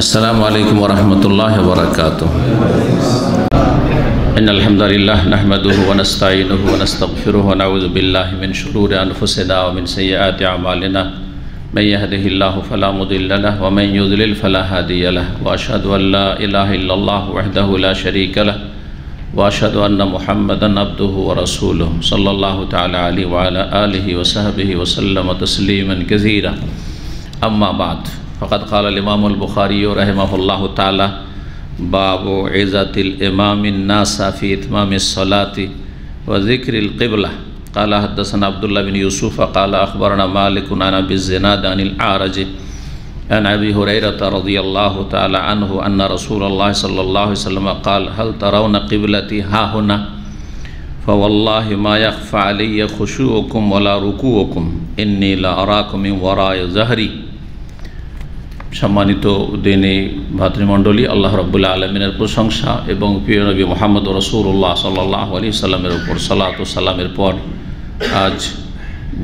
السلام عليكم ورحمة الله وبركاته إن الحمد لله نحمده ونستعينه ونستغفره ونعوذ بالله من شرور أنفسنا ومن سيئات أعمالنا من يهده الله فلا مضل له ومن يضلل فلا هادي له۔ وأشهد أن لا إله إلا الله وحده لا شريك له۔ وأشهد أن محمدا عبده ورسوله صلى الله تعالى عليه وعلى آله وصحبه وسلم تسليما كثيرا أما بعد۔ فقد قال الإمام البخاري رحمه الله تعالى باب عزة الإمام الناس في إتمام الصلاة وذكر القبلة قال حدثنا عبد الله بن يوسف قال أخبرنا مالك عن أبي الزناد عن الأعرج عن أبي هريرة رضي الله تعالى عنه أن رسول الله صلى الله عليه وسلم قال هل ترون قبلتي؟ ها هنا. فوالله ما يخفى علي خشوعكم ولا ركوعكم إني لأراكم من وراء ظهري সম্মানিত দিনী ভাতৃমণ্ডলী, আল্লাহ রব্বুল্লা আলমিনের প্রশংসা এবং প্রিয় নবী মোহাম্মদ রসুল্লাহ সাল্লাহ আলী সাল্লামের উপর সালাত সালামের পর আজ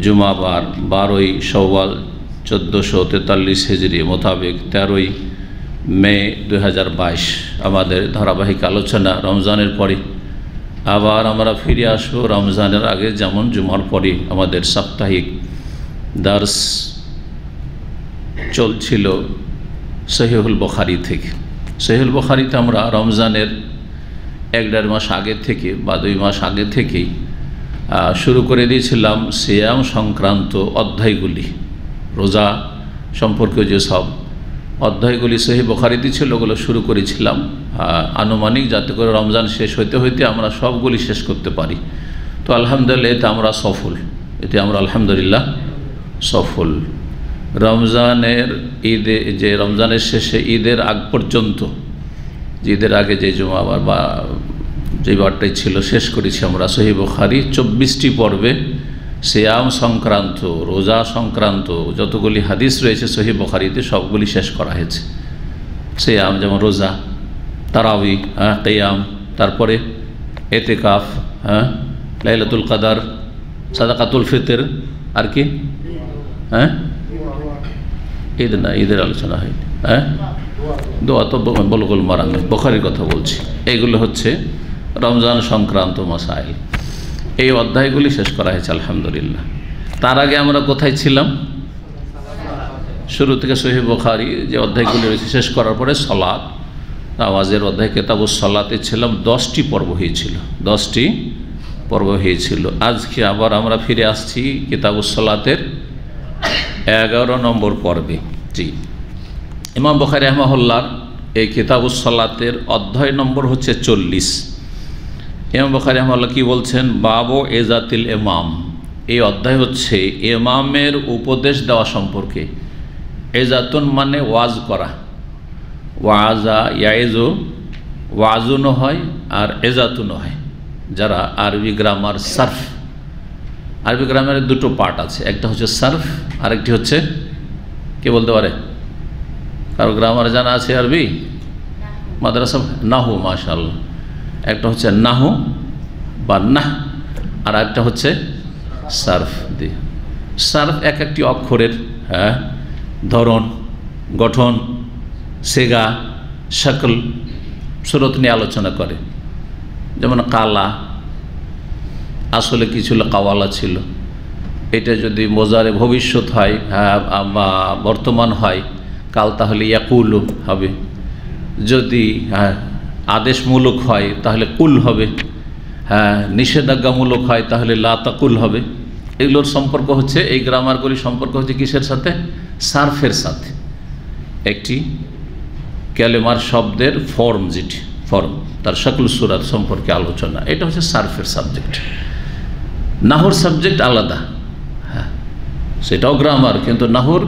জুমাবার বারোই সওয়াল চোদ্দোশো তেতাল্লিশ হেজরি মোতাবেক তেরোই মে দু হাজার বাইশ আমাদের ধারাবাহিক আলোচনা রমজানের পরে আবার আমরা ফিরে আসব রমজানের আগে যেমন জুমার পরে আমাদের সাপ্তাহিক দার্স চলছিল সহিহুল বখারি থেকে। সহিহুল বখারিতে আমরা রমজানের এক দেড় মাস আগে থেকে বা দুই মাস আগে থেকেই শুরু করে দিয়েছিলাম সিয়াম সংক্রান্ত অধ্যায়গুলি, রোজা সম্পর্কে যে সব অধ্যায়গুলি সহি বখারিতে ছিল, ওগুলো শুরু করেছিলাম। আনুমানিক যাতে করে রমজান শেষ হইতে হইতে আমরা সবগুলি শেষ করতে পারি। তো আলহামদুলিল্লাহ, এতে আমরা সফল। এতে আমরা আলহামদুলিল্লাহ সফল। রমজানের ঈদে, যে রমজানের শেষে ঈদের আগ পর্যন্ত ঈদের আগে যে জমা বা যে বারটাই ছিল, শেষ করেছি আমরা। সহি বখারি চব্বিশটি পর্বে সিয়াম সংক্রান্ত, রোজা সংক্রান্ত, যতগুলি হাদিস রয়েছে সহি বখারিতে সবগুলি শেষ করা হয়েছে। সিয়াম যেমন রোজা, তারাবি হ্যাঁ কেয়াম, তারপরে এতেকাফ হ্যাঁ লাইলাতুল কাদার, সাদাকাতুল ফিতর, আর কি? হ্যাঁ? ঈদ না, ঈদের আলোচনা হয়নি। হ্যাঁ? দোয়া তো বলগুল মারান বখারির কথা বলছি। এইগুলো হচ্ছে রমজান সংক্রান্ত মশাইল এই অধ্যায়গুলি শেষ করা হয়েছে, আলহামদুলিল্লাহ। তার আগে আমরা কোথায় ছিলাম? শুরু থেকে সহি বখারি যে অধ্যায়গুলি রয়েছে, শেষ করার পরে সলাদ আওয়াজের অধ্যায় কেতাবুস সলাতে ছিলাম, দশটি পর্ব হয়েছিল, দশটি পর্ব হয়েছিল। আজকে আবার আমরা ফিরে আসছি কিতাবুস সলাতের এগারো নম্বর পর্বে, জি। ইমাম বখারি রহমাহুল্লার এই কিতাবুসলাতের অধ্যায় নম্বর হচ্ছে চল্লিশ। ইমাম বখারি রহমাল্লাহ কী বলছেন? বাবো এজাতিল এমাম এই অধ্যায় হচ্ছে এমামের উপদেশ দেওয়া সম্পর্কে। এজাতুন মানে ওয়াজ করা। ওয়াজা ইয়াজও ওয়াজুনও হয় আর এজাতুনও হয়, যারা আরবি গ্রামার সার্ফ। আরবি গ্রামের দুটো পার্ট আছে। একটা হচ্ছে সার্ফ, আরেকটি হচ্ছে কে বলতে পারে? কারও গ্রামার জানা আছে আরবি? মাদ্রাসা? নাহু মাশাল একটা হচ্ছে নাহু বা নাহ, আর একটা হচ্ছে সার্ফ দি। সার্ফ এক একটি অক্ষরের হ্যাঁ ধরন, গঠন, সেগা, শকল, সুরত নিয়ে আলোচনা করে। যেমন কালা আসলে কি ছিল কাওয়ালা ছিল। এটা যদি মোজারে ভবিষ্যৎ হয় বা বর্তমান হয়, কাল তাহলে ইয়াকুল হবে। যদি হ্যাঁ আদেশমূলক হয়, তাহলে কুল হবে। হ্যাঁ নিষেধাজ্ঞামূলক হয়, তাহলে লাতাকুল হবে। এগুলোর সম্পর্ক হচ্ছে, এই গ্রামারগুলির সম্পর্ক হচ্ছে কিসের সাথে? সার্ফের সাথে। একটি ক্যালেমার শব্দের ফর্ম যেটি ফর্ম তার সকল সুরাত সম্পর্কে আলোচনা। এটা হচ্ছে সার্ফের সাবজেক্ট নাহর সাবজেক্ট আলাদা। হ্যাঁ সেটাও গ্রামার কিন্তু নাহর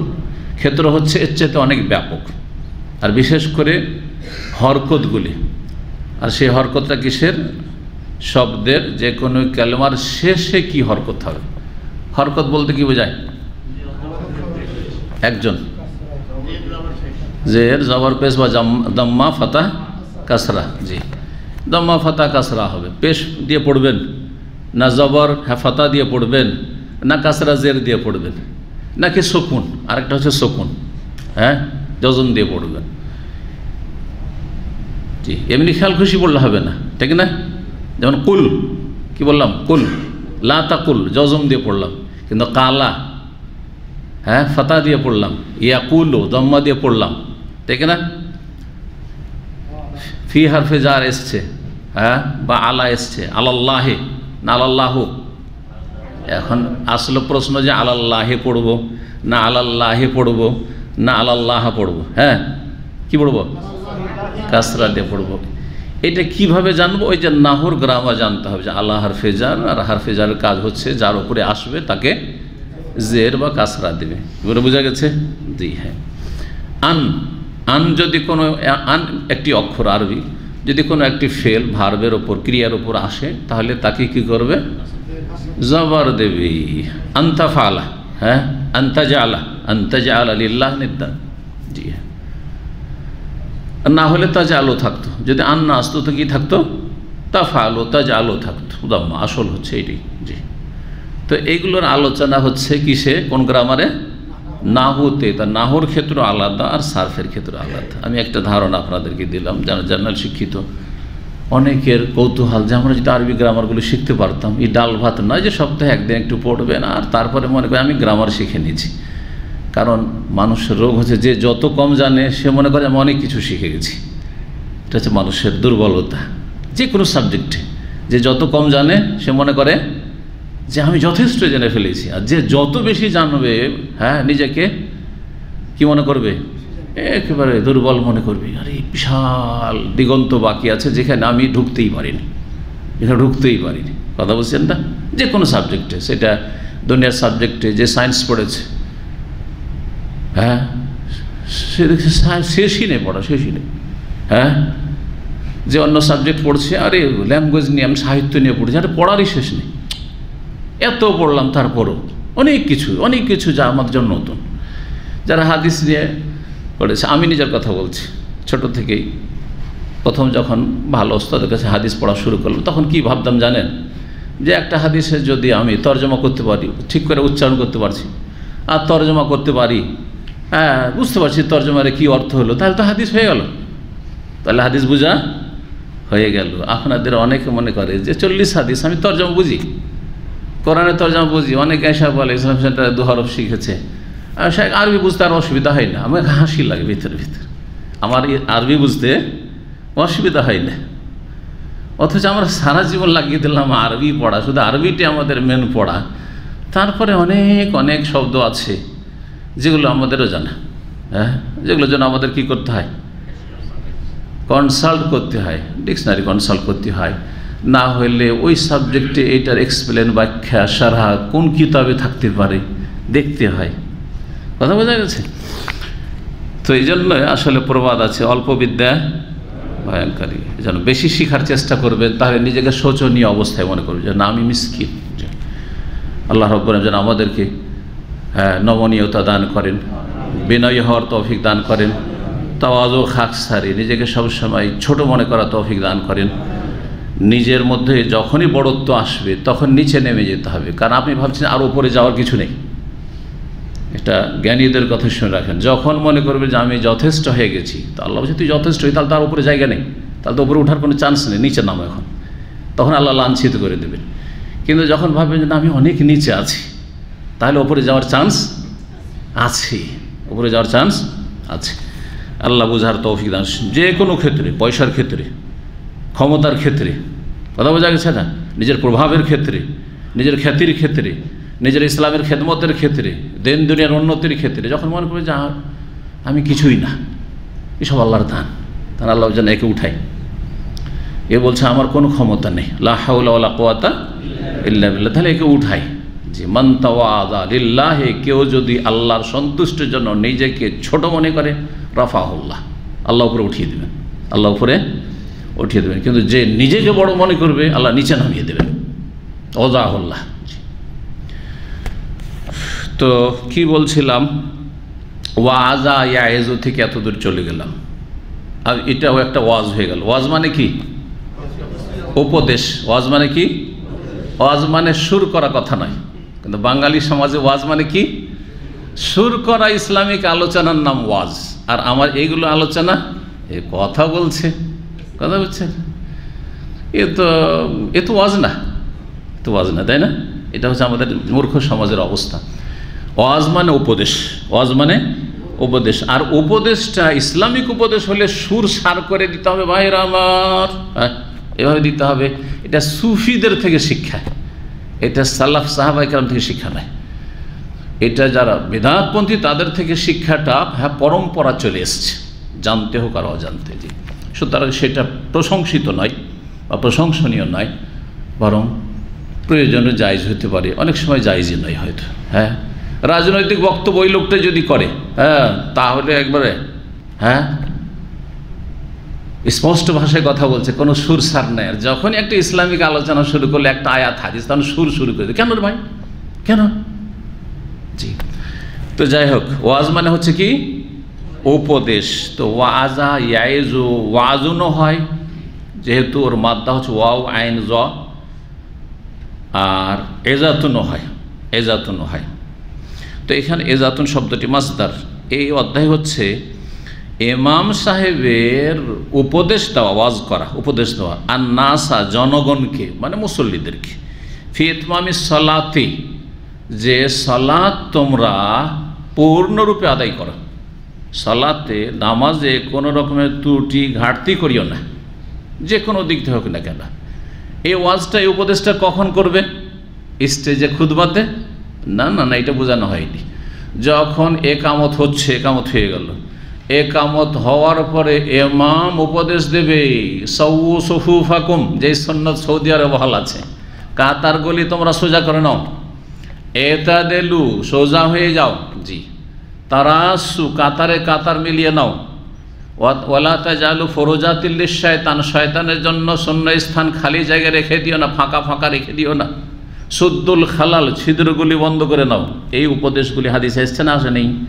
ক্ষেত্র হচ্ছে এর চেয়ে অনেক ব্যাপক। আর বিশেষ করে হরকতগুলি। আর সেই হরকতটা কিসের? শব্দের যে কোনো ক্যালমার শেষে কি হরকত হবে? হরকত বলতে কি বোঝায়? একজন। জের জবর পেশ বা দম্মা ফাতা কাসরা, জি। দম্মা ফাতা কাসরা হবে। পেশ দিয়ে পড়বেন। না জবর হেফাতা দিয়ে পড়বেন, না কাসরা জের দিয়ে পড়বেন, নাকি শকুন, আরেকটা হচ্ছে শকুন হ্যাঁ? যজন দিয়ে পড়বেন। জি, এমনি খেয়াল খুশি বললে হবে না, ঠিক না? যেমন কুল, কি বললাম? কুল, লা তাকুল জজম দিয়ে পড়লাম, কিন্তু কালা হ্যাঁ? ফাতা দিয়ে পড়লাম ইয়া কুলো দম্মা দিয়ে পড়লাম, ঠিক না? ফি হারফে যার এসছে হ্যাঁ? বা আলা এসছে, আলাল্লাহে না আলাল্লাহ এখন আসলো প্রশ্ন যে আলাল্লাহে পড়ব, না আলাল্লাহে পড়ব, না আলাল্লাহ পড়ব হ্যাঁ? কি পড়ব? কাসরা দিয়ে পড়ব। এটা কীভাবে জানব? ওই যে নাহর গ্রামা জানতে হবে যে আল্লাহ হারফেজার আর হারফেজারের কাজ হচ্ছে যার উপরে আসবে তাকে জের বা কাসরা দেবে। এবারে বোঝা গেছে? জি হ্যাঁ। আন আন যদি কোনো, আন একটি অক্ষর আরবি যদি কোনো একটি ফেল ভার্বের ওপর, ক্রিয়ার ওপর আসে, তাহলে তাকে কি করবে? জবর দেবী। আন্তা ফালা হ্যাঁ? আন্তাজা আলা আন্তাজা আলা লিল্লাহ নিদ্দা জি হ্যাঁ। না হলে তাজা আলো থাকতো। যদি আন না আসতো, তো কি থাকতো? তা ফালো তাজা আলো থাকতো। দম্মা আসল হচ্ছে এটি। জি। তো এইগুলোর আলোচনা হচ্ছে কিসে? কোন গ্রামারে? নাহুতে, তা নাহুর ক্ষেত্র আলাদা আর সার্ফের ক্ষেত্র আলাদা। আমি একটা ধারণা আপনাদেরকে দিলাম, যারা জার্নাল শিক্ষিত, অনেকের কৌতূহল যে আমরা যদি আরবি গ্রামারগুলো শিখতে পারতাম, এই ডাল ভাত নয় যে সপ্তাহে একদিন একটু পড়বেন, আর তারপরে মনে করি আমি গ্রামার শিখে নিয়েছি। কারণ মানুষের রোগ হচ্ছে যে যত কম জানে, সে মনে করে আমি অনেক কিছু শিখে গেছি। এটা হচ্ছে মানুষের দুর্বলতা। যে কোনো সাবজেক্টে, যে যত কম জানে, সে মনে করে যে আমি যথেষ্ট জেনে ফেলেছি। আর যে যত বেশি জানবে হ্যাঁ নিজেকে, কি মনে করবে? একেবারে দুর্বল মনে করবি। আরে, বিশাল দিগন্ত বাকি আছে যেখানে আমি ঢুকতেই পারিনি। এখানে ঢুকতেই পারিনি। কথা বলছেন না? যে কোনো সাবজেক্টে সেটা দুনিয়ার সাবজেক্টে যে সায়েন্স পড়েছে। হ্যাঁ? সে দেখছে শেষই নেই পড়া শেষই নেই হ্যাঁ? যে অন্য সাবজেক্ট পড়ছে, আরে ল্যাঙ্গুয়েজ নিয়ে আমি সাহিত্য নিয়ে পড়ছি, আরে পড়ারই শেষ নেই। এত পড়লাম তারপরও। অনেক কিছু অনেক কিছু যা আমার জন্য নতুন। যারা হাদিস নিয়ে পড়েছে, আমি নিজের কথা বলছি। ছোট থেকেই প্রথম যখন ভালো ওস্তাদের কাছে হাদিস পড়া শুরু করলাম, তখন কি ভাবতাম জানেন? যে একটা হাদিসে যদি আমি তর্জমা করতে পারি, ঠিক করে উচ্চারণ করতে পারছি, আর তর্জমা করতে পারি হ্যাঁ বুঝতে পারছি তর্জমারে কী অর্থ হলো, তাহলে তো হাদিস হয়ে গেল। তাহলে হাদিস বোঝা হয়ে গেল। আপনাদের অনেকে মনে করে যে চল্লিশ হাদিস আমি তর্জমা বুঝি। কোরআনের তর্জমা বুঝি, অনেক এসা বলে, ইসলাম সেন্টারে দু হরফ শিখেছে। আর আরবি বুঝতে আর অসুবিধা হয় না আমার হাসি লাগে ভিতরে ভিতরে। আমার আরবি বুঝতে অসুবিধা হয় না। অথচ আমরা সারা জীবন লাগিয়ে দিলাম আরবি পড়া, শুধু আরবিটি আমাদের মেন পড়া। তারপরে অনেক অনেক শব্দ আছে, যেগুলো আমাদেরও জানা। হ্যাঁ? যেগুলোর জন্য আমাদের কি করতে হয়? কনসাল্ট করতে হয় ডিকশনারি কনসাল্ট করতে হয়। না হইলে ওই সাবজেক্টে এইটার এক্সপ্লেন ব্যাখ্যা সারা কোন কিতাবে থাকতে পারে দেখতে হয়। কথা বোঝা গেছে? তো এই জন্য আসলে প্রবাদ আছে, অল্প বিদ্যা ভয়ঙ্করী যেন বেশি শিখার চেষ্টা করবেন, তাহলে নিজেকে শোচনীয় অবস্থায় মনে করবে যে না, আমি মিসকিন। আল্লাহ রব্বর যেন আমাদেরকে হ্যাঁ নমনীয়তা দান করেন, বিনয় হওয়ার তৌফিক দান করেন তাওয়াজও খাক সারি, নিজেকে সবসময় ছোট মনে করা তৌফিক দান করেন। নিজের মধ্যে যখনই বড়ত্ব আসবে, তখন নিচে নেমে যেতে হবে। কারণ আপনি ভাবছেন আর উপরে যাওয়ার কিছু নেই। এটা জ্ঞানীদের কথা শুনে রাখেন। যখন মনে করবে যে আমি যথেষ্ট হয়ে গেছি, তো আল্লাহ বলছে, তুই যথেষ্ট হই তাহলে তার উপরে জায়গা নেই। তাহলে তো উপরে ওঠার কোনো চান্স নেই। নিচে নামো এখন। তখন আল্লাহ লাঞ্ছিত করে দেবেন। কিন্তু যখন ভাববেন যে, না, আমি অনেক নিচে আছি, তাহলে ওপরে যাওয়ার চান্স আছে। উপরে যাওয়ার চান্স আছে। আল্লাহ বুঝার তৌফিক দান। যে কোনো ক্ষেত্রে, পয়সার ক্ষেত্রে। ক্ষমতার ক্ষেত্রে। কথা বোঝা গেছে না? নিজের প্রভাবের ক্ষেত্রে, নিজের খ্যাতির ক্ষেত্রে, নিজের ইসলামের খেদমতের ক্ষেত্রে, দেন দুনিয়ার উন্নতির ক্ষেত্রে। যখন মনে করবে যে আমি কিছুই না। এসব আল্লাহর দান। তার আল্লাহ যেন একে উঠাই এ বলছে, আমার কোনো ক্ষমতা নেই। লাহাউলা কোয়াতা ইল্লা তাহলে একে উঠাই যে লিল্লাহে, কেউ যদি আল্লাহর সন্তুষ্টের জন্য নিজেকে ছোট মনে করে, রাফাহুল্লাহ। আল্লাহ উপরে উঠিয়ে দেবেন। আল্লাহ উপরে উঠিয়ে দেবেন। কিন্তু যে নিজেকে বড় মনে করবে, আল্লাহ নিচে নামিয়ে দেবেন। ওজাহুল্লাহ তো কি বলছিলাম? ওয়াজা ইয়াজু থেকে এত দূর চলে গেলাম। আর এটাও একটা ওয়াজ হয়ে গেল। ওয়াজ মানে কি? উপদেশ। ওয়াজ মানে কি? ওয়াজ মানে সুর করা কথা নয়। কিন্তু বাঙালি সমাজে ওয়াজ মানে কি? সুর করা ইসলামিক আলোচনার নাম ওয়াজ। আর আমার এইগুলো আলোচনা এ কথা বলছে। কথা বুঝছেন? এ তো এ তো ওয়াজ না তো ওয়াজ না তাই না? এটা হচ্ছে আমাদের মূর্খ সমাজের অবস্থা। ওয়াজ মানে উপদেশ ওয়াজ মানে উপদেশ। আর উপদেশটা ইসলামিক উপদেশ হলে সুর সার করে দিতে হবে ভাইরা আমার। হ্যাঁ, এভাবে দিতে হবে। এটা সুফিদের থেকে শিক্ষা। এটা সালাফ সাহাবাইকার থেকে শিক্ষা নেয়। এটা যারা বেদাতপন্থী তাদের থেকে শিক্ষাটা হ্যাঁ পরম্পরা চলে এসছে। জানতে হোক আর অজান্তে। জি সুতরাং সেটা প্রশংসিত নয় বা প্রশংসনীয় নয়, বরং প্রয়োজনে জায়জ হতে পারে। অনেক সময় জায়জই নয় হয়তো হ্যাঁ? রাজনৈতিক বক্তব্য ওই লোকটা যদি করে হ্যাঁ তাহলে একবারে হ্যাঁ? স্পষ্ট ভাষায় কথা বলছে, কোনো সুর সার নেই। আর যখনই একটা ইসলামিক আলোচনা শুরু করলে একটা আয়াত, হাদিস, তখন সুর শুরু করে কেন ভাই? কেন? জি। তো যাই হোক, ওয়াজ মানে হচ্ছে কি? উপদেশ। তো ওয়াজা ইয়াইজু ওয়াজুনও হয়, যেহেতু ওর মাদ্দা হচ্ছে ওয়াও, আইন, জ। আর এজাতুনও হয় এজাতুনও হয়। তো এখানে এজাতুন শব্দটি মাসদার। এই অধ্যায় হচ্ছে এমাম সাহেবের উপদেশ দেওয়া, ওয়াজ করা, উপদেশ দেওয়া। আর নাসা জনগণকে মানে মুসল্লিদেরকে। ফিতমামি সলাতে, যে সলাৎ তোমরা পূর্ণরূপে আদায় করো। সলাতে, নামাজে কোনো রকমের ত্রুটি, ঘাটতি করিও না। যে কোনো দিক থেকে হোক না কেন। এই ওয়াজটা, এই উপদেশটা কখন করবে? স্টেজে, খুদবাতে? না না না, এটা বোঝানো হয়নি। যখন একামত হচ্ছে, একামত হয়ে গেল। একামত হওয়ার পরে এমাম উপদেশ দেবে সৌ সফু ফাকুম যে সন্ন্যত সৌদি আরব হল আছে। কাতার গলি তোমরা সোজা করে নাও। এটা দেলু সোজা হয়ে যাও। জি। তারাসু কাতারে কাতার মিলিয়ে নাও। ওয়ালা তাজালু ফরোজাতিল্লি শয়তান শয়তানের জন্য শূন্য স্থান খালি জায়গায় রেখে দিও না, ফাঁকা ফাঁকা রেখে দিও না। সুদ্দুল খালাল, ছিদ্রগুলি বন্ধ করে নাও। এই উপদেশগুলি হাদিসে এসছে না আসে নেই?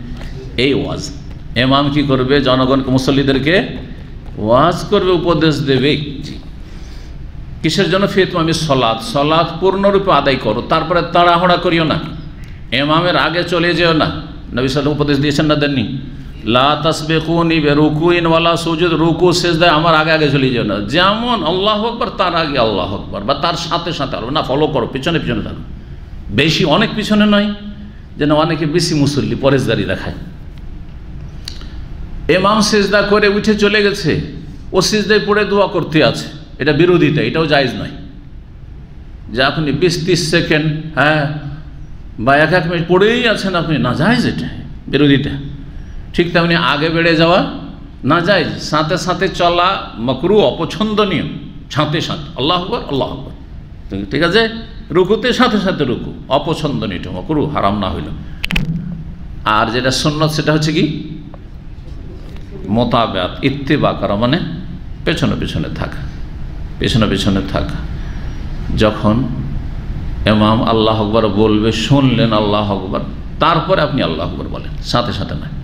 এই ওয়াজ। এমাম কি করবে? জনগণকে, মুসল্লিদেরকে ওয়াজ করবে, উপদেশ দেবে। কিসের জন্য ফিতমামি সলাদ সলাদ পূর্ণরূপে আদায় করো। তারপরে তাড়াহড়া করিও না। এমামের আগে চলে যেও না। নবী সাল্লাম উপদেশ দিয়েছেন না দেননি সুজুদ রুকু শেষ দেয় আমার আগে আগে চলে যেও না যেমন আল্লাহ আকবর, তার আগে আল্লাহ আকবর, বা তার সাথে সাথে আলো না ফলো করো, পিছনে পিছনে থাকো। বেশি, অনেক পিছনে নয়, যেন অনেকে বেশি মুসল্লি পরেশদারি দেখায়। এমাম সেজদা করে উঠে চলে গেছে, ও সেজদায় পড়ে দোয়া করতে আছে। এটা বিরোধিতা, এটাও জায়জ নয়। যে আপনি বিশ তিরিশ সেকেন্ড হ্যাঁ বা এক এক মিনিট পড়েই আছেন আপনি, না জায়জ এটা বিরোধিতা ঠিক তেমনি আগে বেড়ে যাওয়া, না যায়, সাঁতে সাঁতে চলা মকরু অপছন্দনীয়। সাথে সাথে আল্লাহ আকবর আল্লাহ আকবর। ঠিক আছে? রুকুতে সাথে সাথে রুকু, অপছন্দনীয় মকরু হারাম না হইল। আর যেটা সন্ন্যত সেটা হচ্ছে কি? মোতাবেত ইত্তেবা করা মানে পেছনে পেছনে থাকা, পেছনে পেছনে থাকা। যখন এমাম আল্লাহ আকবর বলবে শুনলেন আল্লাহ আকবর। তারপরে আপনি আল্লাহ আকবর বলেন সাথে সাথে না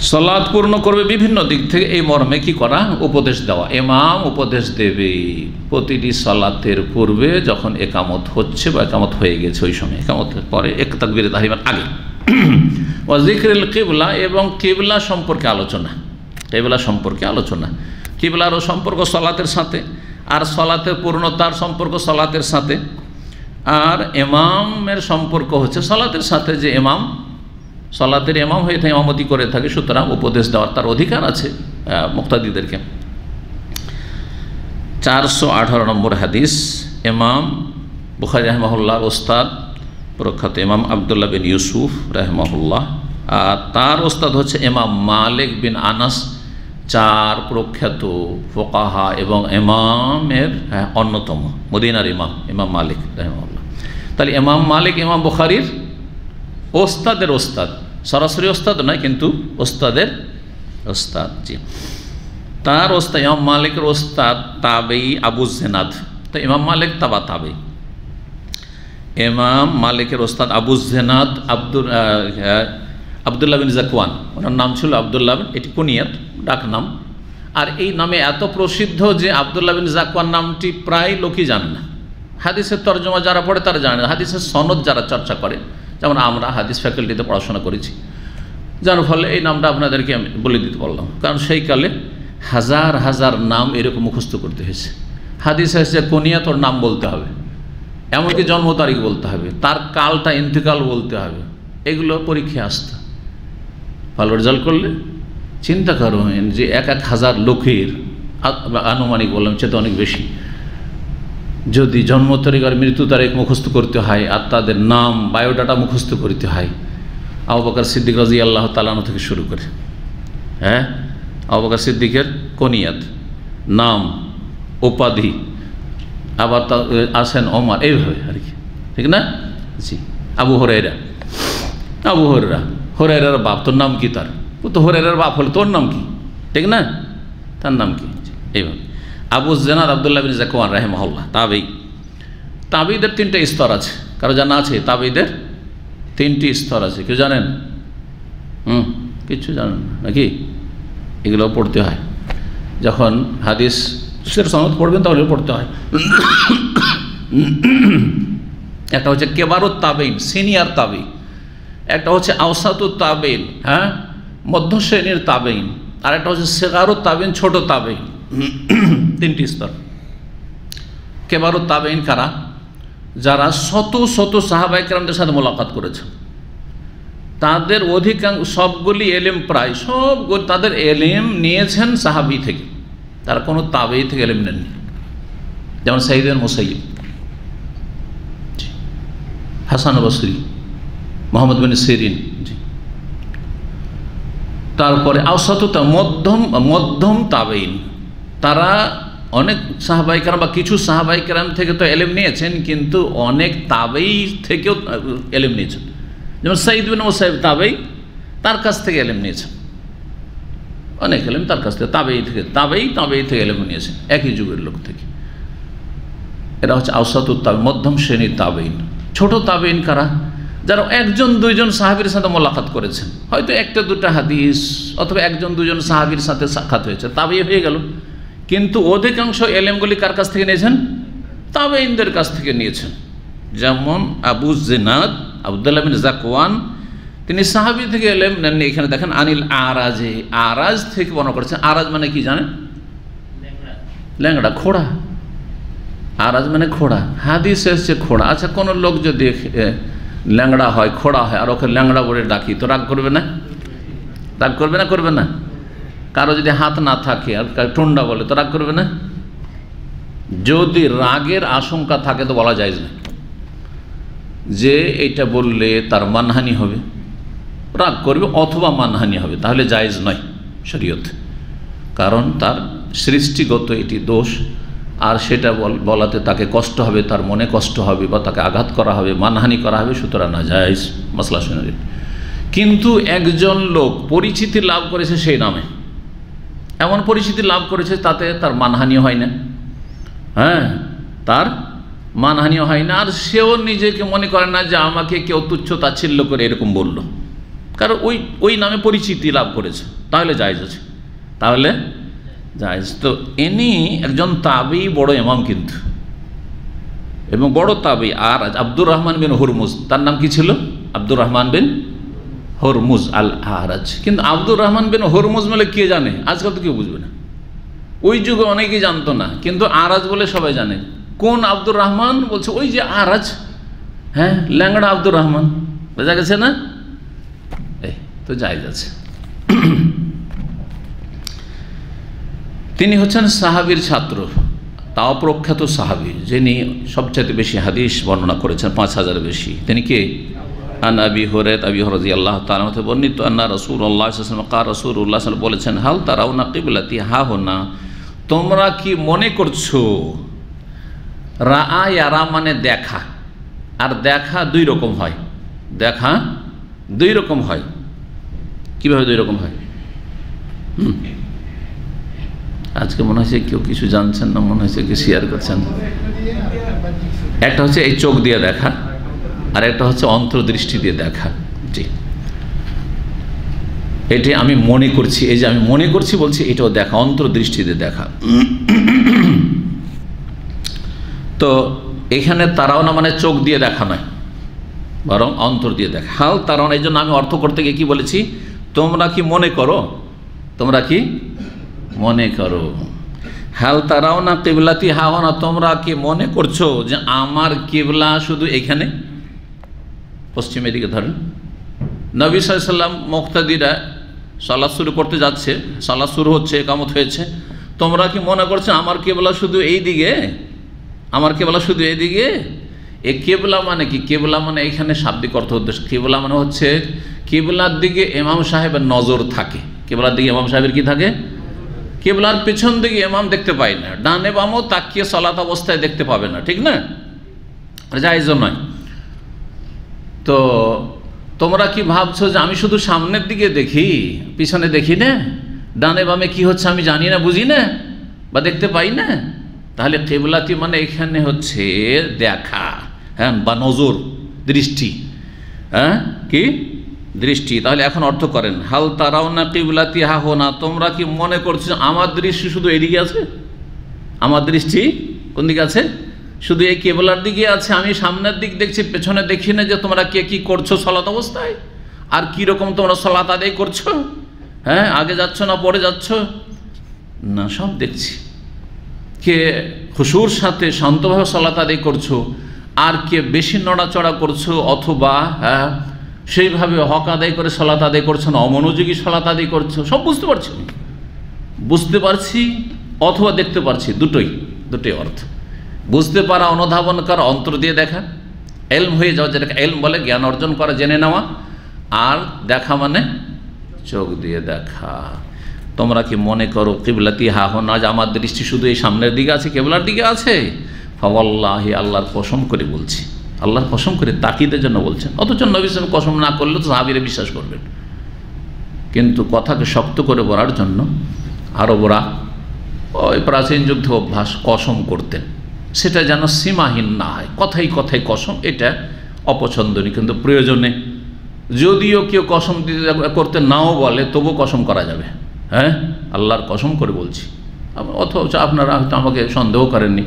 সলাদ পূর্ণ করবে বিভিন্ন দিক থেকে এই মর্মে কি করা? উপদেশ দেওয়া। এমাম উপদেশ দেবে প্রতিটি সলাতের পূর্বে যখন একামত হচ্ছে বা একামত হয়ে গেছে ওই সময় একামতের পরে এক তাকবির তাহিমার আগে। ওয়াজিকরুল কিবলা এবং কেবলা সম্পর্কে আলোচনা। কেবলা সম্পর্কে আলোচনা। কিবলারও সম্পর্ক সলাতের সাথে। আর সলাতের পূর্ণতার সম্পর্ক সলাতের সাথে। আর এমামের সম্পর্ক হচ্ছে সলাতের সাথে যে এমাম সলাতের এমাম হয়ে থাকে এমামতি করে থাকে, সুতরাং উপদেশ দেওয়ার তার অধিকার আছে মুক্তাদিদেরকে। চারশো আঠারো নম্বর হাদিস এমাম বুখারি রহমহল্লার ওস্তাদ, প্রখ্যাত এমাম আবদুল্লাহ বিন ইউসুফ রহমহুল্লাহ। আর তার ওস্তাদ হচ্ছে এমাম মালিক বিন আনাস চার প্রখ্যাত ফোকাহা এবং এমামের হ্যাঁ অন্যতম, মদিনার ইমাম ইমাম মালিক রহমুল্লাহ তাহলে ইমাম মালিক, ইমাম বুখারির ওস্তাদের ওস্তাদ। সরাসরি ওস্তাদ নয়, কিন্তু ওস্তাদের ওস্তাদ, জি। তার ওস্তাদ, ইমাম মালিকের ওস্তাদ তাবেই আবু জেনাদ। তো ইমাম মালিক তাবা তাবেই। এমাম মালিকের ওস্তাদ আবু জেনাদ আব্দুল আবদুল্লাহ বিন জাকওয়ান ওনার নাম ছিল আবদুল্লাহ এটি কুনিয়াত। ডাক নাম। আর এই নামে এত প্রসিদ্ধ যে আবদুল্লাহ বিন জাকওয়ান নামটি প্রায় লোকই জানে না। হাদিসের তর্জমা যারা পড়ে তারা জানে না। হাদিসের সনদ যারা চর্চা করে, যেমন আমরা হাদিস ফ্যাকাল্টিতে পড়াশোনা করেছি। যার ফলে এই নামটা আপনাদেরকে আমি বলে দিতে পারলাম। কারণ সেই কালে হাজার হাজার নাম এরকম মুখস্থ করতে হয়েছে। হাদিস এসেছে কোনিয়া তোর নাম বলতে হবে। এমনকি জন্ম তারিখ বলতে হবে। তার কালটা ইন্তেকাল বলতে হবে। এগুলো পরীক্ষা আসতো। ভালো রেজাল্ট করলে চিন্তা করবেন যে এক এক হাজার লোকের আনুমানিক বললাম তো অনেক বেশি। যদি জন্ম তারিখ আর মৃত্যু তারিখ মুখস্থ করতে হয়, আর তাদের নাম, বায়োডাটা মুখস্থ করতে হয় আবাকার সিদ্দিক রাজি আল্লাহ তালানো থেকে শুরু করে। হ্যাঁ? আবু বকর সিদ্দিকের কনিয়াত, নাম, উপাধি, আবার তা আসেন ওমার, এইভাবে আর কি। ঠিক না? জি। আবু হরেরা আবু হরেরা হরেরার বাপ, তোর নাম কি তার? ও তো হরেরার বাপ হলে, তোর নাম কি? ঠিক না? তার নাম কি? এইভাবে। আবু জেনাদ আবদুল্লাহ বিন জাকওয়ান রাহেমহল্লা তাবেই। তাবেইদের তিনটে স্তর আছে। কারও জানা আছে? তাবেইদের তিনটি স্তর আছে। কেউ জানেন? হুম কিচ্ছু জানেন নাকি? এগুলো পড়তে হয়। যখন হাদিস সের সনদ পড়বেন তাহলে পড়তে হয়। একটা হচ্ছে কেবারত তাবেইন, সিনিয়র তাবেই। একটা হচ্ছে আওসাতুত তাবেইন হ্যাঁ? মধ্য শ্রেণির তাবেইন আর একটা হচ্ছে সেগারো তাবেইন ছোট তাবেইন। তিনটি স্তর। কেবারত তাবেইন কারা? যারা শত শত সাহাবাইকরামদের সাথে মোলাকাত করেছে। তাদের অধিকাংশ সবগুলি এলেম প্রায় সবগুলি তাদের এলেম নিয়েছেন সাহাবি থেকে। তারা কোনো তাবেই থেকে এলেম নেননি। যেমন সাইদের Musayyib Hasan Basri Muhammad bin Sirin তারপরে আওসাততা মধ্যম মধ্যম তাবেইন। তারা অনেক সাহাবাইকার বা কিছু সাহাবাইকারাম থেকে তো এলেম নিয়েছেন, কিন্তু অনেক তাবেই থেকেও এলেম নিয়েছেন। যেমন সাইদ বিন ওসাইব তাবেই তার কাছ থেকে এলেম নিয়েছেন। অনেক এলেম তার কাছ থেকে, তাবেই থেকে, তাবেই তাবেই থেকে এলেম নিয়েছেন, একই যুগের লোক থেকে। এরা হচ্ছে আওসাতুত তাবে, মধ্যম শ্রেণির তাবেইন। ছোট তাবেইন কারা? যারা একজন, দুইজন সাহাবির সাথে মোলাকাত করেছেন হয়তো একটা, দুটা হাদিস অথবা একজন দুজন সাহাবির সাথে সাক্ষাৎ হয়েছে, তাবেই হয়ে গেল। কিন্তু অধিকাংশ এলেমগুলি কার কাছ থেকে নিয়েছেন? তাবেইনদের কাছ থেকে নিয়েছেন। যেমন আবু জেনাদ, আবদুল্লাহ জাকওয়ান, তিনি সাহাবি থেকে এলেম নেননি। এখানে দেখেন, আনিল আরাজে আরাজ থেকে বর্ণনা করেছেন আরাজ মানে কি জানেন? ল্যাংড়া। খোড়া। আরাজ মানে খোড়া। হাদিস এসছে খোড়া। আচ্ছা কোনো লোক যদি ল্যাংড়া হয়, খোড়া হয়, আর ওকে ল্যাংড়া বলে ডাকি। তো রাগ করবে না? রাগ করবে না করবে না? কারও যদি হাত না থাকে, আর টুন্ডা বলে, তো রাগ করবে না? যদি রাগের আশঙ্কা থাকে, তো বলা যায় না। যে এটা বললে তার মানহানি হবে। রাগ করবে অথবা মানহানি হবে, তাহলে জায়েজ নয় শরীয়ত। কারণ তার সৃষ্টিগত এটি দোষ। আর সেটা বলাতে তাকে কষ্ট হবে, তার মনে কষ্ট হবে বা তাকে আঘাত করা হবে, মানহানি করা হবে, সুতরাং না জায়েজ মশলা শুনে কিন্তু একজন লোক পরিচিতি লাভ করেছে সেই নামে। এমন পরিচিতি লাভ করেছে তাতে তার মানহানি হয় না। হ্যাঁ তার মানহানিও হয় না। আর সেও নিজেকে মনে করে না যে আমাকে কেউ তুচ্ছ তাচ্ছিল্য করে এরকম বলল। কারণ ওই ওই নামে পরিচিতি লাভ করেছে। তাহলে জায়জ আছে। তাহলে জায়জ। তো ইনি একজন তাবি, বড় ইমাম কিন্তু। এবং বড় তাবি। আর আব্দুর রহমান বিন হুরমুজ, তার নাম কি ছিল? Abdur Rahman bin Hormuz al Araj কিন্তু আব্দুর রহমান বিন হরমুজ বলে কে জানে? আজকাল তো কেউ বুঝবে না। ওই যুগে অনেকেই জানতো না, কিন্তু আরাজ বলে সবাই জানে। কোন আব্দুর রহমান? বলছে, ওই যে আরাজ হ্যাঁ ল্যাংড়া আব্দুর রহমান। বোঝা গেছে না? এই, তো জায়জ আছে। তিনি হচ্ছেন সাহাবির ছাত্র, তাও প্রখ্যাত সাহাবি, যিনি সবচেয়ে বেশি হাদিস বর্ণনা করেছেন, পাঁচ হাজার বেশি। তিনি কে? আন হরেত আবি হরজি আল্লাহ তালামতে বর্ণিত, আন্না রসুল আল্লাহ কা রসুল উল্লাহ বলেছেন, হাল তারাও না কিবলাতি হা হো না তোমরা কি মনে করছ রা ইয়ারা মানে দেখা, আর দেখা দুই রকম হয়। দেখা দুই রকম হয়। কীভাবে দুই রকম হয়? হুম। আজকে মনে হয়েছে কেউ কিছু জানছেন না, মনে হয়েছে কেউ শেয়ার করছেন। একটা হচ্ছে এই চোখ দিয়ে দেখা, আর একটা হচ্ছে অন্তর্দৃষ্টি দিয়ে দেখা। জি। এটি আমি মনে করছি, এই যে আমি মনে করছি বলছি, এটাও দেখা, অন্তর্দৃষ্টি দিয়ে দেখা। তো এখানে তারাও না মানে চোখ দিয়ে দেখা নয়, বরং অন্তর দিয়ে দেখা। হাল তারাও এই জন্য আমি অর্থ করতে গিয়ে কি বলেছি? তোমরা কি মনে করো? তোমরা কি মনে করো। হাল তারাও না কেবলাতি হাও না, তোমরা কি মনে করছ যে আমার কেবলা শুধু এখানে? পশ্চিমের দিকে ধরেন। নবী সাল্লাম মুক্তাদিরা সালাদ শুরু করতে যাচ্ছে। সালাদ শুরু হচ্ছে, একামত হয়েছে। তোমরা কি মনে করছ আমার কেবলা শুধু এই দিকে? আমার কেবলা শুধু এই দিকে? এ কেবলা মানে কি? কেবলা মানে এখানে শাব্দিক অর্থ উদ্দেশ্য। কেবলা মানে হচ্ছে, কেবলার দিকে এমাম সাহেবের নজর থাকে। কেবলার দিকে এমাম সাহেবের কি থাকে? কেবলার পেছন দিকে এমাম দেখতে পাই না। ডানে বামও তাকিয়ে সলাত অবস্থায় দেখতে পাবে না, ঠিক না? যাইজ নয়। তো তোমরা কি ভাবছ যে আমি শুধু সামনের দিকে দেখি, পিছনে দেখি না? ডানে বামে কি হচ্ছে আমি জানি না, বুঝি না? বা দেখতে পাই না? তাহলে কেবলাতি মানে এখানে হচ্ছে দেখা হ্যাঁ বা নজর, দৃষ্টি। হ্যাঁ কি? দৃষ্টি, তাহলে এখন অর্থ করেন। হাল তারাও না কিবলাতি হা হো না তোমরা কি মনে করছ আমার দৃষ্টি শুধু এদিকে আছে? আমার দৃষ্টি কোন দিকে আছে? শুধু এই কেবলার দিকে আছে, আমি সামনের দিক দেখছি, পেছনে দেখি না যে তোমরা কে কি করছ সলাত অবস্থায়? আর কি রকম তোমরা সলাত আদায় করছ? হ্যাঁ আগে যাচ্ছ না পরে যাচ্ছ? না, সব দেখছি। কে খুশুর সাথে শান্তভাবে সলাত আদায় করছ, আর কে বেশি নড়াচড়া করছ, অথবা হ্যাঁ সেইভাবে হক আদায় করে সলাত আদায় করছ না, অমনোযোগী সলাত আদায় করছ, সব বুঝতে পারছি। বুঝতে পারছি অথবা দেখতে পারছি, দুটোই দুটোই অর্থ। বুঝতে পারা অনুধাবন করা অন্তর দিয়ে দেখা। এলম হয়ে যাওয়া যেটাকে এলম বলে, জ্ঞান অর্জন করা, জেনে নেওয়া। আর দেখা মানে চোখ দিয়ে দেখা। তোমরা কি মনে করো, কিবলাতি হা হো না, যে আমার দৃষ্টি শুধু এই সামনের দিকে আছে, কেবলার দিকে আছে? ফাওয়াল্লাহি, আল্লাহর কসম করে বলছি। আল্লাহর কসম করে তাকিদের জন্য বলছেন। অথচ নবী কসম না করলে তো সাহাবিরা বিশ্বাস করবেন। কিন্তু কথাকে শক্ত করে বলার জন্য আরবরা ওই প্রাচীন যুদ্ধ অভ্যাস কসম করতেন। সেটা যেন সীমাহীন না হয়। কথাই কথাই কসম, এটা অপছন্দনীয়। কিন্তু প্রয়োজনে যদিও কেউ কসম দিতে করতে নাও বলে তবু কসম করা যাবে। হ্যাঁ? আল্লাহর কসম করে বলছি। অথচ আপনারা হয়তো আমাকে সন্দেহ করেননি।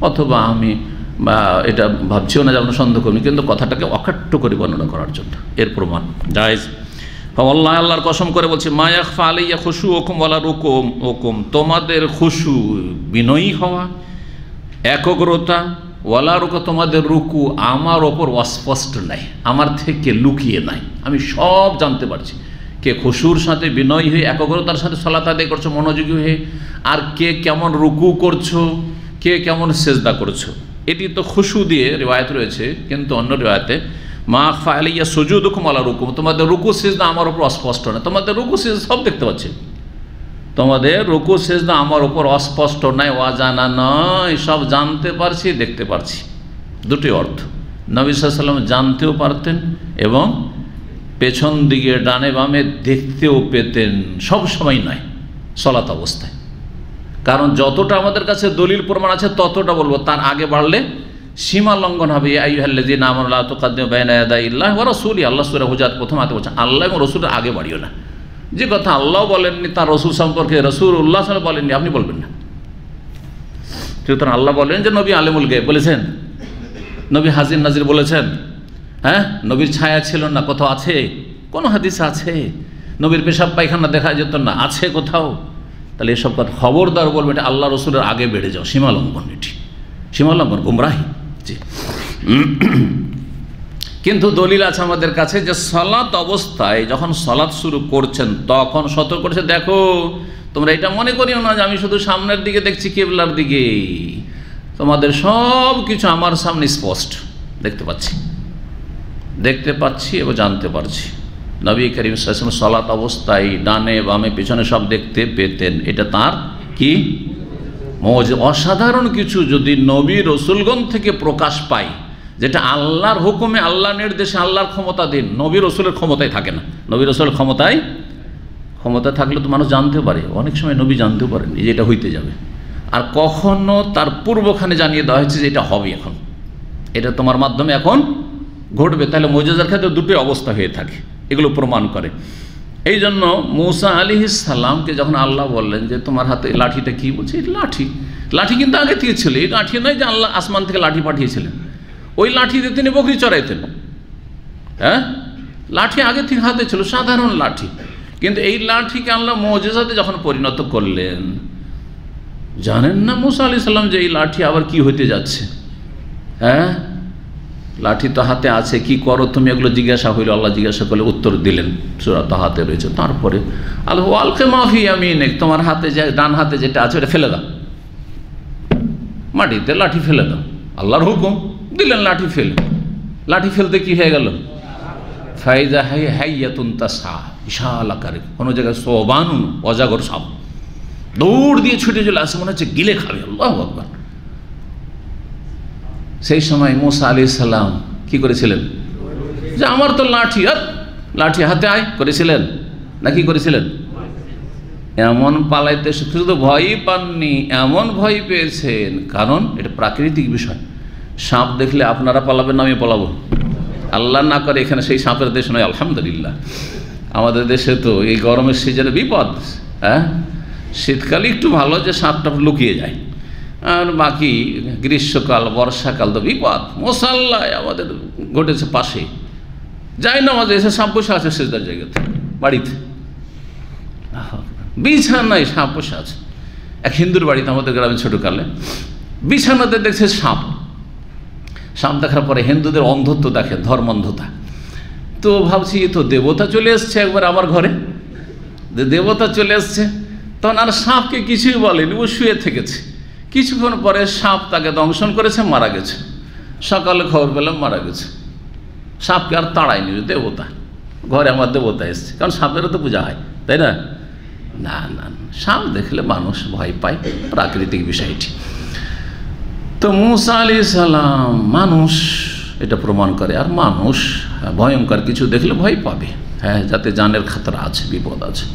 অথবা আমি বা এটা ভাবছিও না যে আপনার সন্দেহ করিনি, কিন্তু কথাটাকে অকাট্য করে বর্ণনা করার জন্য। এর প্রমাণ। জায়জ আল্লাহ আল্লাহর কসম করে বলছে মায়াকফা আলাইয়া খুশু ওকুম ওয়ালা রুকুম, ওকুম, তোমাদের খুশু বিনয়ী হওয়া, একগ্রতা, ওয়ালা রুকু, তোমাদের রুকু আমার ওপর অস্পষ্ট নাই, আমার থেকে লুকিয়ে নাই। আমি সব জানতে পারছি। কে খুশুর সাথে বিনয়ী হয়ে, একগ্রতার সাথে সলাত আদায় করছ, মনোযোগী হয়ে, আর কে কেমন রুকু করছ, কে কেমন সেজদা করছ। এটি তো খুশু দিয়ে রেওয়ায়ত রয়েছে, কিন্তু অন্য রেওয়ায়তে, মা ফাইলিয়া সুজুদ মালা রুকু তোমাদের রুকু সেজদা আমার ওপর অস্পষ্ট না তোমাদের রুকু সেজদা সব দেখতে পাচ্ছি। তোমাদের রুকু সেজদা আমার ওপর অস্পষ্ট নয়, অজানা নয়, সব জানতে পারছি, দেখতে পারছি। দুটি অর্থ। নবী সাল্লাম জানতেও পারতেন এবং পেছন দিকে, ডানে বামে দেখতেও পেতেন। সব সময় নয় সলাত অবস্থায়। কারণ যতটা আমাদের কাছে দলিল প্রমাণ আছে, ততটা বলব। তার আগে বাড়লে সীমা লঙ্ঘন হবে। নাম আল্লাহ রসুল। আল্লাহ হুজাত প্রথম হাতে বলছেন আল্লাহ এবং রসুলের আগে বাড়িও না। যে কথা আল্লাহ বলেননি, তার রসুল সম্পর্কে রসুল উল্লাহ বলেননি, আপনি বলবেন না। সুতরাং আল্লাহ বলেন যে, নবী আলিমুল গে বলেছেন। নবী হাজির নাজির বলেছেন হ্যাঁ নবীর ছায়া ছিল না, কোথাও আছে? কোনো হাদিস আছে? নবীর পেশাব পায়খানা দেখা যেত না, আছে কোথাও? তাহলে এসব কথা খবরদার বলবে এটা আল্লাহ রসুলের আগে বেড়ে যাও, সীমালঙ্ঘন এটি। সীমালঙ্ঘন, গুমরাহি। জি। কিন্তু দলিল আছে আমাদের কাছে যে সলাৎ অবস্থায় যখন সলাৎ শুরু করছেন, তখন সতর্ক করেছে, দেখো, তোমরা এটা মনে করিও না যে আমি শুধু সামনের দিকে দেখছি কেবলার দিকে। তোমাদের সব কিছু আমার সামনে স্পষ্ট। দেখতে পাচ্ছি। দেখতে পাচ্ছি এবং জানতে পারছি। নবী করিম সাসম সলাত অবস্থায় ডানে বামে পিছনে সব দেখতে পেতেন। এটা তার কি? মজ অসাধারণ কিছু যদি নবী রসুলগণ থেকে প্রকাশ পায়, যেটা আল্লাহর হুকুমে আল্লাহ নির্দেশে, আল্লাহর ক্ষমতা দিন, নবী রসুলের ক্ষমতায় থাকে না। নবী রসুলের ক্ষমতায় ক্ষমতা থাকলে তো মানুষ জানতে পারে। অনেক সময় নবী জানতেও পারেন যে এটা হইতে যাবে। আর কখনো তার পূর্বখানে জানিয়ে দেওয়া হয়েছে যে এটা হবে এখন। এটা তোমার মাধ্যমে এখন ঘটবে। তাহলে মৌজাজার ক্ষেত্রে দুটোই অবস্থা হয়ে থাকে। এগুলো প্রমাণ করে। এই জন্য মৌসা আলী সাল্লামকে যখন আল্লাহ বললেন যে, তোমার হাতে লাঠিটা কী? বলছে লাঠি। লাঠি কিন্তু আগে থেকে ছিল এই লাঠি নয় যে আল্লাহ আসমান থেকে লাঠি পাঠিয়েছিলেন। ওই লাঠি দিয়ে তিনি বকরি চড়াইতেন। হ্যাঁ? লাঠি আগে থেকে হাতে ছিল, সাধারণ লাঠি। কিন্তু এই লাঠিকে আল্লাহ মজেজাতে যখন পরিণত করলেন, জানেন না মুসা আলি সাল্লাম যে এই লাঠি আবার কি হতে যাচ্ছে? হ্যাঁ? লাঠি তো হাতে আছে, কি করো তুমি? এগুলো জিজ্ঞাসা হইল, আল্লাহ জিজ্ঞাসা করলে, উত্তর দিলেন, সুরা তো হাতে রয়েছে। তারপরে আল্লাহ আলকে মাফি আমি নেক তোমার হাতে যে, ডান হাতে যেটা আছে, ওটা ফেলে দাও। মাটিতে লাঠি ফেলে দাও। আল্লাহর হুকুম, দিলেন লাঠি ফেলে। লাঠি ফেলতে কি হয়ে গেল? ফাইজা হাই, হাইয়াতুন তা সা বিশাল আকারে। কোনো জায়গায় সোবানুন, অজাগর সাপ। দৌড় দিয়ে ছুটে চলে আসে, মনে হচ্ছে গিলে খাবে। আল্লাহ আকবার। সেই সময় মোসা আলি সাল্লাম কি করেছিলেন? যে আমার তো লাঠি লাঠি হাতে আয়, করেছিলেন? না কি করেছিলেন? এমন পালাইতে শুধু ভয়ই পাননি, এমন ভয় পেয়েছেন। কারণ এটা প্রাকৃতিক বিষয়। সাপ দেখলে আপনারা পালাবেন আমি পালাবো। আল্লাহ না করে এখানে সেই সাপের দেশ নয়, আলহামদুলিল্লাহ। আমাদের দেশে তো এই গরমের সিজনে বিপদ হ্যাঁ? শীতকালে একটু ভালো যে সাপটা লুকিয়ে যায়। আর বাকি গ্রীষ্মকাল, বর্ষাকাল তো বিপদ। মশাল্লায় আমাদের ঘটেছে পাশে। যাই না আমাদের এসে সাপ বসে আছে সেদার জায়গাতে, বাড়িতে। বিছানায় সাপ বসে আছে। এক হিন্দুর বাড়িতে আমাদের গ্রামে ছোটোকালে বিছানাতে দেখছে সাপ। সাপ দেখার পরে হিন্দুদের অন্ধত্ব দেখে, ধর্মান্ধতা। তো ভাবছি, তো দেবতা চলে এসছে একবার আমার ঘরে। দেবতা চলে এসছে। তখন আর সাপকে কিছুই বলেনি, ও শুয়ে থেকেছে। কিছুক্ষণ পরে সাপ তাকে দংশন করেছে, মারা গেছে। সকালে খবর পেলাম মারা গেছে। সাপকে আর তাড়ায়নি দেবতা। ঘরে আমার দেবতা এসছে, কারণ সাপেরও তো পূজা হয়, তাই না? না না সাপ দেখলে মানুষ ভয় পায়, প্রাকৃতিক বিষয়টি। তো মুসা আলি সালাম, মানুষ এটা প্রমাণ করে, আর মানুষ ভয়ঙ্কর কিছু দেখলে ভয় পাবে। হ্যাঁ যাতে জানের খাতরা আছে, বিপদ আছে।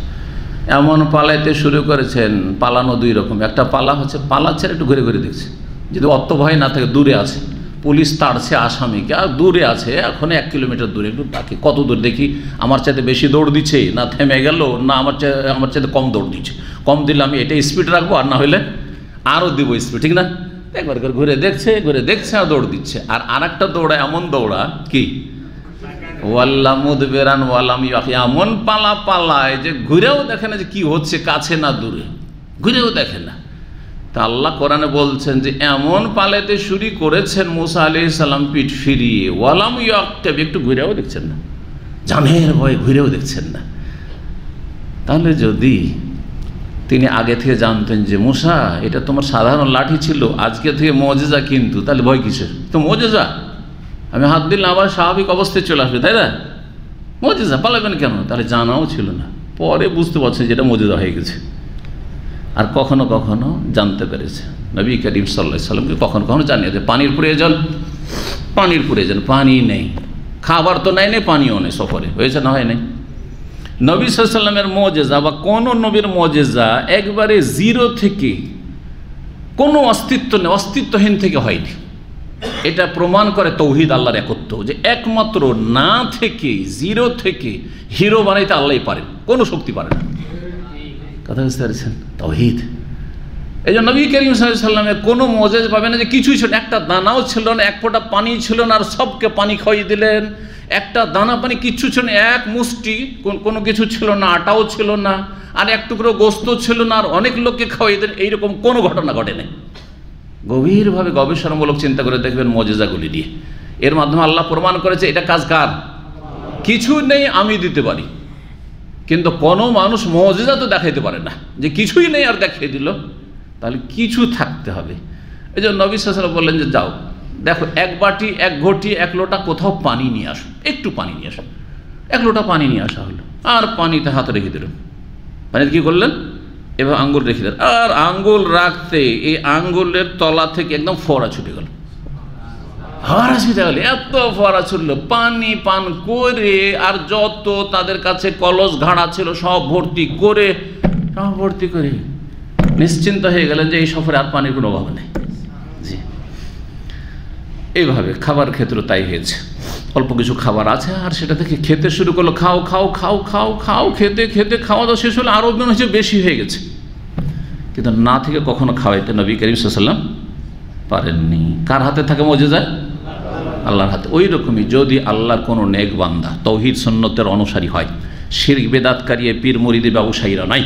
এমন পালাইতে শুরু করেছেন, পালানো দুই রকম। একটা পালা হচ্ছে, পালা পালাচ্ছে একটু ঘুরে ঘুরে দেখছে। যদি অত ভয় না থাকে, দূরে আছে। পুলিশ তাড়ছে আসামিকে, আর দূরে আছে এখন এক কিলোমিটার দূরে, একটু তাকে কত দূর দেখি, আমার চাইতে বেশি দৌড় দিচ্ছে, না থেমে গেল, না আমার চাই আমার চাইতে কম দৌড় দিচ্ছে। কম দিলে আমি এটা স্পিড রাখব, আর না হলে আরও দিব স্পিড ঠিক না? একবার করে ঘুরে দেখছে ঘুরে দেখছে, আর দৌড় দিচ্ছে। আর আর একটা দৌড়া, এমন দৌড়া, কি? ওয়াল্লামুদ বেরান ওয়ালাম ইয়াকি এমন পালা পালায় যে ঘুরেও দেখে না যে কি হচ্ছে কাছে না দূরে। ঘুরেও দেখে না। তা আল্লাহ কোরআনে বলছেন যে, এমন পালাতে শুরু করেছেন মুসা আলি সাল্লাম পিঠ ফিরিয়ে। ওয়ালাম ইয়াক্টেব একটু ঘুরেও দেখছেন না। জানের ভয়ে ঘুরেও দেখছেন না। তাহলে যদি তিনি আগে থেকে জানতেন যে, মূসা, এটা তোমার সাধারণ লাঠি ছিল, আজকে থেকে মজেজা কিন্তু, তাহলে ভয় কিসের? তো মজেজা। আমি হাত দিলাম আবার স্বাভাবিক অবস্থায় চলে আসবে, তাই না? মজেজা পালাবেন কেন? তাহলে জানাও ছিল না। পরে বুঝতে পারছেন যে এটা মজেজা হয়ে গেছে। আর কখনো কখনো জানতে পেরেছে। নবী করিম সাল্লা সাল্লামকে কখনো কখনো জানিয়ে যে পানির প্রয়োজন পানির প্রয়োজন, পানি নেই। খাবার তো নাই নেই, পানিও নেই সফরে। হয়েছে না হয় নাই? নবী সাল্লামের মজেজা বা কোনো নবীর মজেজা একবারে জিরো থেকে কোনো অস্তিত্ব নেই, অস্তিত্বহীন থেকে হয়নি। এটা প্রমাণ করে তৌহিদ আল্লাহর একত্ব, যে একমাত্র না থেকে জিরো থেকে হিরো বানাইতে আল্লাহ পারেন, কোনো শক্তি পারে না। কথা বুঝতে পারছেন? তৌহিদ। এই জন্য নবী করিম সাল্লামের কোনো মজেজ পাবে না যে কিছুই ছিল একটা দানাও ছিল না, এক ফোঁটা পানি ছিল না, আর সবকে পানি খাইয়ে দিলেন। একটা দানা পানি কিচ্ছু ছিল না, এক মুষ্টি কোনো কিছু ছিল না, আটাও ছিল না, আর এক টুকরো গোস্ত ছিল না, আর অনেক লোককে খাওয়াই দেন এইরকম কোনো ঘটনা ঘটে নাই। গভীরভাবে গবেষণামূলক চিন্তা করে দেখবেন মজেজাগুলি দিয়ে এর মাধ্যমে আল্লাহ প্রমাণ করেছে, এটা কাজ কার? কিছু নেই আমি দিতে পারি। কিন্তু কোনো মানুষ মজেজা তো দেখাইতে পারে না। যে কিছুই নেই আর দেখিয়ে দিল। তাহলে কিছু থাকতে হবে। এই জন্য নবী বললেন যে, যাও, দেখো, এক বাটি, এক ঘটি, এক লোটা কোথাও পানি নিয়ে আসো। একটু পানি নিয়ে আসো। এক লোটা পানি নিয়ে আসা হলো। আর পানিতে হাত রেখে দিল। পানিতে কী করলেন? এবার আঙ্গুল রেখে দেন। আর আঙ্গুল রাখতে এই আঙ্গুলের তলা থেকে একদম ফোয়ারা ছুটে গেল। ফোয়ারা ছুটে গেল, এত ফোয়ারা ছুটলো। পানি পান করে আর যত তাদের কাছে কলস ঘাড়া ছিল সব ভর্তি করে, সব ভর্তি করে নিশ্চিন্ত হয়ে গেলেন যে এই সফরে আর পানির কোনো অভাব নেই। এইভাবে খাবার ক্ষেত্র তাই হয়েছে। অল্প কিছু খাবার আছে আর সেটা থেকে খেতে শুরু করল, খাও খাও খাও খাও খাও, খেতে খেতে খাওয়া দাওয়া শেষ হলে, আরও মনে হচ্ছে বেশি হয়ে গেছে। কিন্তু না থেকে কখনো খাওয়াইতে নবী করিম সাল্লাম পারেননি। কার হাতে থাকে মজে যায় আল্লাহর হাতে। ওই রকমই যদি আল্লাহর কোনো নেক বান্দা তৌহিদ সন্ন্যতের অনুসারী হয় শির বেদাতকারী, পীর মরিদি ব্যবসায়ীরা নাই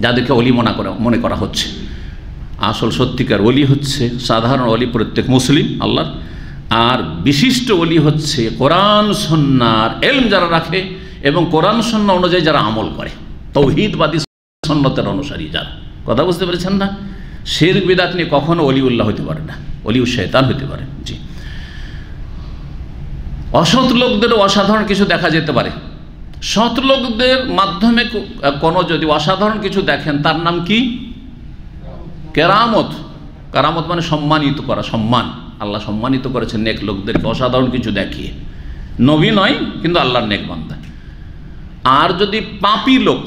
যাদেরকে অলি মনে করা মনে করা হচ্ছে। আসল সত্যিকার অলি হচ্ছে সাধারণ অলি প্রত্যেক মুসলিম, আল্লাহর। আর বিশিষ্ট অলি হচ্ছে কোরআন সন্ন্যার এলম যারা রাখে এবং কোরআন, সন্না অনুযায়ী যারা আমল করে। তৌহিদবাদী সন্ন্যতের অনুসারী যারা। কথা বুঝতে পেরেছেন না? শের বিদাত নিয়ে কখনো অলিউল্লাহ হতে পারে না। অলিউ শয়তান হতে পারে। জি। অসৎ লোকদেরও অসাধারণ কিছু দেখা যেতে পারে। সৎ লোকদের মাধ্যমে কোনো যদি অসাধারণ কিছু দেখেন, তার নাম কি? কেরামত। কেরামত মানে সম্মানিত করা, সম্মান। আল্লাহ সম্মানিত করেছেন নেক লোকদেরকে, অসাধারণ কিছু দেখিয়ে। নবী নয়, কিন্তু আল্লাহর নেক বান্দা। আর যদি পাপি লোক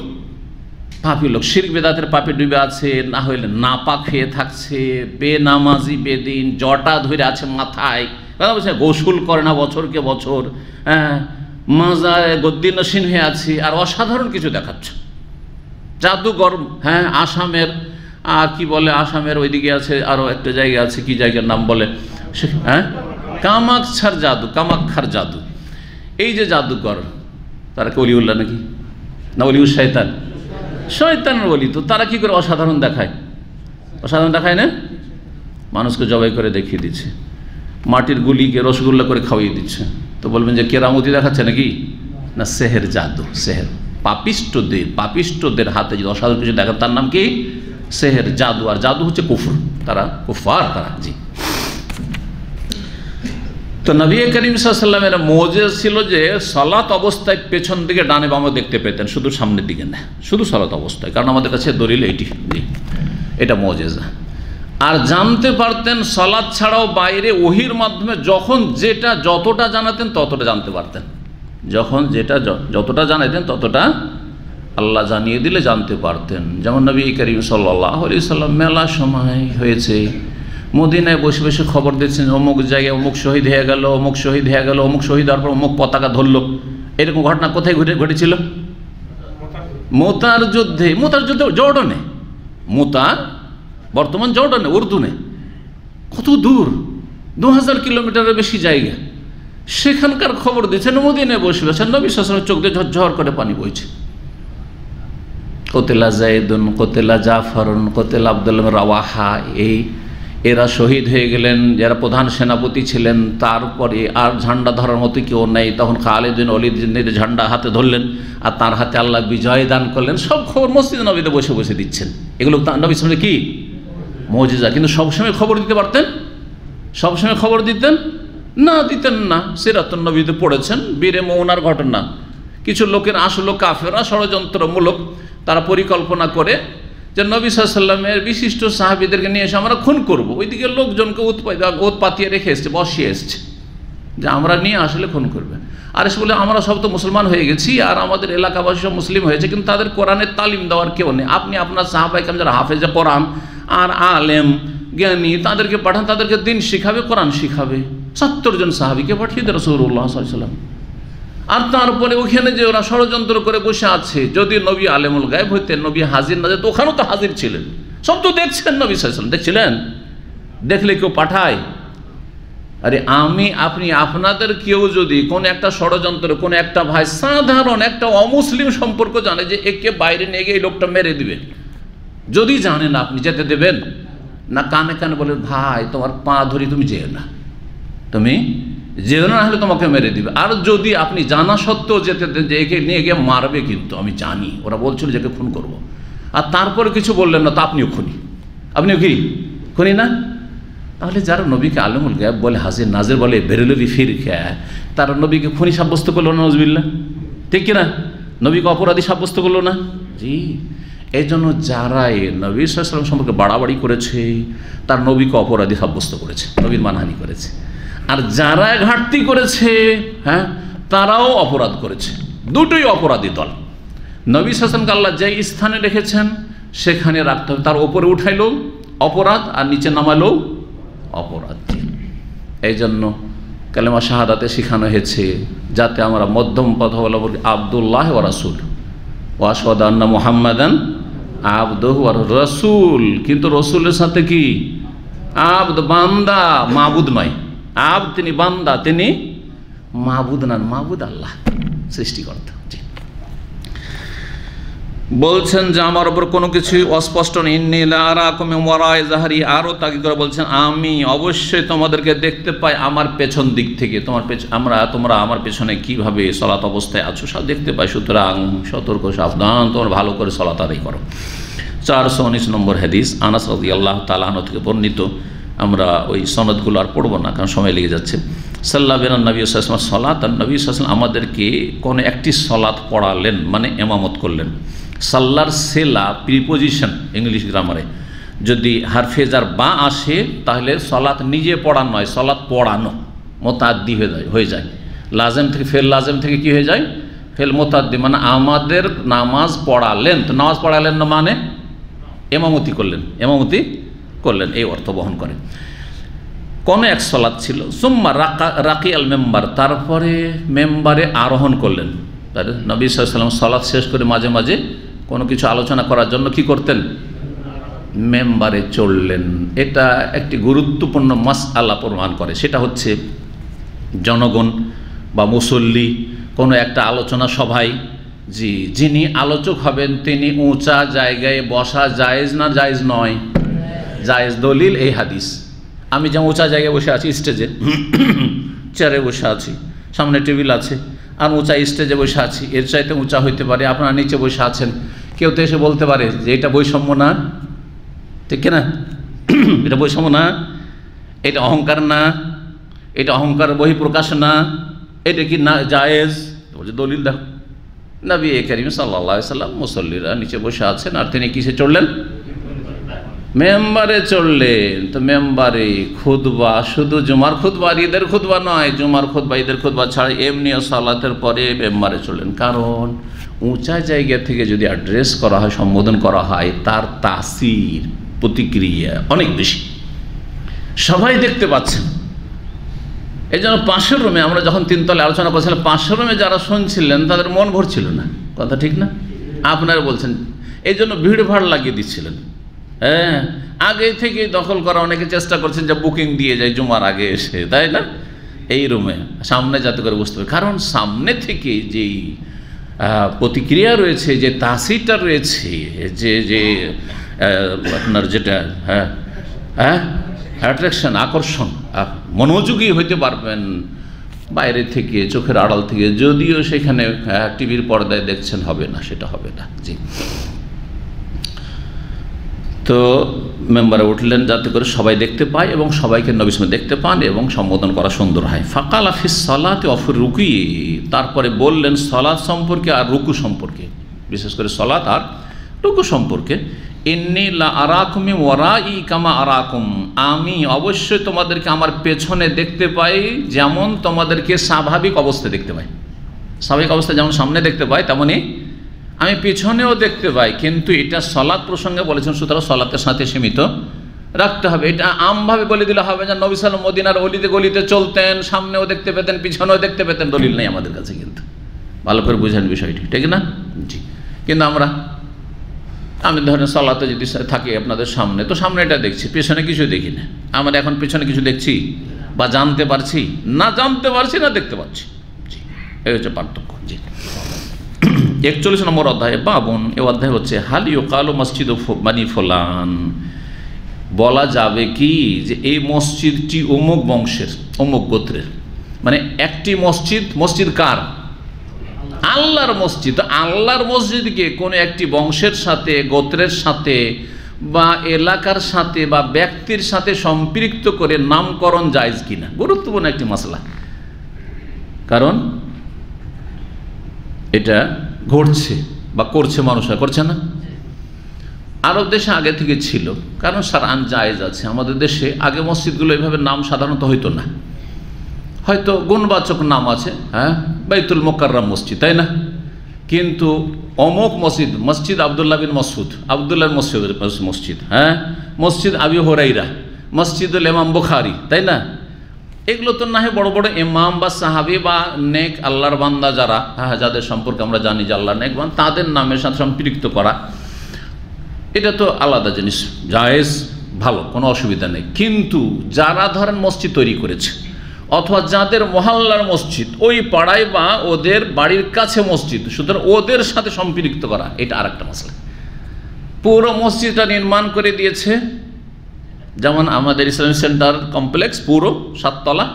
পাপি লোক শির বেদাতের পাপে ডুবে আছে, না হইলে নাপাক খেয়ে থাকছে, বেনামাজি, বেদিন, জটা ধরে আছে মাথায়। কথা বলছে, গোসল করে না বছরকে বছর হ্যাঁ মাজায় গদ্দিনসীন হয়ে আছে, আর অসাধারণ কিছু দেখাচ্ছে। জাদুঘর হ্যাঁ আসামের আর কি বলে, আসামের ওইদিকে আছে আরও একটা জায়গা আছে, কি জায়গার নাম বলে? হ্যাঁ? কামাক্ষার জাদু কামাক্ষার জাদু। এই যে জাদুকর, তারা কি অলিউল্লাহ নাকি? না অলিউল শয়তান? শয়তানের বলি তো, তারা কি করে অসাধারণ দেখায়? অসাধারণ দেখায় না? মানুষকে জবাই করে দেখিয়ে দিচ্ছে। মাটির গুলিকে রসগোল্লা করে খাওয়িয়ে দিচ্ছে। তো বলবেন যে কেরামতি দেখাচ্ছে নাকি? না, সেহের জাদু, সেহের। পাপিষ্টদের পাপিষ্টদের হাতে যদি অসাধারণ কিছু দেখা তার নাম কি? সেহের জাদু, আর জাদু হচ্ছে কুফর। তারা কুফার তারা, জি। তো নবী করিম সাল্লামের মোজেজ ছিল যে সলাত অবস্থায় পেছন দিকে ডানে বামে দেখতে পেতেন, শুধু সামনের দিকে না, শুধু সলাত অবস্থায়, কারণ আমাদের কাছে দলিল এইটি, জি, এটা মোজেজা আর জানতে পারতেন সলাদ ছাড়াও বাইরে ওহির মাধ্যমে যখন যেটা, যতটা জানাতেন ততটা জানতে পারতেন। যখন যেটা, যতটা জানাতেন ততটা আল্লাহ জানিয়ে দিলে জানতে পারতেন। যেমন নবী করিম সাল্লাহ আলি সাল্লাম মেলা সময় হয়েছে, মদিনায় বসে বসে খবর দিচ্ছেন, অমুক জায়গায় অমুক শহীদ হয়ে গেল, অমুক শহীদ হয়ে গেল, অমুক শহীদ হওয়ার পর অমুক পতাকা ধরলো। এরকম ঘটনা কোথায় ঘটে, ঘটেছিল? মোতার যুদ্ধে মোতার যুদ্ধে জর্ডনে। মোতার বর্তমান জর্ডনে, উর্দুনে। কত দূর? দু হাজার কিলোমিটারের বেশি জায়গা। সেখানকার খবর দিচ্ছেন মদিনে বসে আছেন নবী শাসনের চোখ দিয়ে ঝরঝর করে পানি বইছে। কোতেলা জায়দুন কোতেলা জাফরুন, কোতেলা আবদুল্লাহ রাওয়াহা, এই এরা শহীদ হয়ে গেলেন, যারা প্রধান সেনাপতি ছিলেন, তারপরে আর ঝান্ডা ধরার মতো কেউ নেই। তখন খালেদিন অলিদিনের ঝান্ডা হাতে ধরলেন, আর তার হাতে আল্লাহ বিজয় দান করলেন, সব খবর মসজিদ নবীতে বসে বসে দিচ্ছেন। এগুলো নবী সামনে কি? মজিজা। কিন্তু সবসময় খবর দিতে পারতেন? সবসময় খবর দিতেন? না দিতেন না। সিরাতুন নবীতে পড়েছেন, বীরে মৌনার ঘটনা। কিছু লোকের আসলো কাফেরা ষড়যন্ত্রমূলক তারা পরিকল্পনা করে যে নবী সাল্লামের বিশিষ্ট সাহাবিদেরকে নিয়ে এসে আমরা খুন করব। ওইদিকে লোকজনকে উৎপাদ উৎপাতিয়ে রেখে এসছে, বসিয়ে এসছে। যে আমরা নিয়ে আসলে খুন করবে। আর এসে বলে, আমরা সব তো মুসলমান হয়ে গেছি আর আমাদের এলাকাবাসী সব মুসলিম হয়েছে, কিন্তু তাদের কোরআনের তালিম দেওয়ার কেউ নেই। আপনি আপনার সাহাবাইকাম যারা হাফেজে কোরআন আর আলেম, জ্ঞানী, তাদেরকে পাঠান, তাদেরকে দিন শিখাবে, কোরআন শিখাবে। সত্তর জন সাহাবিকে পাঠিয়ে দেয় রসুল্লাহ সাল্লাম আর তারপরে ওখানে যে ওরা ষড়যন্ত্র করে বসে আছে, যদি নবী আলেমুল গায়েব হইতেন নবী হাজির না যেত ওখানেও তো হাজির ছিলেন। সব তো দেখছেন নবী সাল্লাম দেখছিলেন? দেখলে কেউ পাঠায়? আরে আমি, আপনি, আপনাদের কেউ যদি কোন একটা ষড়যন্ত্র, কোন একটা ভাই, সাধারণ একটা অমুসলিম সম্পর্ক জানে যে একে বাইরে নিয়ে গিয়ে লোকটা মেরে দিবে। যদি জানেন আপনি, যেতে দেবেন? না কানে কানে বলে, ভাই, তোমার পা ধরি, তুমি যেও না। তুমি যেও না হলে তোমাকে মেরে দিবে। আর যদি আপনি জানা সত্ত্বেও যেতে যে একে নিয়ে গিয়ে মারবে কিন্তু, আমি জানি, ওরা বলছিল যে খুন করব। আর তারপরে কিছু বললেন না, তা আপনিও খুনি। আপনিও কি? খুনি না? তাহলে যারা নবীকে আলমুল গায়েব বলে হাজির নাজের বলে বেরেলবি ফির খায় তারা নবীকে খুনি সাব্যস্ত করল না নজবিল্লা ঠিক কিনা? নবীকে অপরাধী সাব্যস্ত করল না? জি। এই জন্য যারা এ নবী সাল্লাম সম্পর্কে বাড়াবাড়ি করেছে, তার নবীকে অপরাধী সাব্যস্ত করেছে, নবীর মানহানি করেছে। আর যারা ঘাটতি করেছে হ্যাঁ তারাও অপরাধ করেছে। দুটোই অপরাধী দল। নবী শাসনকে আল্লাহ যে স্থানে রেখেছেন, সেখানে রাখতে হবে। তার ওপরে উঠাইলো অপরাধ আর নিচে নামালো অপরাধ। এই জন্য কালেমা শাহাদাতে শেখানো হয়েছে, যাতে আমরা মধ্যম কথা বলা বলি আবদুল্লাহ ও রাসুল ওয়াসদ আন্না মোহাম্মদান আবদহ আর রসুল। কিন্তু রসুলের সাথে কি? আবদ, বান্দা, মাবুদ নয়। আব, তিনি বান্দা, তিনি মাবুদ নান মাহবুদ আল্লাহ, সৃষ্টিকর্তা বলছেন যে আমার ওপর কোনো কিছুই অস্পষ্ট নেই। জাহারি। আরও তাকে করে বলছেন, আমি অবশ্যই তোমাদেরকে দেখতে পাই আমার পেছন দিক থেকে। তোমার আমরা, তোমরা আমার পেছনে কীভাবে সলাত অবস্থায় আছো সব দেখতে পাই। সুতরাং সতর্ক, সাবধান, তোমরা ভালো করে সলাত আদায় করো। চারশো উনিশ নম্বর হাদিস, আনাস আল্লাহ তালাহন থেকে বর্ণিত। আমরা ওই সনদগুলো আর পড়ব না, কারণ সময় লেগে যাচ্ছে। সাল্লাহ বেন নবী সাল্লাম সলাত, আর নবী সাল্লাম আমাদেরকে কোনো একটি সলাত পড়ালেন মানে এমামত করলেন। সাল্লার সেলা প্রিপোজিশন ইংলিশ গ্রামারে যদি হারফেজার বা আসে, তাহলে সলাত নিজে পড়ানো নয়, সলাত পড়ানো, মোতাদ্দি হয়ে যায় হয়ে যায়। লাজেম থেকে, ফেল লাজেম থেকে কি হয়ে যায়? ফেল মোতাদ্দি মানে আমাদের নামাজ পড়ালেন। তো নামাজ পড়ালেন না মানে? এমামতি করলেন। এমামতি করলেন, এই অর্থ বহন করে কোন এক সলাদ ছিল, সুম্মা রাকা রাকি আল মেম্বার, তারপরে মেম্বারে আরোহণ করলেন। তাহলে নবী সাল্লাম সলাদ শেষ করে মাঝে মাঝে কোনো কিছু আলোচনা করার জন্য কি করতেন? মেম্বারে চললেন এটা একটি গুরুত্বপূর্ণ মাস আল্লাহ প্রমাণ করে। সেটা হচ্ছে জনগণ বা মুসল্লি, কোনো একটা আলোচনা সভায়, জি, যিনি আলোচক হবেন, তিনি উঁচা জায়গায় বসা জায়েজ না জায়েজ নয়। জায়েজ দলিল এই হাদিস। আমি যেমন উঁচা জায়গায় বসে আছি স্টেজে চেয়ারে বসে আছি, সামনে টেবিল আছে, আর উঁচা স্টেজে বসে আছি, এর চাইতে উঁচা হইতে পারে, আপনারা নিচে বসে আছেন। কেউ তো এসে বলতে পারে যে এটা বৈষম্য না। ঠিক না এটা বৈষম্য না। এটা অহংকার না। এটা অহংকার বহিঃপ্রকাশ না। এটা কি না জায়েজ? বলছে দলিল দেখো। নবী এ করিম সাল্লা সাল্লাম মুসল্লিরা নিচে বসে আছেন, আর তিনি কিসে চড়লেন? মেম্বারে চড়লেন তো মেম্বারে খুদবা শুধু জুমার খুদবা ঈদের খুদবা নয়, জুমার খুদবা ঈদের খুদবা ছাড়া এমনিও সালাতের পরে মেম্বারে চললেন কারণ উঁচা জায়গা থেকে যদি অ্যাড্রেস করা হয়, সম্বোধন করা হয়, তার তাসির, প্রতিক্রিয়া অনেক বেশি। সবাই দেখতে পাচ্ছেন। এই জন্য পাশের রুমে আমরা যখন তিনতলে আলোচনা করছিলাম, পাশের রুমে যারা শুনছিলেন, তাদের মন ভরছিল না। কথা ঠিক না? আপনারা বলছেন, এই জন্য ভিড় ভাড় লাগিয়ে দিচ্ছিলেন। হ্যাঁ আগে থেকে দখল করা অনেকে চেষ্টা করছেন যে বুকিং দিয়ে যায় জুমার আগে এসে, তাই না? এই রুমে, সামনে যাতে করে বুঝতে পারে। কারণ সামনে থেকে যেই প্রতিক্রিয়া রয়েছে, যে তাসিরটা রয়েছে, যে যে আপনার যেটা হ্যাঁ হ্যাঁ অ্যাট্রাকশন আকর্ষণ মনোযোগী হইতে পারবেন বাইরে থেকে, চোখের আড়াল থেকে, যদিও সেখানে টিভির পর্দায় দেখছেন হবে না, সেটা হবে না, জি। তো মেম্বারে উঠলেন যাতে করে সবাই দেখতে পায় এবং সবাইকে নবিসমে দেখতে পান এবং সম্বোধন করা সুন্দর হয়। ফাকাল আফিস সলাতে অফর রুকুই তারপরে বললেন সলাৎ সম্পর্কে আর রুকু সম্পর্কে। বিশেষ করে সলাৎ আর রুকু সম্পর্কে। ইন্নি লা আরাকুমি ওয়ারা ই কামা আরাকুম। আমি অবশ্যই তোমাদেরকে আমার পেছনে দেখতে পাই, যেমন তোমাদেরকে স্বাভাবিক অবস্থায় দেখতে পাই। স্বাভাবিক অবস্থায় যেমন সামনে দেখতে পাই তেমনই আমি পিছনেও দেখতে পাই, কিন্তু এটা সলাৎ প্রসঙ্গে বলেছেন, সুতরাং সলাতের সাথে সীমিত রাখতে হবে। এটা আমভাবে বলে দিলে হবে যে, নবী সালাম মদিনার অলিতে গলিতে চলতেন, সামনেও দেখতে পেতেন, পিছনেও দেখতে পেতেন, দলিল নেই আমাদের কাছে কিন্তু। ভালো করে বুঝেন বিষয়টি, ঠিক না? জি। কিন্তু আমরা, আমি ধরেন সলাতে যদি থাকি আপনাদের সামনে, তো সামনে এটা দেখছি, পেছনে কিছু দেখি না। আমরা এখন পেছনে কিছু দেখছি বা জানতে পারছি? না জানতে পারছি, না দেখতে পাচ্ছি। জি, এই হচ্ছে পার্থক্য, জি। একচল্লিশ নম্বর অধ্যায়ে, বাবন, এ অধ্যায় হচ্ছে হালিও কালো মসজিদ বানি ফোলান। বলা যাবে কি যে এই মসজিদটি অমুক বংশের, অমুক গোত্রের। মানে একটি মসজিদ মসজিদ কার? আল্লাহর মসজিদ। আল্লাহর মসজিদকে কোনো একটি বংশের সাথে, গোত্রের সাথে, বা এলাকার সাথে, বা ব্যক্তির সাথে সম্পৃক্ত করে নামকরণ জায়জ কিনা? গুরুত্বপূর্ণ একটি মশলা কারণ এটা ঘটছে বা করছে মানুষরা করছে না। আরব দেশে আগে থেকে ছিল, কারণ সারান জায়েজ আছে। আমাদের দেশে আগে মসজিদগুলো এভাবে নাম সাধারণত হইতো না। হয়তো গুণবাচক নাম আছে হ্যাঁ? বাইতুল মোকাররাম মসজিদ, তাই না? কিন্তু অমক মসজিদ মসজিদ আবদুল্লাহ বিন মসুদ আবদুল্লাহ মসজিদ মসজিদ হ্যাঁ? মসজিদ আবি হরাইরা, মসজিদুল ইমাম বুখারি, তাই না? এগুলো তো না হয় বড় বড় ইমাম বা সাহাবি বা নেক আল্লাহর বান্দা যারা হ্যাঁ যাদের সম্পর্কে আমরা জানি যে আল্লাহ নেক বান তাদের নামের সাথে সম্পৃক্ত করা, এটা তো আলাদা জিনিস, জায়েজ, ভালো, কোনো অসুবিধা নেই। কিন্তু যারা ধরেন মসজিদ তৈরি করেছে, অথবা যাদের মহাল্লার মসজিদ, ওই পাড়ায় বা ওদের বাড়ির কাছে মসজিদ, সুতরাং ওদের সাথে সম্পৃক্ত করা, এটা আর একটা মশলা পুরো মসজিদটা নির্মাণ করে দিয়েছে যেমন আমাদের ইসলামিক সেন্টার কমপ্লেক্স, পুরো সাততলা,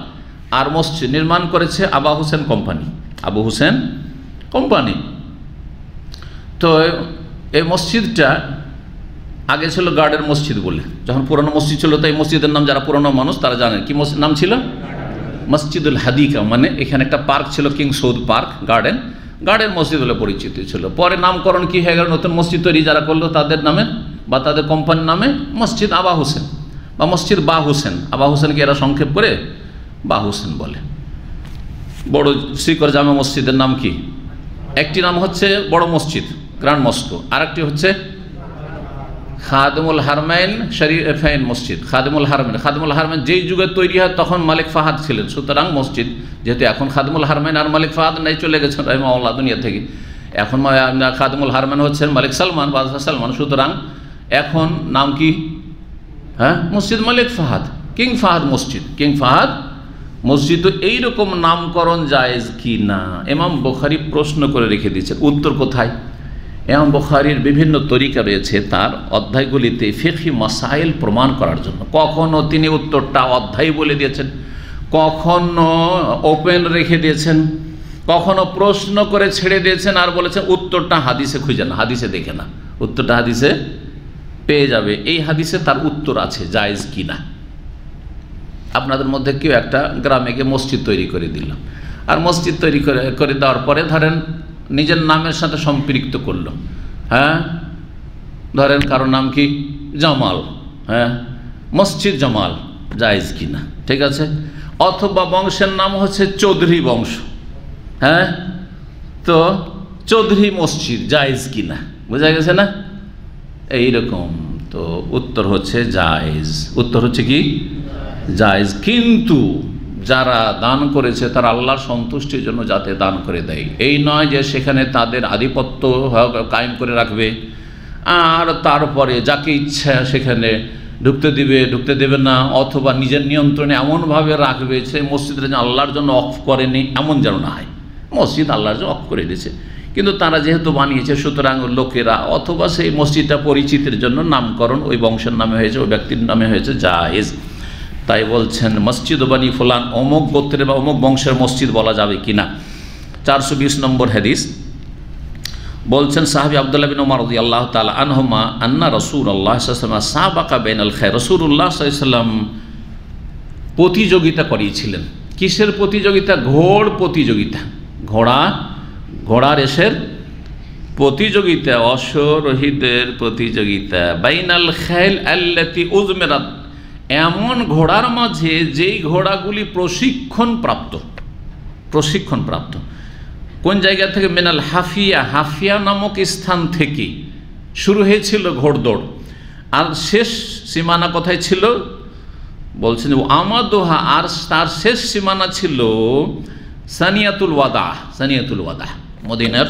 আর মসজিদ নির্মাণ করেছে আবা হোসেন কোম্পানি। আবু হোসেন কোম্পানি। তো এই মসজিদটা আগে ছিল গার্ডের মসজিদ বলে। যখন পুরনো মসজিদ ছিল তো এই মসজিদের নাম যারা পুরনো মানুষ, তারা জানেন কি নাম ছিল? মসজিদুল হাদিকা মানে এখানে একটা পার্ক ছিল, King Saud park, garden. Garden মসজিদ বলে পরিচিত ছিল। পরে নামকরণ কি হয়ে গেল? নতুন মসজিদ তৈরি যারা করল, তাদের নামে বা তাদের কোম্পানির নামে মসজিদ আবা হোসেন। বা মসজিদ বা হোসেন। আবা হোসেনকে এরা সংক্ষেপ করে বা হোসেন বলে। বড় শ্রীকর জামা মসজিদের নাম কি? একটি নাম হচ্ছে বড় মসজিদ, গ্রান্ড মস্কো। আরেকটি হচ্ছে খাদমুল হারমাইন শরীফাইন মসজিদ। খাদমুল হারমাইন। খাদমুল হারমাইন যেই যুগে তৈরি হয় তখন মালিক ফাহাদ ছিলেন। সুতরাং মসজিদ, যেহেতু এখন খাদমুল হারমাইন আর মালিক ফাহাদ নাই, চলে গেছেন রহিমাউল্লাহ দুনিয়া থেকে। এখন খাদমুল হারমাইন হচ্ছেন মালিক সালমান, বাদশাহ সালমান। সুতরাং এখন নাম কি? হ্যাঁ? মসজিদ মালিক ফাহাদ। কিং ফাহাদ মসজিদ। কিং ফাহাদ মসজিদ এইরকম নামকরণ জায়েজ কি না? এমাম বখারি প্রশ্ন করে রেখে দিয়েছেন। উত্তর কোথায়? এমাম বখারির বিভিন্ন তরিকা রয়েছে তার অধ্যায়গুলিতে ফেকি মাসাইল প্রমাণ করার জন্য। কখনো তিনি উত্তরটা অধ্যায় বলে দিয়েছেন, কখনো ওপেন রেখে দিয়েছেন, কখনো প্রশ্ন করে ছেড়ে দিয়েছেন আর বলেছেন উত্তরটা হাদিসে খুঁজে না, হাদিসে দেখে না। উত্তরটা হাদিসে পেয়ে যাবে। এই হাদিসে তার উত্তর আছে, জায়েজ কি না আপনাদের মধ্যে কেউ একটা গ্রামে গিয়ে মসজিদ তৈরি করে দিল। আর মসজিদ তৈরি করে করে দেওয়ার পরে ধরেন নিজের নামের সাথে সম্পৃক্ত করল। হ্যাঁ? ধরেন কারও নাম কি? জামাল। হ্যাঁ? মসজিদ জামাল, জায়েজ কি না ঠিক আছে? অথবা বংশের নাম হচ্ছে চৌধুরী বংশ। হ্যাঁ? তো চৌধুরী মসজিদ, জায়েজ কি না বোঝা গেছে না? এইরকম। তো উত্তর হচ্ছে জায়জ। উত্তর হচ্ছে কি? জায়েজ। কিন্তু যারা দান করেছে, তারা আল্লাহর সন্তুষ্টির জন্য যাতে দান করে দেয়। এই নয় যে সেখানে তাদের আধিপত্য কায়েম করে রাখবে। আর তারপরে যাকে ইচ্ছা সেখানে ঢুকতে দিবে, ঢুকতে দেবে না, অথবা নিজের নিয়ন্ত্রণে এমনভাবে রাখবে সে মসজিদটা যেন আল্লাহর জন্য অফ করেনি, এমন যেন না হয়। মসজিদ আল্লাহর জন্য অফ করে দিয়েছে। কিন্তু তারা যেহেতু বানিয়েছে, সুতরাং লোকেরা অথবা সেই মসজিদটা পরিচিতির জন্য নামকরণ ওই বংশের নামে হয়েছে, ওই ব্যক্তির নামে হয়েছে জায়েজ। তাই বলছেন, মসজিদ বানি ফুলান, অমুক গোত্রের বা অমুক বংশের মসজিদ বলা যাবে কি না? চারশো বিশ নম্বর হাদিস। বলছেন সাহাবি আবদুল্লাহ বিন ওমর আল্লাহ তালা আনহমা আন্না রসুল আল্লাহ সাহাবাকা বেন আল খায় রসুল্লাহ সাল্লাম প্রতিযোগিতা করিয়েছিলেন। কিসের প্রতিযোগিতা? ঘোড় প্রতিযোগিতা। ঘোড়া ঘোড়া রেসের প্রতিযোগিতা, অশ্বরোহীদের প্রতিযোগিতা। বাইনাল খেল আল্লাতি উজমেরাত। এমন ঘোড়ার মাঝে যেই ঘোড়াগুলি প্রশিক্ষণ প্রাপ্ত প্রশিক্ষণ প্রাপ্ত কোন জায়গা থেকে? মেনাল হাফিয়া। হাফিয়া নামক স্থান থেকে শুরু হয়েছিল ঘোড়দৌড়। আর শেষ সীমানা কোথায় ছিল? বলছেন আমাদোহা আর তার শেষ সীমানা ছিল সানিয়াতুল ওয়াদা সানিয়াতুল ওয়াদা। মদিনার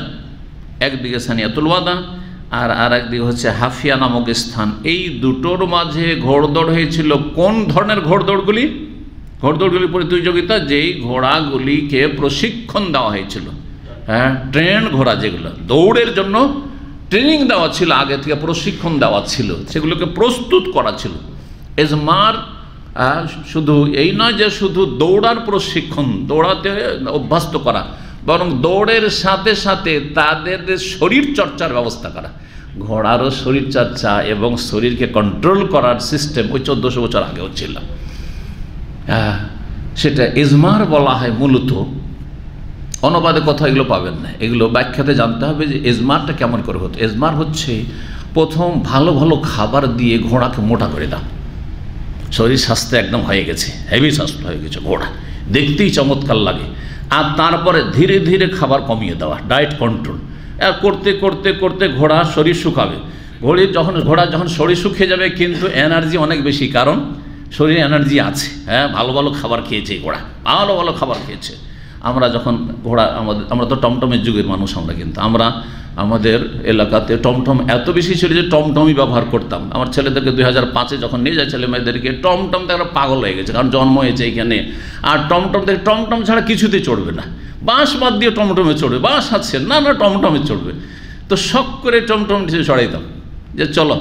একদিকে সানিয়াতুল ওয়াদা আর আর একদিকে হচ্ছে হাফিয়া নামক স্থান। এই দুটোর মাঝে ঘোড়দৌড় হয়েছিল। কোন ধরনের ঘোড়দৌড়গুলি? ঘোড়দৌড়গুলি প্রতিযোগিতা, যেই ঘোড়াগুলিকে প্রশিক্ষণ দেওয়া হয়েছিল। হ্যাঁ ট্রেন ঘোড়া যেগুলো, দৌড়ের জন্য ট্রেনিং দেওয়া ছিল, আগে থেকে প্রশিক্ষণ দেওয়া ছিল। সেগুলোকে প্রস্তুত করা ছিল। এজমার শুধু এই নয় যে শুধু দৌড়ার প্রশিক্ষণ দৌড়াতে অভ্যস্ত করা বরং দৌড়ের সাথে সাথে তাদের শরীর চর্চার ব্যবস্থা করা। ঘোড়ারও শরীর চর্চা এবং শরীরকে কন্ট্রোল করার সিস্টেম ওই চোদ্দোশো বছর আগেও ছিল। হ্যাঁ, সেটা ইজমার বলা হয় মূলত। অনুবাদে কথা এগুলো পাবেন না। এগুলো ব্যাখ্যাতে জানতে হবে যে এজমারটা কেমন করে হতো। এজমার হচ্ছে প্রথম ভালো ভালো খাবার দিয়ে ঘোড়াকে মোটা করে দাও। শরীর স্বাস্থ্য একদম হয়ে গেছে হেভি স্বাস্থ্য হয়ে গেছে, ঘোড়া। দেখতেই চমৎকার লাগে। আর তারপরে ধীরে ধীরে খাবার কমিয়ে দেওয়া ডায়েট কন্ট্রোল করতে করতে করতে ঘোড়া শরীর শুকাবে। ঘড়ি যখন, ঘোড়া যখন শরীর শুকিয়ে যাবে, কিন্তু এনার্জি অনেক বেশি। কারণ শরীরে এনার্জি আছে হ্যাঁ ভালো ভালো খাবার খেয়েছে ঘোড়া, ভালো ভালো খাবার খেয়েছে। আমরা যখন ঘোড়া, আমাদের, আমরা তো টমটমের যুগের মানুষ আমরা কিন্তু। আমরা আমাদের এলাকাতে টমটম এত বেশি ছিল যে টমটমই ব্যবহার করতাম। আমার ছেলেদেরকে দুই হাজার পাঁচে যখন নিয়ে যায় ছেলে মেয়েদেরকে, টমটম তারা পাগল হয়ে গেছে, কারণ জন্ম হয়েছে এইখানে আর টমটম থেকে টমটম ছাড়া কিছুতেই চড়বে না। বাঁশ বাদ দিয়ে টমটমে চড়বে, বাঁশ আছে না না, টমটমে চড়বে। তো শখ করে টমটম চড়াইতাম, যে চলো,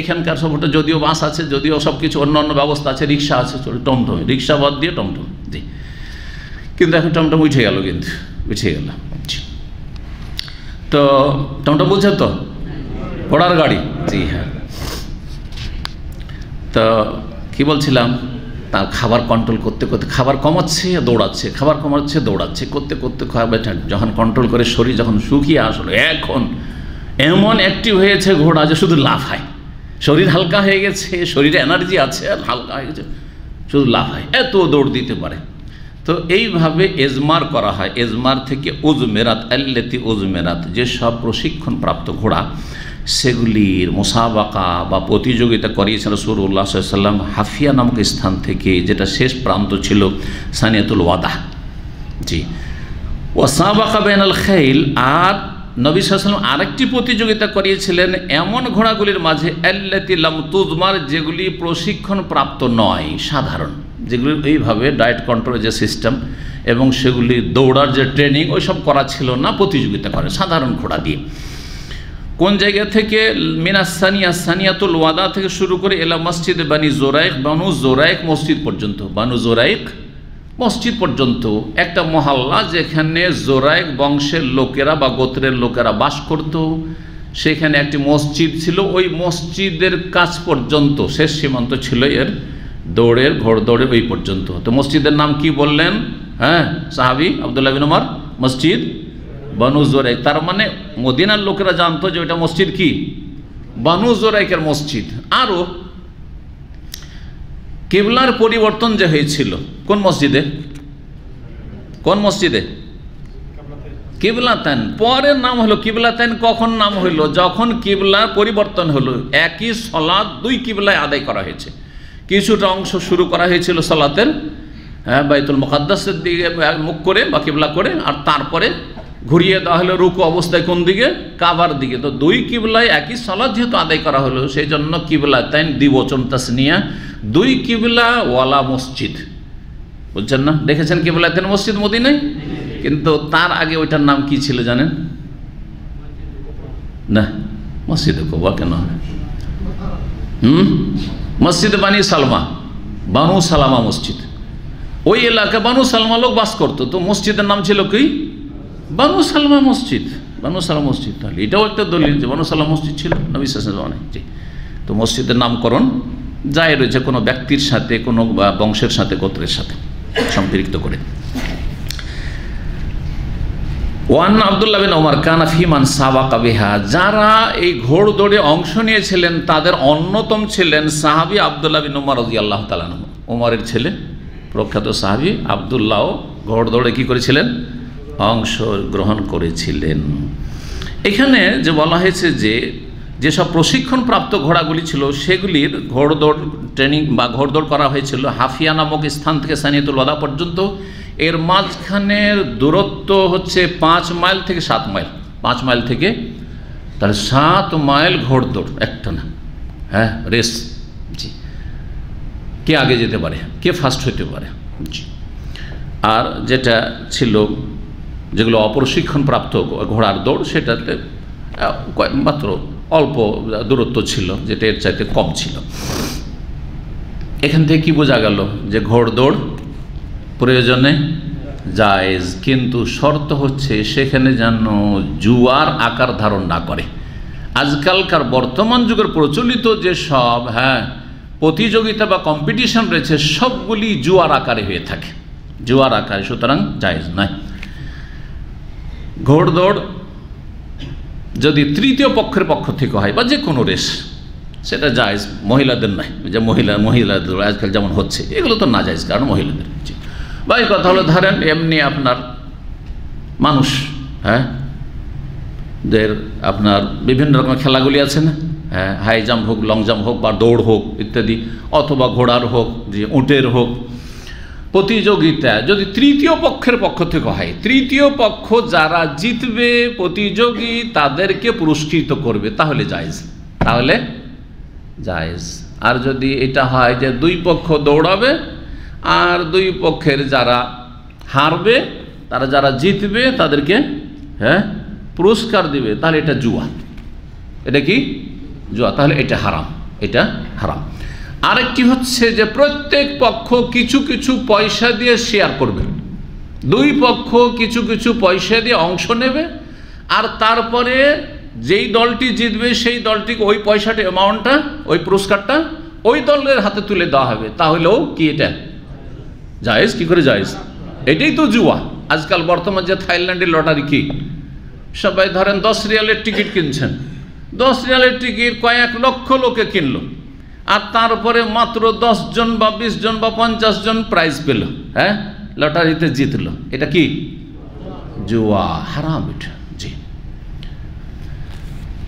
এখানকার সবটা যদিও বাস আছে, যদিও সব কিছু অন্য অন্য ব্যবস্থা আছে, রিক্সা আছে, চলে, টমটমে, রিক্সা বাদ দিয়ে টমটম জি কিন্তু এখন টমটম উঠে গেল কিন্তু, উঠে গেল তো টমটম বলছেন তো? ঘোড়ার গাড়ি। জি হ্যাঁ। তো কি বলছিলাম? তার খাবার কন্ট্রোল করতে করতে খাবার কমাচ্ছে, দৌড়াচ্ছে। খাবার কমাচ্ছে, দৌড়াচ্ছে, করতে করতে খাবার যখন কন্ট্রোল করে শরীর যখন শুকিয়ে আসলো, এখন এমন অ্যাক্টিভ হয়েছে ঘোড়া যে শুধু লাফায়। শরীর হালকা হয়ে গেছে, শরীরে এনার্জি আছে আর হালকা হয়ে গেছে, শুধু লাফায়। এত দৌড় দিতে পারে। তো এইভাবে এজমার করা হয়। এজমার থেকে উজমেরাত, আল্লেতি উজমেরাত যেসব প্রশিক্ষণপ্রাপ্ত ঘোড়া, সেগুলির মোসাবাকা বা প্রতিযোগিতা করিয়েছেন রসুল্লাহ সাল্লাম হাফিয়া নামক স্থান থেকে, যেটা শেষ প্রান্ত ছিল সানিয়াতুল ওয়াদা। জি। ওসাবাকা বেন আল খেইল, আর নবী সাল্লাম আরেকটি প্রতিযোগিতা করিয়েছিলেন এমন ঘোড়াগুলির মাঝে আল্লাতিলাম তুজমার, যেগুলি প্রশিক্ষণ প্রাপ্ত নয়, সাধারণ। যেগুলি এইভাবে ডায়েট কন্ট্রোলের যে সিস্টেম এবং সেগুলি দৌড়ার যে ট্রেনিং ওই সব করা ছিল না, প্রতিযোগিতা করে, সাধারণ ঘোড়া দিয়ে। কোন জায়গা থেকে? মিনাসানিয়া সানিয়াতুল ওয়াদা থেকে শুরু করে এলা মসজিদ বানি জোরাইক বানু জোরাইক মসজিদ পর্যন্ত, বানু জোরাইক মসজিদ পর্যন্ত, একটা মহল্লা যেখানে জোরাইক বংশের লোকেরা বা গোত্রের লোকেরা বাস করত। সেখানে একটি মসজিদ ছিল, ওই মসজিদের কাছ পর্যন্ত, শেষ সীমান্ত ছিল এর দৌড়ের ঘোড় দৌড়ের ওই পর্যন্ত তো মসজিদের নাম কি বললেন? হ্যাঁ সাহাবি আবদুল্লাহ বিন উমার? মসজিদ বানু জোরাইক। তার মানে মদিনার লোকেরা জানতো যে ওইটা মসজিদ কি? বানু জোরাইকের মসজিদ। আরও কেবলার পরিবর্তন যে হয়েছিল, কোন মসজিদে? কোন মসজিদে? কিবলাতেন। পরের নাম হলো কিবলাতেন, কখন নাম হইল? যখন কিবলা পরিবর্তন হলো, একই সলাদ দুই কিবলায় আদায় করা হয়েছে। কিছুটা অংশ শুরু করা হয়েছিল সলাতের হ্যাঁ বাইতুল মুকাদ্দাসের দিকে মুখ করে বা কিবলা করে, আর তারপরে ঘুরিয়ে দেওয়া হলো রুকু অবস্থায় কোন দিকে? কাবার দিকে। তো দুই কিবলায় একই সলাদ যেহেতু আদায় করা হলো, সেই জন্য কিবলা তাই দ্বিবচন তাসনিয়া। দুই কিবলা ওয়ালা মসজিদ। বুঝছেন না? দেখেছেন কিবলা তেন মসজিদ মদিনায়? কিন্তু তার আগে ওইটার নাম কি ছিল জানেন? না, মসজিদে কোবা কেন? হুম? মসজিদ বানি সালমা, বানু সালামা মসজিদ। ওই এলাকায় বানু সালমা লোক বাস করতো। তো মসজিদের নাম ছিল কি? বানু সালমা মসজিদ। বানু সালাম মসজিদ তাহলে এটাও একটা দলিল যে বানু সালাম মসজিদ ছিল নবী সালাম জি। তো মসজিদের নামকরণ যাই রয়েছে কোনো ব্যক্তির সাথে, কোনো বংশের সাথে, গোত্রের সাথে সম্পৃক্ত করে। ওয়ান আবদুল্লাহ বিন ওমর কানা ফিমান সাবাকা বিহা, যারা এই ঘোড় দৌড়ে অংশ নিয়েছিলেন, তাদের অন্যতম ছিলেন সাহাবি আবদুল্লাহ বিন ওমর আল্লাহ তালান ওমরের ছেলে, প্রখ্যাত সাহাবি আবদুল্লাহ ঘোড় দৌড়ে কী করেছিলেন? অংশ গ্রহণ করেছিলেন। এখানে যে বলা হয়েছে যে, যেসব প্রশিক্ষণপ্রাপ্ত ঘোড়াগুলি ছিল, সেগুলির ঘোড়দৌড় ট্রেনিং বা ঘোড়দৌড় করা হয়েছিল হাফিয়া নামক স্থান থেকে সানিয়াতুল ওয়াদা পর্যন্ত। এর মাঝখানের দূরত্ব হচ্ছে পাঁচ মাইল থেকে সাত মাইল। পাঁচ মাইল থেকে তাহলে সাত মাইল ঘোড়দৌড় একটা না হ্যাঁ রেস। জি। কে আগে যেতে পারে? কে ফার্স্ট হতে পারে? জি। আর যেটা ছিল, যেগুলো অপ্রশিক্ষণপ্রাপ্ত ঘোড়ার দৌড়, সেটাতে মাত্র অল্প দূরত্ব ছিল, যেটা এর চাইতে কম ছিল। এখান থেকে কি বোঝা গেল যে ঘোড়দৌড় প্রয়োজনে জায়েজ। কিন্তু শর্ত হচ্ছে সেখানে যেন জুয়ার আকার ধারণ না করে। আজকালকার বর্তমান যুগের প্রচলিত যে সব হ্যাঁ প্রতিযোগিতা বা কম্পিটিশন রয়েছে, সবগুলি জুয়ার আকারে হয়ে থাকে। জুয়ার আকারে, সুতরাং জায়েজ নয়। ঘোড়দৌড় যদি তৃতীয় পক্ষের পক্ষ থেকে হয় বা যে কোনো রেস, সেটা জায়জ। মহিলাদের নয়। যে মহিলা, মহিলাদের আজকাল যেমন হচ্ছে, এগুলো তো না যায়জ কারণ মহিলাদের। বা এই কথা হলো ধরেন এমনি আপনার মানুষ হ্যাঁ? দের আপনার বিভিন্ন রকমের খেলাগুলি আছে না? হ্যাঁ হাই জাম্প হোক লং জাম্প হোক বা দৌড় হোক ইত্যাদি, অথবা ঘোড়ার হোক, যে উঁটের হোক। প্রতিযোগিতা, যদি তৃতীয় পক্ষের পক্ষ থেকে হয়, তৃতীয় পক্ষ যারা জিতবে প্রতিযোগী তাদেরকে পুরস্কৃত করবে, তাহলে জায়েজ। তাহলে জায়েজ। আর যদি এটা হয় যে দুই পক্ষ দৌড়াবে আর দুই পক্ষের যারা হারবে, তারা যারা জিতবে, তাদেরকে হ্যাঁ পুরস্কার দিবে, তাহলে এটা জুয়া এটা কি? জুয়া তাহলে এটা হারাম। এটা হারাম। আরেকটি হচ্ছে যে প্রত্যেক পক্ষ কিছু কিছু পয়সা দিয়ে শেয়ার করবে। দুই পক্ষ কিছু কিছু পয়সা দিয়ে অংশ নেবে, আর তারপরে যেই দলটি জিতবে, সেই দলটিকে ওই পয়সাটা অ্যামাউন্টটা ওই পুরস্কারটা ওই দলের হাতে তুলে দেওয়া হবে। তাহলেও কি এটা জায়েজ? কি করে জায়েজ? এটাই তো জুয়া। আজকাল বর্তমান যে থাইল্যান্ডের লটারি কি? সবাই ধরেন দশ রিয়ালের টিকিট কিনছেন। দশ রিয়ালের টিকিট কয়েক লক্ষ লোকে কিনলো। আর তারপরে মাত্র দশ জন বা বিশ জন বা পঞ্চাশ জন প্রাইজ পেল। হ্যাঁ? লটারিতে জিতলো। এটা কি? জুয়া। হারাম জি।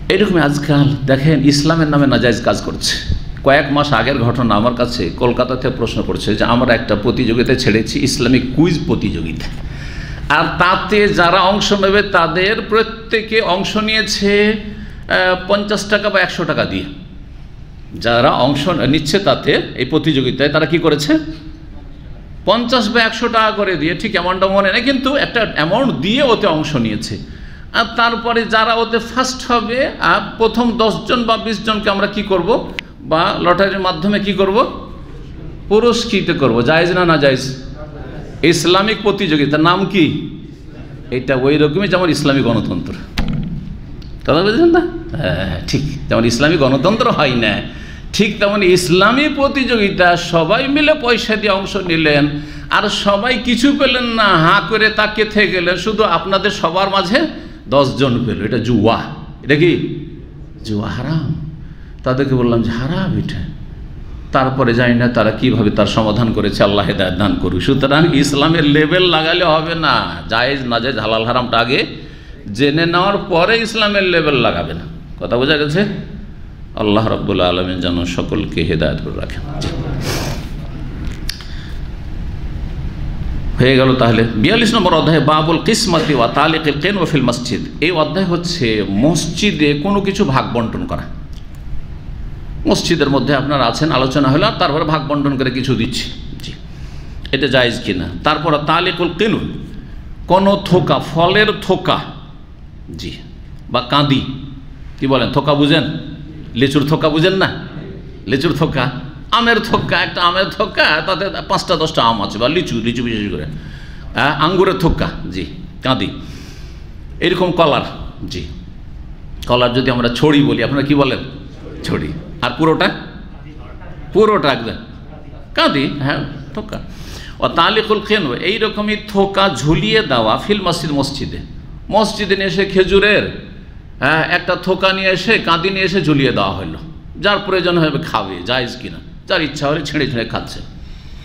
এরকম আজকাল দেখেন ইসলামের নামে নাজাইজ কাজ করছে। কয়েক মাস আগের ঘটনা আমার কাছে কলকাতাতে প্রশ্ন করছে যে আমরা একটা প্রতিযোগিতা ছেড়েছি, ইসলামিক কুইজ প্রতিযোগিতা। আর তাতে যারা অংশ নেবে তাদের প্রত্যেকে অংশ নিয়েছে পঞ্চাশ টাকা বা একশো টাকা দিয়ে। যারা অংশ নিচ্ছে তাতে এই প্রতিযোগিতায় তারা কি করেছে? পঞ্চাশ বা একশো টাকা করে দিয়ে, ঠিক অ্যামাউন্টটা মনে নেই, কিন্তু একটা অ্যামাউন্ট দিয়ে ওতে অংশ নিয়েছে। আর তারপরে যারা ওতে ফার্স্ট হবে, আর প্রথম দশজন বা বিশ জনকে আমরা কি করব? বা লটারির মাধ্যমে কি করব? পুরস্কৃত করব। জায়েজ না না জায়েজ? ইসলামিক প্রতিযোগিতার নাম কি? এটা ওই রকমই যেমন ইসলামী গণতন্ত্র। কথা বুঝলেন না? হ্যাঁ ঠিক। যেমন ইসলামী গণতন্ত্র হয় না, ঠিক তেমন ইসলামী প্রতিযোগিতা সবাই মিলে পয়সা দিয়ে অংশ নিলেন। আর সবাই কিছু পেলেন না, হা করে তাকে থেকে গেলেন। শুধু আপনাদের সবার মাঝে দশজন পেল। এটা জুয়া। এটা কি? জুয়া হারাম। তাদেরকে বললাম যে, হারাম এটা। তারপরে জানি না তারা কীভাবে তার সমাধান করেছে, আল্লাহ হেদায়ত দান করুক। সুতরাং ইসলামের লেভেল লাগালে হবে না। জায়েজ না জায়েজ হালাল, হারামটা আগে জেনে নেওয়ার পরে ইসলামের লেভেল লাগাবে না। কথা বোঝা গেছে? আল্লাহ রব্বুল আলমিন যেন সকলকে হেদায়ত করে রাখেন। হয়ে গেল তাহলে বিয়াল্লিশ নম্বর অধ্যায়, বাবুল কিসমতি ওয়া তালিক কেন ওফিল মসজিদ। এই অধ্যায় হচ্ছে মসজিদে কোনো কিছু ভাগ বন্টন করা। মসজিদের মধ্যে আপনার আছেন, আলোচনা হলো, আর তারপরে ভাগ বন্টন করে কিছু দিচ্ছি। জি। এটা জায়জ কিনা? তারপর তালিকুল কেনুন। কোনো থোকা, ফলের থোকা। জি। বা কাঁদি। কি বলেন, থোকা বুঝেন? লিচুর থোকা বুঝেন না? লিচুর থোকা। আমের থোকা, একটা আমের থোকা, তাতে পাঁচটা, দশটা আম আছে, বা লিচু লিচু বিশেষ করে। আঙ্গুরের থোকা। জি, কাঁদি। এরকম কলার। জি। কলার যদি আমরা ছড়ি বলি, আপনারা কি বলেন? ছড়ি। আর পুরোটা? পুরোটা একদম। কাঁদি হ্যাঁ থোকা। ও তালিকুল কেন এইরকমই থোকা ঝুলিয়ে দেওয়া ফিল মসজিদ, মসজিদে। মসজিদে নিয়ে এসে খেজুরের হ্যাঁ একটা থোকা নিয়ে এসে, কাঁদি নিয়ে এসে ঝুলিয়ে দেওয়া হলো যার প্রয়োজন হবে খাবে, জায়জ কিনা। যার ইচ্ছা হলে ছেড়ে ছেড়ে খাচ্ছে।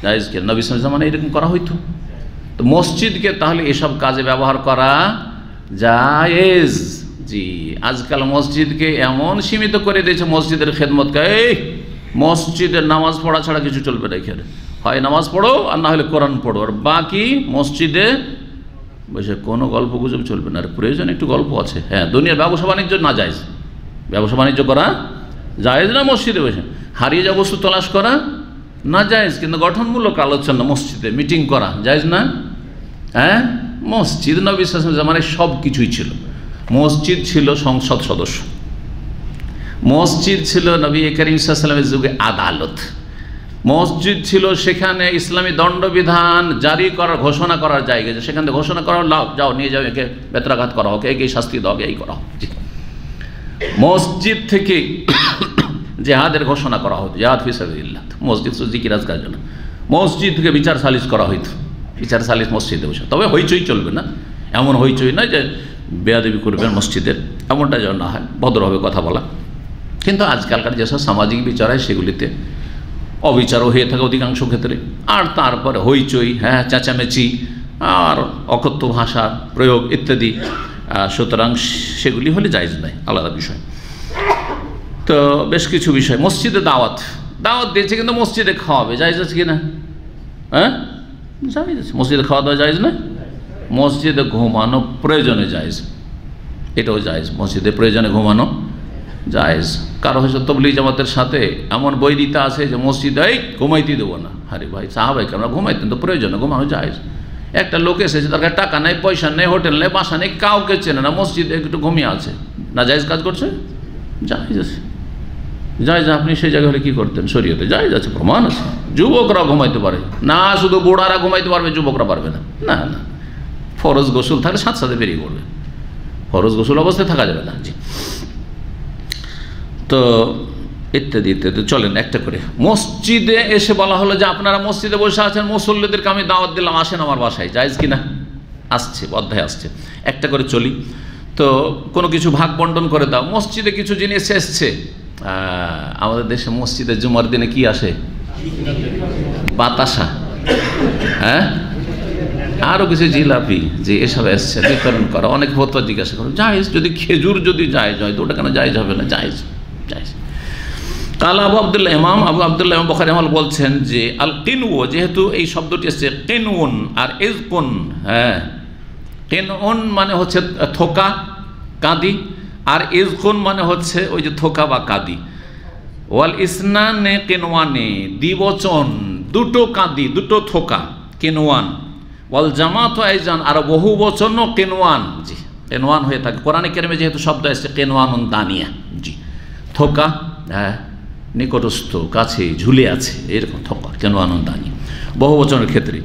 জায়জ কিনা। নবী জামানে এরকম করা হইতো। তো মসজিদকে তাহলে এসব কাজে ব্যবহার করা জায়েজ। জি, আজকাল মসজিদকে এমন সীমিত করে দিয়েছে, মসজিদের খেদমতকে, এই মসজিদের নামাজ পড়া ছাড়া কিছু চলবে না এখানে হয় নামাজ পড়ো, আর না হলে কোরআন পড়ো, আর বাকি মসজিদে বসে কোনো গল্প গুজব চলবে না, আর প্রয়োজন একটু গল্প আছে। হ্যাঁ দুনিয়ার ব্যবসা বাণিজ্য না যায় ব্যবসা বাণিজ্য করা জায়েজ না মসজিদে বসে। হারিয়ে যাওয়া বস্তু তলাশ করা না জায়েজ, কিন্তু গঠনমূলক আলোচনা, মসজিদে মিটিং করা, জায়েজ না? হ্যাঁ মসজিদ নবী মানে সব কিছুই ছিল। মসজিদ ছিল সংসদ সদস্য। মসজিদ ছিল নবী করিম সাল্লামের যুগে আদালত। মসজিদ ছিল সেখানে ইসলামী দণ্ডবিধান জারি করার, ঘোষণা করার জায়গা সেখান থেকে ঘোষণা করা লাভ যাও, নিয়ে যাও, একে বেত্রাঘাত করা হোক একে শাস্তি দাও এই করা হোক। মসজিদ থেকে জেহাদের ঘোষণা করা হতো, জেহাদ ফিসাবিল্লাহ মসজিদ জিকির আজকার জন্য। মসজিদ থেকে বিচার সালিশ করা হইতো, বিচার সালিশ মসজিদে বসে। তবে হইচই চলবে না, এমন হইচই নয় যে বেয়াদেবী করবেন মসজিদের, এমনটা যেন না হয়, ভদ্রভাবে কথা বলা। কিন্তু আজকালকার যেসব সামাজিক বিচার হয় সেগুলিতে অবিচারও হয়ে থাকে অধিকাংশ ক্ষেত্রে। আর তারপরে হইচই হ্যাঁ চেঁচামেচি, আর অকথ্য ভাষার প্রয়োগ ইত্যাদি সুতরাং সেগুলি হলে জায়জ নয়, আলাদা বিষয়। তো বেশ কিছু বিষয়। মসজিদে দাওয়াত। দাওয়াত দিয়েছে কিন্তু মসজিদে খাওয়াবে। জায়জ আছে কি না হ্যাঁ? জায়েজ মসজিদে খাওয়া দাওয়া জায়েজ না মসজিদে ঘুমানো প্রয়োজনে জায়েজ। এটাও জায়েজ। মসজিদে প্রয়োজনে ঘুমানো জায়েজ। কারও হয়তো তবলি জামাতের সাথে এমন বই দিতে আছে যে মসজিদে, এই, ঘুমাইতে দেবো না। আরে ভাই সাহাবাইকে আমরা ঘুমাইতেন তো প্রয়োজনে ঘুমানো জায়েজ। একটা লোক এসেছে তার কাছে টাকা নেই, পয়সা নেই, হোটেল নেই, বাসা নেই, কাউকে চেনে না, মসজিদে একটু ঘুমিয়ে আছে। না জায়েজ কাজ করছে? জায়েজ আছে। জায়েজ আপনি সেই জায়গায় হলে কী করতেন? শরীয়তে জায়েজ আছে, প্রমাণ আছে। যুবকরা ঘুমাইতে পারে। না, শুধু বুড়ারা ঘুমাইতে পারবে, যুবকরা পারবে না। না না। ফরজ গোসল থাকলে সাথে সাথে বেরিয়ে পড়বে। ফরজ গোসল অবস্থায় থাকা যাবে না, জি। তো ইত্যাদি ইত্যাদি। চলেন একটা করে। মসজিদে এসে বলা হলো যে আপনারা মসজিদে বসে আছেন, মুসল্লিদেরকে আমি দাওয়াত দিলাম, আসেন আমার বাসায়। জায়েজ কিনা? আসছে, অধ্যায় আসছে। একটা করে চলি। তো কোনো কিছু ভাগ বন্টন করে দাও। মসজিদে কিছু জিনিস এসছে। আমাদের দেশে মসজিদে জুমার দিনে কি আসে? বাতাসা। হ্যাঁ? আরও কিছু জিলাপি যে এসব এসছে, বিতরণ করা, অনেক হতো জিজ্ঞাসা করো, জায়েজ যদি, খেজুর যদি জায়েজ হয়, তো ওটা কেন জায়েজ হবে না? জায়েজ জায়েজ। কাল আবু আবদুল্লাহ ইমাম, আবু আবদুল্লাহ ইমাম বখারি আমল বলছেন যে আল কিনও যেহেতু এই শব্দটি এসছে কিনউন আর ইজকুন হ্যাঁ কিনউন মানে হচ্ছে থোকা, কাঁদি, আর ইজকুন মানে হচ্ছে ওই যে থোকা বা কাঁদি। ওয়াল ইসনানে কেনওয়ানে দ্বিবচন, দুটো কাঁদি, দুটো থোকা কেনওয়ান ওয়াল জামাত আইজান, আর বহু বচনও কেনওয়ান। জি, কেনওয়ান হয়ে থাকে। কোরআনে কেরমে যেহেতু শব্দ এসছে কেনওয়ানুন দানিয়া। জি, থোকা হ্যাঁ নিকটস্থ, কাছে, ঝুলে আছে, এরকম থোকা, কেনওয়ানুন দানিয়া। বহু বচনের ক্ষেত্রে।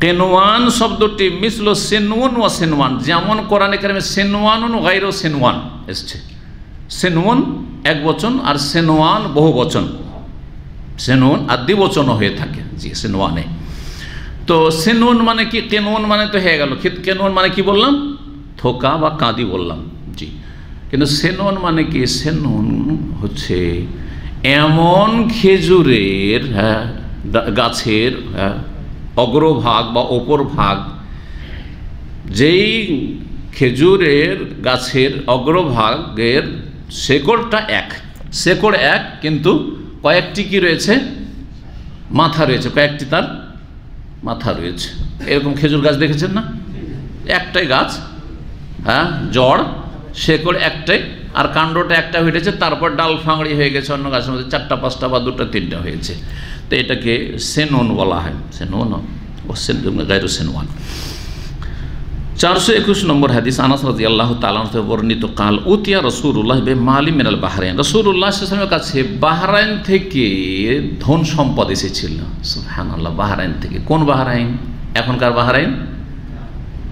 কেনওয়ান শব্দটি মিসল সেনওয়ান ও সেনওয়ান, যেমন কোরআনে কেরমে সেনওয়ানুন গাইর সেনওয়ান এসছে। সেনওয়ান এক বচন আর সেনওয়ান বহু বচন। সেনোন আদি বচনও হয়ে থাকে। জি সেনোয়ানে তো সেনুন মানে কি? কেনুন মানে তো হয়ে গেল। কেনুন মানে কি বললাম? থোকা বা কাঁদি বললাম। জি। কিন্তু সেনুন মানে কি? সেনুন হচ্ছে এমন খেজুরের হ্যাঁ গাছের হ্যাঁ অগ্রভাগ বা ওপর ভাগ যেই খেজুরের গাছের অগ্রভাগের শেকড়টা এক। শেকড় এক, কিন্তু কয়েকটি কি রয়েছে? মাথা রয়েছে। কয়েকটি তার মাথা রয়েছে। এরকম খেজুর গাছ দেখেছেন না? একটাই গাছ হ্যাঁ জড় শেকড় একটাই, আর কাণ্ডটা একটা হয়েছে, তারপর ডাল ফাংড়ি হয়ে গেছে অন্য গাছের মধ্যে, চারটা, পাঁচটা বা দুটো, তিনটা হয়েছে। তো এটাকে সেনন বলা হয়। সেনন? ও সেন গাইরো সেনওয়ান। চারশো একুশ নম্বর হাদিস আনাস রাজি আল্লাহ তালান বর্ণিত, কাল উতিয়া রসুল্লাহ বে মালি মিনাল বাহরাইন। রসুল্লাহ ইসলামের কাছে বাহরাইন থেকে ধন সম্পদ এসেছিল। সুহান আল্লাহ বাহরাইন থেকে। কোন বাহরাইন? এখনকার বাহরাইন?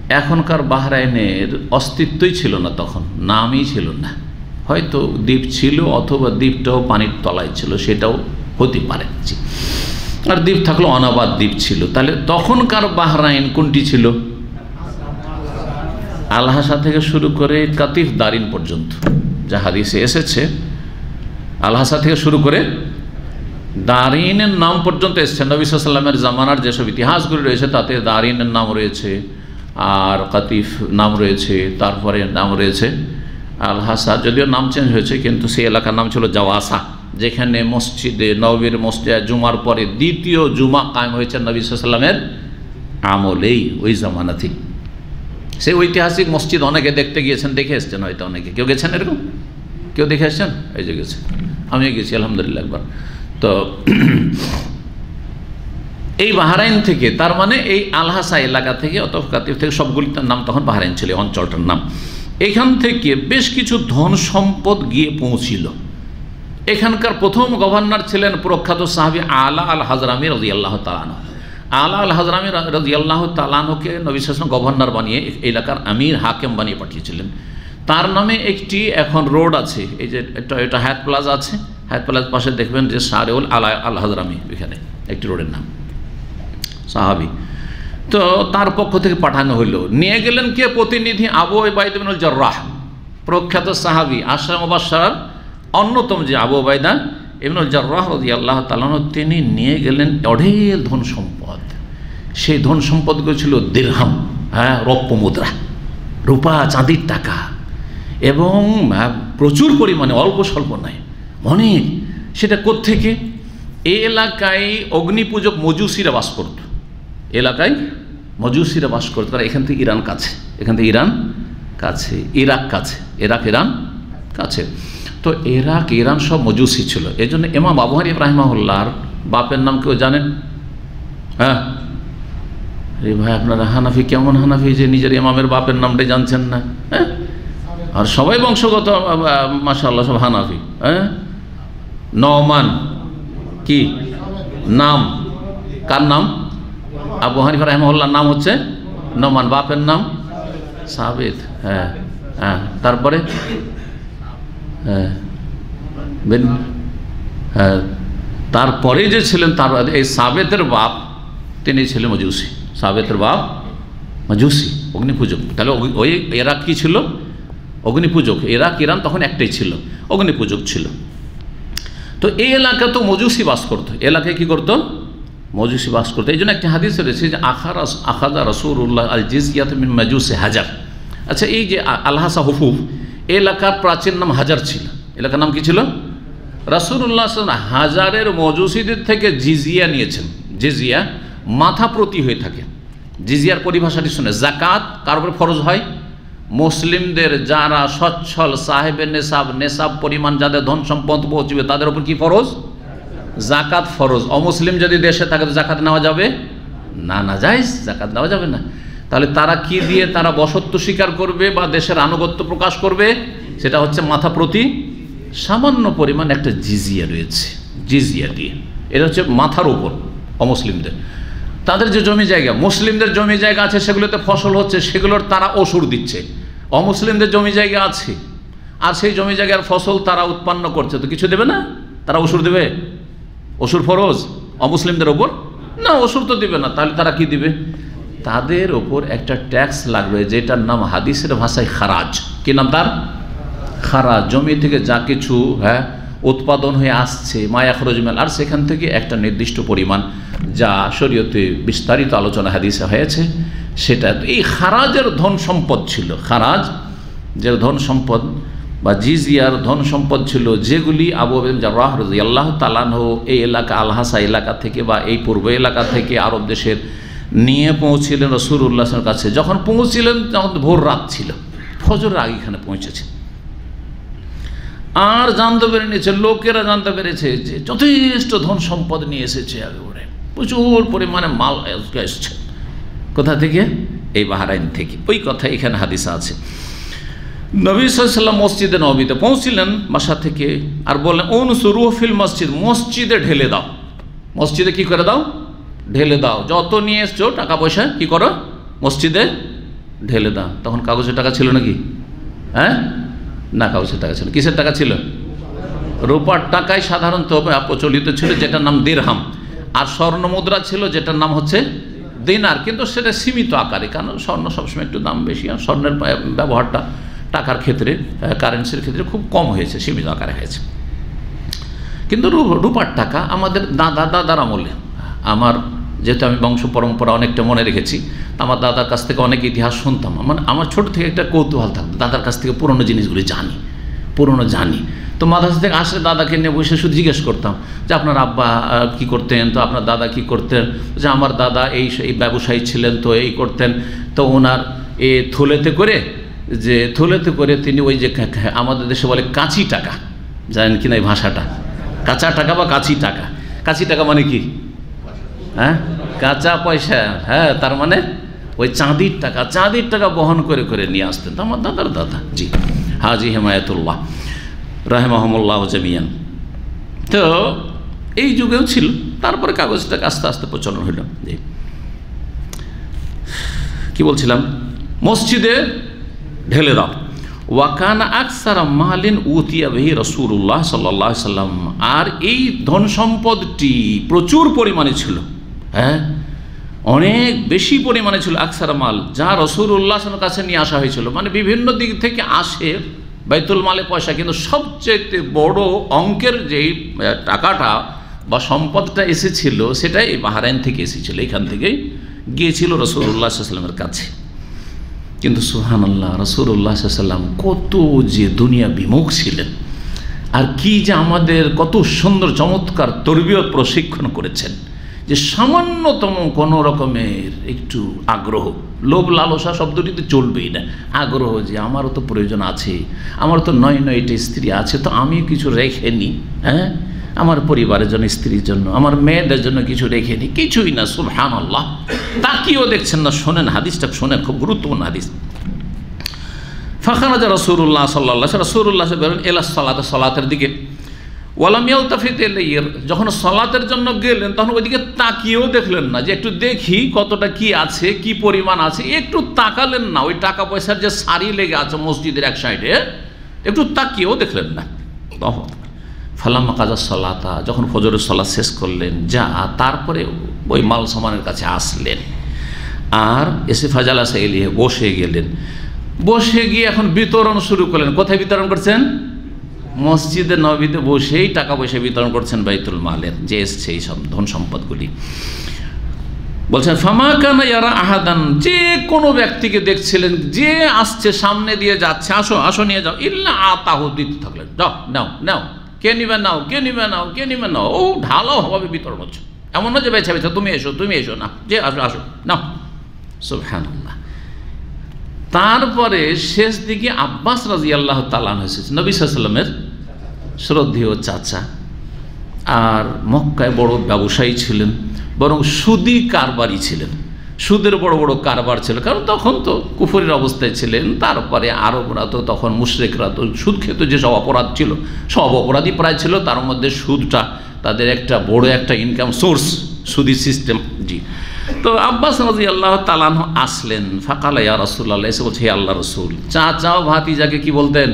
এখনকার বাহরাইনের অস্তিত্বই ছিল না তখন, নামই ছিল না। হয়তো দ্বীপ ছিল অথবা দ্বীপটাও পানির তলায় ছিল, সেটাও হতে পারে। আর দ্বীপ থাকল অনাবাদ দ্বীপ ছিল। তাহলে তখনকার বাহরাইন কোনটি ছিল? আলহাসা থেকে শুরু করে কাতিফ দারিন পর্যন্ত যা হাদিসে এসেছে আলহাসা থেকে শুরু করে দারিনের নাম পর্যন্ত এসছে। নবী সাল্লামের জামানার যেসব ইতিহাসগুলি রয়েছে, তাতে দারিনের নাম রয়েছে, আর কাতিফ নাম রয়েছে, তারপরে নাম রয়েছে আলহাসা যদিও নাম চেঞ্জ হয়েছে, কিন্তু সেই এলাকার নাম ছিল জাওয়াসা, যেখানে মসজিদে, নবীর মসজিদ জুমার পরে দ্বিতীয় জুমা কায়েম হয়েছে নবী সাল্লামের আমলেই ওই জামানাতেই। সেই ঐতিহাসিক মসজিদ অনেকে দেখতে গিয়েছেন, দেখে এসছেন হয়তো অনেকে। কেউ গেছেন এরকম? কেউ দেখে এসছেন? এই যে গেছে। আমিও গেছি, আলহামদুলিল্লাহ একবার। তো এই বাহারাইন থেকে, তার মানে এই আলহাসা এলাকা থেকে, অত কাতিফ থেকে সবগুলি তার নাম তখন বাহারাইন ছিল অঞ্চলটার নাম। এখান থেকে বেশ কিছু ধন সম্পদ গিয়ে পৌঁছিল। এখানকার প্রথম গভর্নর ছিলেন প্রখ্যাত সাহাবি আলা আল হাজরামি রাজি আল্লাহ তালানো আলা আল হাজরামি রাজি আল্লাহ তালানোকে নবিশ্বাসন গভর্নর বানিয়ে এলাকার আমির হাকেম বানিয়ে পাঠিয়েছিলেন। তার নামে একটি এখন রোড আছে, এই যে এটা হায়াত প্লাজা আছে। হায়াত প্লাজার পাশে দেখবেন যে সারেউল আলা আল হাজরামি এখানে, একটি রোডের নাম। সাহাবি। তো তার পক্ষ থেকে পাঠানো হলো নিয়ে গেলেন কে? প্রতিনিধি আবু বাইদুল জর্রাহ প্রখ্যাত সাহাবি, আশরাম বাসার অন্যতম যে আবু বাইদা ইবনুল জর্রাহ রদি আল্লাহ তালানো তিনি নিয়ে গেলেন অঢেল ধন সম্পদ। সেই ধন সম্পদগুলো ছিল দীর্ঘম হ্যাঁ রৌপ্য মুদ্রা, রূপা, চাঁদির টাকা এবং প্রচুর পরিমাণে, অল্প স্বল্প নয়, অনেক। সেটা কোত্থেকে? এই এলাকায় অগ্নিপূজক মজুসিরা বাস করত। এলাকায় মজুসিরা বাস করতো। তারা এখান থেকে ইরান কাছে, এখান থেকে ইরান কাছে, ইরাক কাছে ইরাক ইরান কাছে। তো ইরাক ইরান সব মজুসি ছিল। এই জন্য এমাম আবহারি ইব্রাহিমাহুল্লাহর বাপের নাম কেউ জানেন? হ্যাঁ? রে ভাই, আপনারা হানাফি কেমন হানাফি যে নিজের ইমামের বাপের নামটাই জানছেন না? হ্যাঁ? আর সবাই বংশগত মাশাল্লাহ সব হানাফি। হ্যাঁ? নমান কি? নাম। কার নাম? আবু হানিফ রহমল্লার নাম হচ্ছে নমান বাপের নাম সাবেদ হ্যাঁ হ্যাঁ। তারপরে? হ্যাঁ। হ্যাঁ তারপরে যে ছিলেন তার এই সাবেতের বাপ, তিনি ছিলেন মজুসি। সাবেতের বাপ মজুসি, অগ্নিপূজক। তাহলে ওই- এরাক কি ছিল? অগ্নিপূজক। এরাক ইরান তখন একটাই ছিল। অগ্নিপূজক ছিল। তো এই এলাকা তো মজুসি বাস করতো। এলাকায় কি করতো? মজুসি বাস করতো। এই জন্য একটি হাদিস রয়েছে যে আখার আখাদা রসুল্লাহ আল জিজিয়াত মিন মাজুসে হাজার। আচ্ছা এই যে আ- আলহাসা হুফুফ এই এলাকার প্রাচীন নাম হাজার ছিল। এলাকার নাম কি ছিল? রাসুল্লাহ হাজারের মজুসিদের থেকে জিজিয়া নিয়েছেন। জিজিয়া মাথা প্রতি হয়ে থাকে। জিজিয়ার পরিভাষাটি শুনে জাকাত কার উপরে ফরজ হয়? মুসলিমদের যারা সচ্ছল, সাহেবের নেশাব নেশাব পরিমাণ, যাদের ধন সম্পদ পৌঁছবে তাদের উপর কি ফরজ? জাকাত ফরজ। অমুসলিম যদি দেশে থাকে, তো জাকাত নেওয়া যাবে? না না যাইস জাকাত নেওয়া যাবে না। তাহলে তারা কি দিয়ে তারা বসত্ব স্বীকার করবে বা দেশের আনুগত্য প্রকাশ করবে? সেটা হচ্ছে মাথা প্রতি সামান্য পরিমাণ একটা জিজিয়া রয়েছে, জিজিয়া দিয়ে। এটা হচ্ছে মাথার উপর অমুসলিমদের। তাদের যে জমি জায়গা, মুসলিমদের জমি জায়গা আছে, সেগুলোতে ফসল হচ্ছে, সেগুলোর তারা ওষুর দিচ্ছে। অমুসলিমদের জমি জায়গা আছে, আর সেই জমি জায়গার ফসল তারা উৎপন্ন করছে। তো কিছু দেবে না? তারা ওষুর দেবে? অসুর ফরজ? অমুসলিমদের ওপর? না অসুর তো দিবে না। তাহলে তারা কি দিবে? তাদের ওপর একটা ট্যাক্স লাগবে, যেটার নাম হাদিসের ভাষায় খারাজ। কি নাম তার? খারাজ। জমি থেকে যা কিছু হ্যাঁ উৎপাদন হয়ে আসছে, মায়া খরজমেল আর সেখান থেকে একটা নির্দিষ্ট পরিমাণ যা শরীয়তে বিস্তারিত আলোচনা হাদিসে হয়েছে, সেটা এই খারাজের ধন সম্পদ ছিল। খারাজ যে ধন সম্পদ বা জিজিয়ার ধন সম্পদ ছিল, যেগুলি আবু জারাহ রাজি আল্লাহ তালানহ এই এলাকা, আলহাসা এলাকা থেকে বা এই পূর্ব এলাকা থেকে আরব দেশের নিয়ে পৌঁছিলেন রসুর উল্লাসের কাছে। যখন পৌঁছিলেন, তখন ভোর রাত ছিল। ফজরের আগে এখানে পৌঁছেছে। আর জানতে পেরে নিয়েছে লোকেরা জানতে পেরেছে যে যথেষ্ট ধন সম্পদ নিয়ে এসেছে একেবারে প্রচুর পরিমাণে মাল এসছে। কোথা থেকে? এই বাহারাইন থেকে। ওই কথা এখানে হাদিসা আছে। নবী সাল্লাম মসজিদে নবীতে পৌঁছিলেন, বাসা থেকে, আর বললেন অনুসুরু ফিল মসজিদ, মসজিদে ঢেলে দাও। মসজিদে কি করে দাও? ঢেলে দাও। যত নিয়ে এসছো, টাকা পয়সা, কি করো? মসজিদে ঢেলে দাও। তখন কাগজের টাকা ছিল নাকি? হ্যাঁ? না, কাগজের টাকা ছিল। কিসের টাকা ছিল? রূপার টাকায় সাধারণত প্রচলিত ছিল, যেটার নাম দিরহাম। আর স্বর্ণ মুদ্রা ছিল, যেটার নাম হচ্ছে দিনার। কিন্তু সেটা সীমিত আকারে, কারণ স্বর্ণ সবসময় একটু দাম বেশি, আর স্বর্ণের ব্যবহারটা টাকার ক্ষেত্রে কারেন্সির ক্ষেত্রে খুব কম হয়েছে, সীমিত আকারে হয়েছে। কিন্তু রূপার টাকা আমাদের দাদা, দাদার আমলে আমার, যেহেতু আমি বংশ পরম্পরা অনেকটা মনে রেখেছি আমার দাদার কাছ থেকে অনেক ইতিহাস শুনতাম মানে আমার ছোট থেকে একটা কৌতূহল থাকতো, দাদার কাছ থেকে পুরনো জিনিসগুলি জানি, পুরনো জানি। তো মাদ্রাসা থেকে আসলে দাদাকে নিয়ে বসে শুধু জিজ্ঞেস করতাম যে, আপনার আব্বা কি করতেন? তো আপনার দাদা কি করতেন? যে, আমার দাদা এই এই ব্যবসায়ী ছিলেন, তো এই করতেন। তো ওনার এ থলেতে করে, যে থলেতে করে তিনি ওই যে আমাদের দেশে বলে কাঁচি টাকা। জানেন কি না এই ভাষাটা? কাঁচা টাকা বা কাঁচি টাকা? কাঁচি টাকা মানে কি? হ্যাঁ? কাঁচা পয়সা হ্যাঁ তার মানে ওই চাঁদির টাকা চাঁদির টাকা বহন করে করে নিয়ে আসতেন। তো আমার দাদার দাদা, জি। হাজি হেমায়তুল্লাহ, রাহেমাহমুল্লাহ জামিয়ান। তো এই যুগেও ছিল, তারপরে কাগজটাকে আস্তে আস্তে প্রচলন হইল। জি। কি বলছিলাম? মসজিদে ঢেলে দাও। ওয়াকান আকসার মালিন উতিয়া বেহি রসুল্লাহ সাল্লাহ সাল্লাম। আর এই ধন সম্পদটি প্রচুর পরিমাণে ছিল। হ্যাঁ? অনেক বেশি পরিমাণে ছিল আকসার মাল, যা রসুল্লাহর কাছে নিয়ে আসা হয়েছিল। মানে বিভিন্ন দিক থেকে আসে বাইতুল মালে পয়সা, কিন্তু সবচেয়ে বড় অঙ্কের যেই টাকাটা বা সম্পদটা এসেছিল, সেটাই বাহারাইন থেকে এসেছিল। এখান থেকেই গিয়েছিল রসুল্লাহ সাল্লামের কাছে। কিন্তু সুহান আল্লাহ রসুল্লাহ সাল্লাম কত যে দুনিয়া বিমুখ ছিলেন, আর কি যে আমাদের কত সুন্দর, চমৎকার তরবিয়ত প্রশিক্ষণ করেছেন। যে সামান্যতম কোনো রকমের একটু আগ্রহ, লোভ লালসা শব্দটি তো চলবেই না। আগ্রহ যে আমারও তো প্রয়োজন আছে, আমার তো নয় নয়টা স্ত্রী আছে, তো আমি কিছু রেখে নিই হ্যাঁ? আমার পরিবারের জন্য, স্ত্রীর জন্য, আমার মেয়েদের জন্য কিছু রেখে নিই, কিছুই না সুবহান আল্লাহ তা তাকিয়েও দেখছেন না, শোনেন হাদিসটা, শোনেন, খুব গুরুত্বপূর্ণ হাদিস। ফাখানাজা রসুল্লাহ সাল্লাহ রসুল্লাহ বেরোন এলা সলাতে, সলাতের দিকে। ওয়ালাম ইয়ালতাফিত এলাইয়ের যখন সলাতের জন্য গেলেন, তখন ওইদিকে তাকিয়েও দেখলেন না যে একটু দেখি কতটা কি আছে, কি পরিমাণ আছে। একটু তাকালেন না, ওই টাকা পয়সার যে সারি লেগে আছে মসজিদের এক সাইডে, একটু তাকিয়েও দেখলেন না। তখন ফালাম্মা কাজা সলাতা, যখন ফজরের সলা শেষ করলেন, যা, তারপরে ওই মাল সামানের কাছে আসলেন। আর এসে ফাজালা আসে এলিয়ে বসে গেলেন। বসে গিয়ে এখন বিতরণ শুরু করলেন। কোথায় বিতরণ করছেন? মসজিদে নবীতে বসেই টাকা পয়সা বিতরণ করছেন বাইতুল মালের, যে এসছে এই সব ধন সম্পদগুলি। বলছেন, ফামা কানা ইয়ারা আহাদান যে কোনো ব্যক্তিকে দেখছিলেন, যে আসছে, সামনে দিয়ে যাচ্ছে, আসো আসো, নিয়ে যাও ইল্লা আতাহ দিতে থাকলেন, যাও, নাও নাও, কে নিবে, নাও, কে নিবে, নাও, কে নিবে, নাও ও, ঢালাও হবে বিতরণ হচ্ছে এমন না যে বেছে বেছে, তুমি এসো তুমি এসো, না, যে আসো আসো, নাও সুবহানাল্লাহ। তারপরে শেষ দিকে আব্বাস রাজি আল্লাহ তালান হয়েছে নবী সাল্লামের শ্রদ্ধেয় চাচা আর মক্কায় বড় ব্যবসায়ী ছিলেন, বরং সুদি কারবারি ছিলেন। সুদের বড় বড় কারবার ছিল, কারণ তখন তো কুফরের অবস্থায় ছিলেন, তারপরে আরবরা তো তখন মুশরেকরা তো সুদ খেত যেসব অপরাধ ছিল, সব অপরাধী প্রায় ছিল, তার মধ্যে সুদটা তাদের একটা বড় একটা ইনকাম সোর্স সুদি সিস্টেম জি। তো আব্বাস রাজি আল্লাহ তালান আসলেন, ফাঁকালা ইয়া রসুল্লাহ এসে বলছে, হে আল্লাহ রসুল চা চাও ভাতিজাকে কি বলতেন?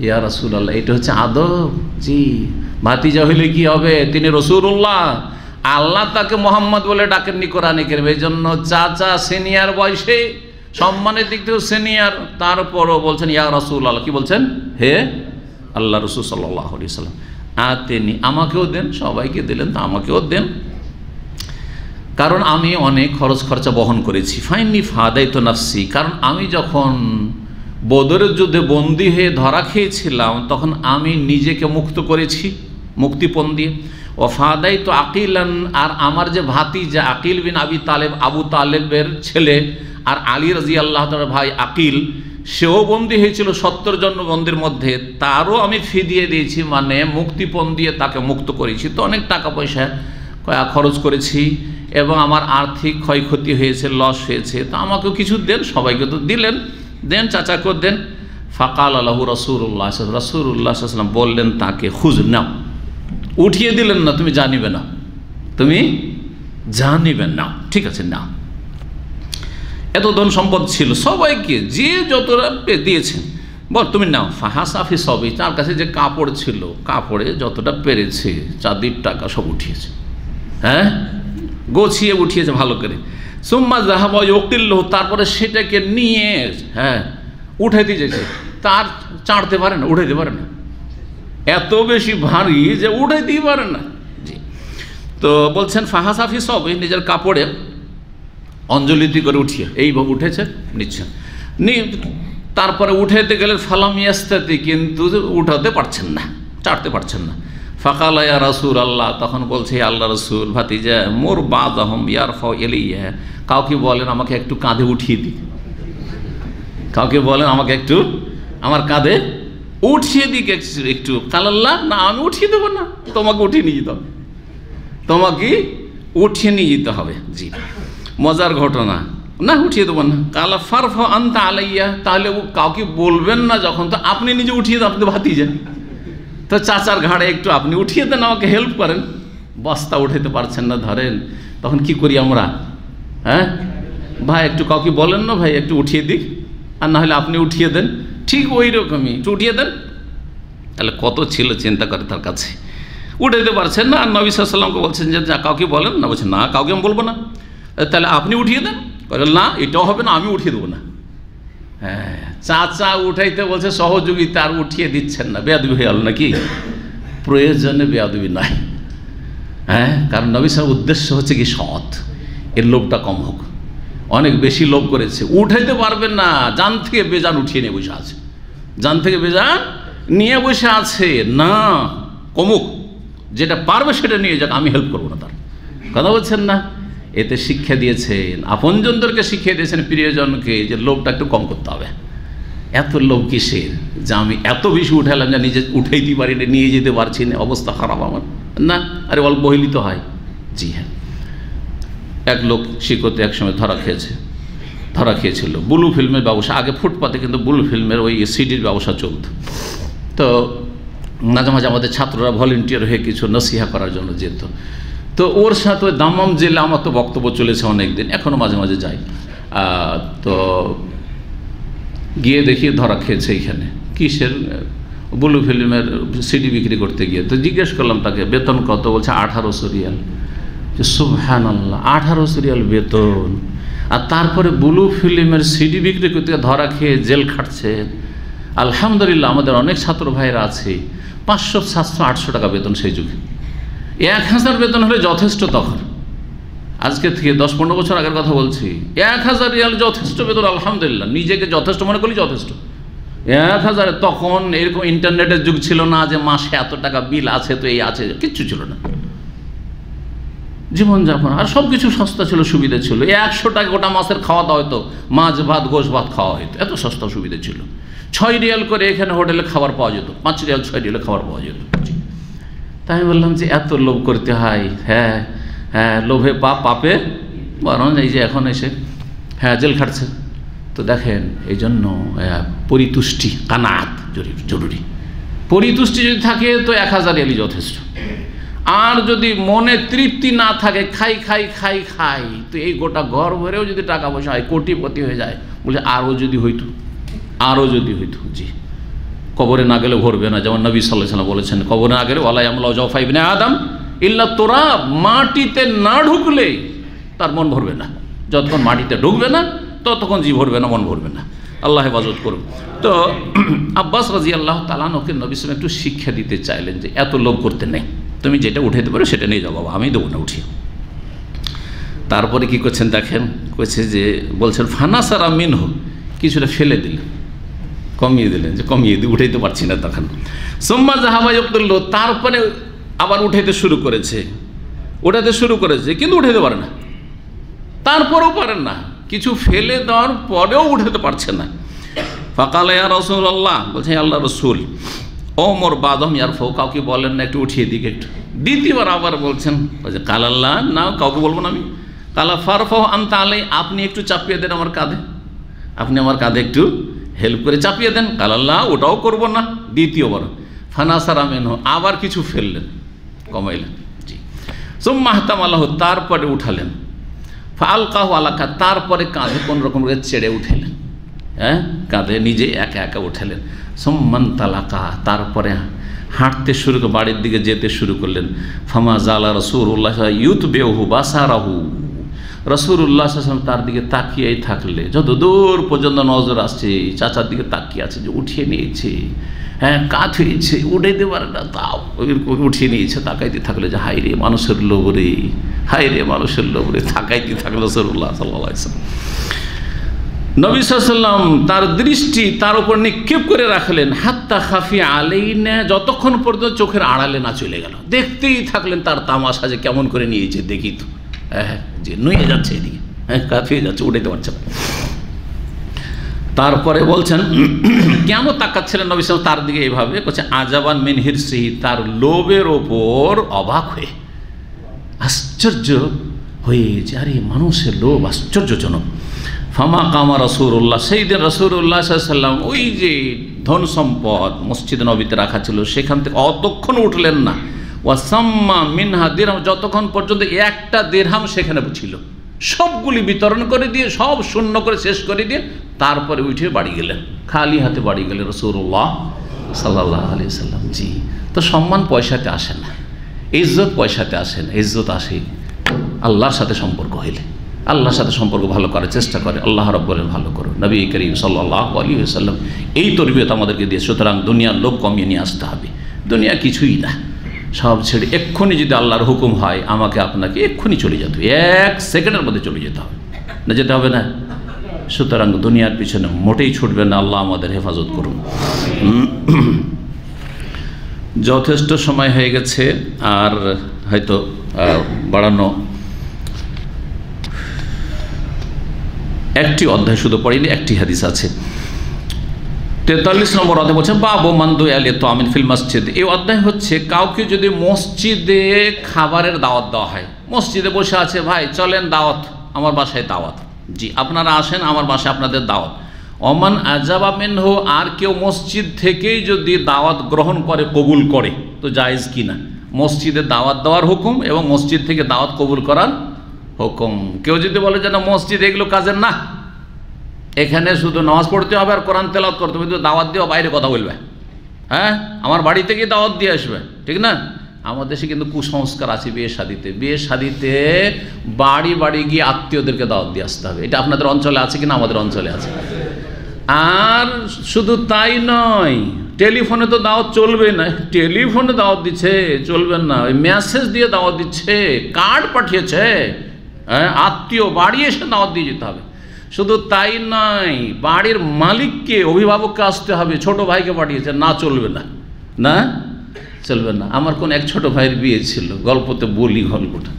ইয়া রসুল আল্লাহ এটা হচ্ছে আদব। জি। ভাতিজা হইলে কি হবে? তিনি রসুল্লাহ আল্লাহ তাকে মোহাম্মদ বলে ডাকেননি কোরআনে কেরম এই জন্য চাচা সিনিয়র বয়সে, সম্মানের দিক থেকেও সিনিয়র। তারপরও বলছেন, ইয়া রসুল আল্লাহ কি বলছেন? হে আল্লাহ রসুল সাল্লাহ সাল্লাম আতেনি আমাকেও দেন, সবাইকে দিলেন, তো আমাকেও দেন। কারণ আমি অনেক খরচ খরচা বহন করেছি। ফাইননি ফাদাই তো নাফসি। কারণ আমি যখন বদরের যুদ্ধে বন্দি হয়ে ধরা খেয়েছিলাম, তখন আমি নিজেকে মুক্ত করেছি মুক্তিপণ দিয়ে ও ফাদাই তো আকিলান, আর আমার যে ভাতি যে আকিল বিন আবি তালেব, আবু তালেবের ছেলে, আর আলী রাজি আল্লাহ ভাই আকিল, সেও বন্দি হয়েছিল সত্তর জন বন্দির মধ্যে। তারও আমি ফি দিয়ে দিয়েছি মানে মুক্তিপণ দিয়ে তাকে মুক্ত করেছি। তো অনেক টাকা পয়সা খরচ করেছি, এবং আমার আর্থিক ক্ষয়ক্ষতি হয়েছে লস হয়েছে। তো আমাকেও কিছু দেন, সবাইকে তো দিলেন। দেন চাচা কর দেন ফাকাল আল্লাহু রসুল্লাহ রসুল্লাহাম বললেন তাকে খুঁজ নাও। উঠিয়ে দিলেন না, তুমি জানিবে না। তুমি জানিবে না। ঠিক আছে না এত ধন সম্পদ ছিল, সবাইকে যে যতটা দিয়েছেন, বল, তুমি নাও। ফাহাসাফি সবই। তার কাছে যে কাপড় ছিল, কাপড়ে যতটা পেরেছে, চাঁদির টাকা সব উঠিয়েছে। হ্যাঁ? গোছিয়ে উঠিয়েছে ভালো করে। সোম্মা জাহাবা ওকিল্ল তারপরে সেটাকে নিয়ে হ্যাঁ উঠাইতে যেছে তার চাড়তে পারে না, উঠাইতে পারে না। এত বেশি ভারী যে উঠে উঠাইতেই পারে না। জি। তো বলছেন, ফাহাসাফি সব, এই নিজের কাপড়ে অঞ্জলিতি করে উঠিয়ে। এইভাবে উঠেছে নিচ্ছেন নি, তারপরে উঠাইতে গেলে, ফালাম ইয়াস্তাতে কিন্তু উঠাতে পারছেন না, চাড়তে পারছেন না। ফাঁকালয়া রসুল আল্লাহ তখন বলছে আল্লাহ রসুল, ভাতিজা, মোর বাদ আহম ইয়ার ফাও এলিয়া কাউকে বলেন, আমাকে একটু কাঁধে উঠিয়ে দিই কাউকে বলেন, আমাকে একটু, আমার কাঁধে উঠিয়ে দিক একটু কালাল্লাহ, না, আমি উঠিয়ে দেবো না। তোমাকে উঠিয়ে নিয়ে যেতে হবে। তোমাকে উঠিয়ে নিয়ে যেতে হবে। জি। মজার ঘটনা। না, উঠিয়ে দেবো না। কালা ফারফ আনতা আলাইয়া, তাহলে কাউকে বলবেন না যখন, তো আপনি নিজে উঠিয়ে দেন, আপনি ভাতি যান তো চাচার ঘাড়ে একটু আপনি উঠিয়ে দেন, আমাকে হেল্প করেন। বস্তা উঠাইতে পারছেন না, ধরেন। তখন কি করি আমরা? হ্যাঁ? ভাই, একটু কাউকে বলেন না ভাই, একটু উঠিয়ে দিক। আর না হলে আপনি উঠিয়ে দেন। ঠিক ওই রকমই। একটু উঠিয়ে দেন। তাহলে কত ছিল চিন্তা করে তার কাছে। উঠাইতে পারছেন না, আর নবী সাল্লামকে বলছেন যে কাউকে বলেন না। বলছেন না, কাউকে আমি বলব না। তাহলে আপনি উঠিয়ে দেন। না, এটাও হবে না আমি উঠিয়ে দেবো না। হ্যাঁ। চাচা উঠাইতে বলছে, সহযোগিতা আর উঠিয়ে দিচ্ছেন না। বেয়াদবি হয়ে গেল নাকি? প্রয়োজনে বেয়াদবি নাই। হ্যাঁ কারণ নবী সাহেব উদ্দেশ্য হচ্ছে কি সৎ। এর লোভটা কম হোক। অনেক বেশি লোভ করেছে। উঠাইতে পারবেন না। জান থেকে বেজান উঠিয়ে নিয়ে বসে আছে। জান থেকে বেজান নিয়ে বসে আছে। না, কমুক। যেটা পারবে সেটা নিয়ে যাক, আমি হেল্প করব না তার। কথা বলছেন না? এতে শিক্ষা দিয়েছেন। আপনজনদেরকে শিখিয়ে দিয়েছেন প্রিয়জনকে যে লোভটা একটু কম করতে হবে। এত লোভ কিসের? যে আমি এত বেশি উঠালাম যে নিজে উঠাইতে পারি নিয়ে যেতে পারছি না, অবস্থা খারাপ আমার। না, আরে অল্প হইলি তো হয়। জি হ্যাঁ। এক লোক শিকতে একসময় ধরা খেয়েছে, ধরা খেয়েছিল। বুলু ফিল্মের ব্যবসা, আগে ফুটপাতে কিন্তু বুলু ফিল্মের ওই সিডির ব্যবসা চলত। তো মাঝে মাঝে আমাদের ছাত্ররা ভলেন্টিয়ার হয়ে কিছু নসিহা করার জন্য যেত। তো ওর সাথে দামাম জেলে আমার তো বক্তব্য চলেছে অনেক দিন এখনও মাঝে মাঝে যাই। তো গিয়ে দেখি ধরা খেয়েছে এইখানে কিসের? বুলু ফিল্মের সিডি বিক্রি করতে গিয়ে। তো জিজ্ঞেস করলাম তাকে, বেতন কত? বলছে আঠারোশো রিয়াল যে সুবহান আল্লাহ আঠারোশো রিয়াল বেতন। আর তারপরে বুলু ফিল্মের সিডি বিক্রি করতে ধরা খেয়ে জেল খাটছে। আলহামদুলিল্লাহ, আমাদের অনেক ছাত্র ভাইরা আছে। পাঁচশো, সাতশো, আটশো টাকা বেতন সেই যুগে। এক হাজার বেতন হলে যথেষ্ট তখন আজকে থেকে দশ পনেরো বছর আগের কথা বলছি। এক হাজার রিয়াল যথেষ্ট বেতন, আলহামদুলিল্লাহ। নিজেকে যথেষ্ট মনে করলে যথেষ্ট। এক হাজারে তখন এরকম ইন্টারনেটের যুগ ছিল না যে মাসে এত টাকা বিল আছে তো এই আছে, কিচ্ছু ছিল না। জীবনযাপন, আর সব কিছু সস্তা ছিল, সুবিধা ছিল। একশো টাকা গোটা মাসের খাওয়া দাওয়া হতো মাছ ভাত, গোশ ভাত খাওয়া হতো এত সস্তা সুবিধা ছিল। ছয় রিয়াল করে এখানে হোটেলে খাবার পাওয়া যেত। পাঁচ রিয়াল, ছয় রিয়ালে খাবার পাওয়া যেত। তাই আমি বললাম যে, এত লোভ করতে হয়। হ্যাঁ হ্যাঁ লোভে পাপ পাপে। বরং এই যে এখন এসে হ্যাঁ জেল খাটছে। তো দেখেন এই জন্য পরিতুষ্টি, কানাত জরুরি জরুরি। পরিতুষ্টি যদি থাকে, তো এক হাজার এলি যথেষ্ট। আর যদি মনে তৃপ্তি না থাকে, খাই খাই খাই খাই, তো এই গোটা ঘর ভরেও যদি টাকা পয়সা হয়, কোটিপতি হয়ে যায়। বলছে আরও যদি হইতো, আরও যদি হইতো। জি। কবরে না গেলে ভরবে না। যেমন নবী সাল্লাহ সাল্লাম বলেছেন, কবরে না গেলে ওলাই আমলা জফাইবিনে আদম ইল্লা তোরা মাটিতে না ঢুকলে তার মন ভরবে না। যতক্ষণ মাটিতে ঢুকবে না, ততক্ষণ জি ভরবে না, মন ভরবে না। আল্লাহ হেফাজত করুন। তো আব্বাস রাজি আল্লাহ তালানকে নবী সালাম একটু শিক্ষা দিতে চাইলেন যে এত লোভ করতে নেই। তুমি যেটা উঠাইতে পারো সেটা নিয়ে যাও বাবা, আমি দেবো না উঠিয়ে তারপরে কি করছেন দেখেন? কইছে যে, বলছেন, ফানাসারা মিনহ। কিছুটা ফেলে দিলেন। কমিয়ে দিলেন যে কমিয়ে দিয়ে উঠাইতে পারছি না তখন। সোম্মা জাহাবা ইবদুল্লো তারপরে আবার উঠাইতে শুরু করেছে। উঠাতে শুরু করেছে, কিন্তু উঠাইতে পারে না। তারপরেও পারেন না। কিছু ফেলে দেওয়ার পরেও উঠাতে পারছে না। ফাকালে রসুল আল্লাহ বলছে আল্লাহ রসুল, ও মোর বাদম ইয়ার ফো কাউকে বলেন না, একটু উঠিয়ে দিকে একটু। দ্বিতীয়বার আবার বলছেন, বলছে কাল আল্লাহ না, কাউকে বলব না আমি। কালা ফারফাহ আনতা আলাই, আপনি একটু চাপিয়ে দেন আমার কাঁধে। আপনি আমার কাঁধে একটু হেল্প করে চাপিয়ে দেন। কাল আল্লাহ ওটাও করব না। দ্বিতীয়বার। ফানাসারা মেন আবার কিছু ফেললেন, কমাইলেন। জি। সোম্মা হাতাম আল্লাহ তারপরে উঠালেন। ফাল কাহ আলাকা, তারপরে কাঁধে কোন রকম করে চেড়ে উঠেলেন। হ্যাঁ? কাঁধে নিজে একা একা উঠালেন। সম্মান তালাকা, তারপরে হাঁটতে শুরু করে, বাড়ির দিকে যেতে শুরু করলেন। ফামা জালা রসুল্লাহ ইউথ বেহু বাসারাহু। রসুল্লাহ তার দিকে তাকিয়েই থাকলে যত দূর পর্যন্ত নজর আসছে, চাচার দিকে তাকিয়ে আছে যে উঠিয়ে নিয়েছে হ্যাঁ কাঠ হয়েছে, উঠে দেবার না, তাও উঠিয়ে নিয়েছে, তাকাইতে থাকলে যে হাই রে মানুষের লোভ রে হাই রে মানুষের লোভ রে, তাকাইতে থাকল রসুল্লাহ সাল্লাহ নবী সাল্লাম তার দৃষ্টি তার উপর নিক্ষেপ করে রাখলেন, হাত্তা খাফি আলেই না যতক্ষণ পর্যন্ত চোখের আড়ালে না চলে গেল। দেখতেই থাকলেন তার তামাশা যে কেমন করে নিয়েছে দেখি তো। হ্যাঁ যে নুয়ে যাচ্ছে এদিকে। হ্যাঁ কাফিয়ে যাচ্ছে, উঠাইতে পারছে তারপরে বলছেন কেন তাকাচ্ছিলেন নবী সাল তার দিকে এইভাবে বলছে, আজাবান মিনহির সিহি তার লোভের ওপর অবাক হয়ে, আশ্চর্য হয়ে যে, আরে, মানুষের লোভ আশ্চর্যজনক। ফামা কামা রসুরুল্লাহ সেই দিন রসুরুল্লাহ সাল্লাম ওই যে ধন সম্পদ মসজিদ নবীতে রাখা ছিল, সেখান থেকে অতক্ষণ উঠলেন না। ওয়াসাম্মা মিনহা দিরহাম, যতক্ষণ পর্যন্ত একটা দেড়হাম সেখানে ছিল। সবগুলি বিতরণ করে দিয়ে, সব শূন্য করে শেষ করে দিয়ে, তারপরে উঠে বাড়ি গেলেন। খালি হাতে বাড়ি গেলেন রসুল্লাহ সাল্লাহ আলি সাল্লাম জি, তো সম্মান পয়সাতে আসে না, ইজ্জত পয়সাতে আসে না, ইজ্জত আসে আল্লাহর সাথে সম্পর্ক হইলে। আল্লাহর সাথে সম্পর্ক ভালো করার চেষ্টা করে, আল্লাহ রব্বরের ভালো করো নবী করিম সাল্লাহ আলী সাল্লাম এই তরবিয়ত আমাদেরকে দিয়ে, সুতরাং দুনিয়ার লোক কমিয়ে নিয়ে আসতে হবে। দুনিয়া কিছুই না। সব ছেড়ে এক্ষুনি যদি আল্লাহর হুকুম হয়, আমাকে আপনাকে এক্ষুনি চলে যেতে হবে। এক সেকেন্ডের মধ্যে চলে যেতে হবে। না যেতে হবে না? সুতরাং দুনিয়ার পিছনে মোটেই ছুটবে না, আল্লাহ আমাদের হেফাজত করুন। যথেষ্ট সময় হয়ে গেছে, আর হয়তো বাড়ানো একটি অধ্যায় শুধু পড়েনি, একটি হাদিস আছে। তেতাল্লিশ নম্বর অধ্যায় বলছে, বাবু মান্দু আলে তো আমিন ফিল মসজিদ। এই অধ্যায় হচ্ছে, কাউকে যদি মসজিদে খাবারের দাওয়াত দেওয়া হয়, মসজিদে বসে আছে, ভাই, চলেন দাওয়াত, আমার বাসায় দাওয়াত। জি, আপনারা আসেন, আমার বাসায় আপনাদের দাওয়াত। অমান আজাবা মেনহ, আর কেউ মসজিদ থেকেই যদি দাওয়াত গ্রহণ করে, কবুল করে, তো জায়েজ কি না? মসজিদে দাওয়াত দেওয়ার হুকুম এবং মসজিদ থেকে দাওয়াত কবুল করার হুকুম। কেউ যদি বলে যে, না, মসজিদ এগুলো কাজের না এখানে শুধু নামাজ পড়তে হবে আর কোরআন তেলাওয়াত করতে হবে। কিন্তু দাওয়াত দিয়ে বাইরে কথা বলবে। হ্যাঁ? আমার বাড়ি থেকে দাওয়াত দিয়ে আসবে। ঠিক না? আমাদের দেশে কিন্তু কুসংস্কার আছে বিয়ে শাদিতে। বিয়ে শাদিতে বাড়ি বাড়ি গিয়ে আত্মীয়দেরকে দাওয়াত দিয়ে আসতে হবে। এটা আপনাদের অঞ্চলে আছে কিনা? আমাদের অঞ্চলে আছে। আর শুধু তাই নয়, টেলিফোনে তো দাওয়াত চলবে না। টেলিফোনে দাওয়াত দিচ্ছে, চলবে না। ওই মেসেজ দিয়ে দাওয়াত দিচ্ছে কার্ড পাঠিয়েছে হ্যাঁ? আত্মীয় বাড়ি এসে দাওয়াত দিয়ে যেতে হবে। শুধু তাই নয়, বাড়ির মালিককে, অভিভাবককে আসতে হবে, ছোট ভাইকে পাঠিয়েছে, না চলবে না। না? চলবে না। আমার কোন এক ছোট ভাইয়ের বিয়ে ছিল, গল্পতে বলি গল্পটা।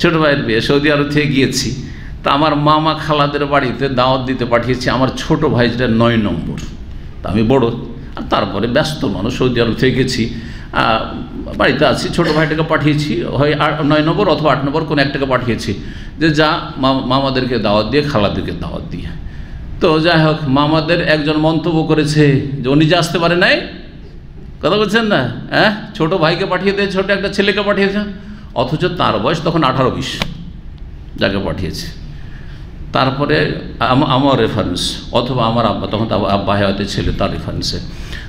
ছোট ভাইয়ের বিয়ে, সৌদি আরব থেকে গিয়েছি। তা আমার মামা খালাদের বাড়িতে দাওয়াত দিতে পাঠিয়েছি, আমার ছোট ভাই যেটা নয় নম্বর। তা আমি বড়, আর তারপরে ব্যস্ত মানুষ, সৌদি আরব থেকে গেছি। বাড়িতে আছি, ছোট ভাইটাকে পাঠিয়েছি, হয় আট- নয় নম্বর অথবা আট নম্বর, কোনো একটাকে পাঠিয়েছি। যে যা মামাদেরকে দাওয়াত দিয়ে, খালাদেরকে দাওয়াত দিয়ে। তো যাই হোক, মামাদের একজন মন্তব্য করেছে যে উনি যে আসতে পারে নাই? কথা বলছেন না? হ্যাঁ? ছোট ভাইকে পাঠিয়ে দিয়ে ছোট একটা ছেলেকে পাঠিয়েছে অথচ তার বয়স তখন আঠারো বিশ, যাকে পাঠিয়েছে। তারপরে আমার রেফারেন্স অথবা আমার আব্বা, তখন আব্বা হয়তো ছেলে, তার রেফারেন্সে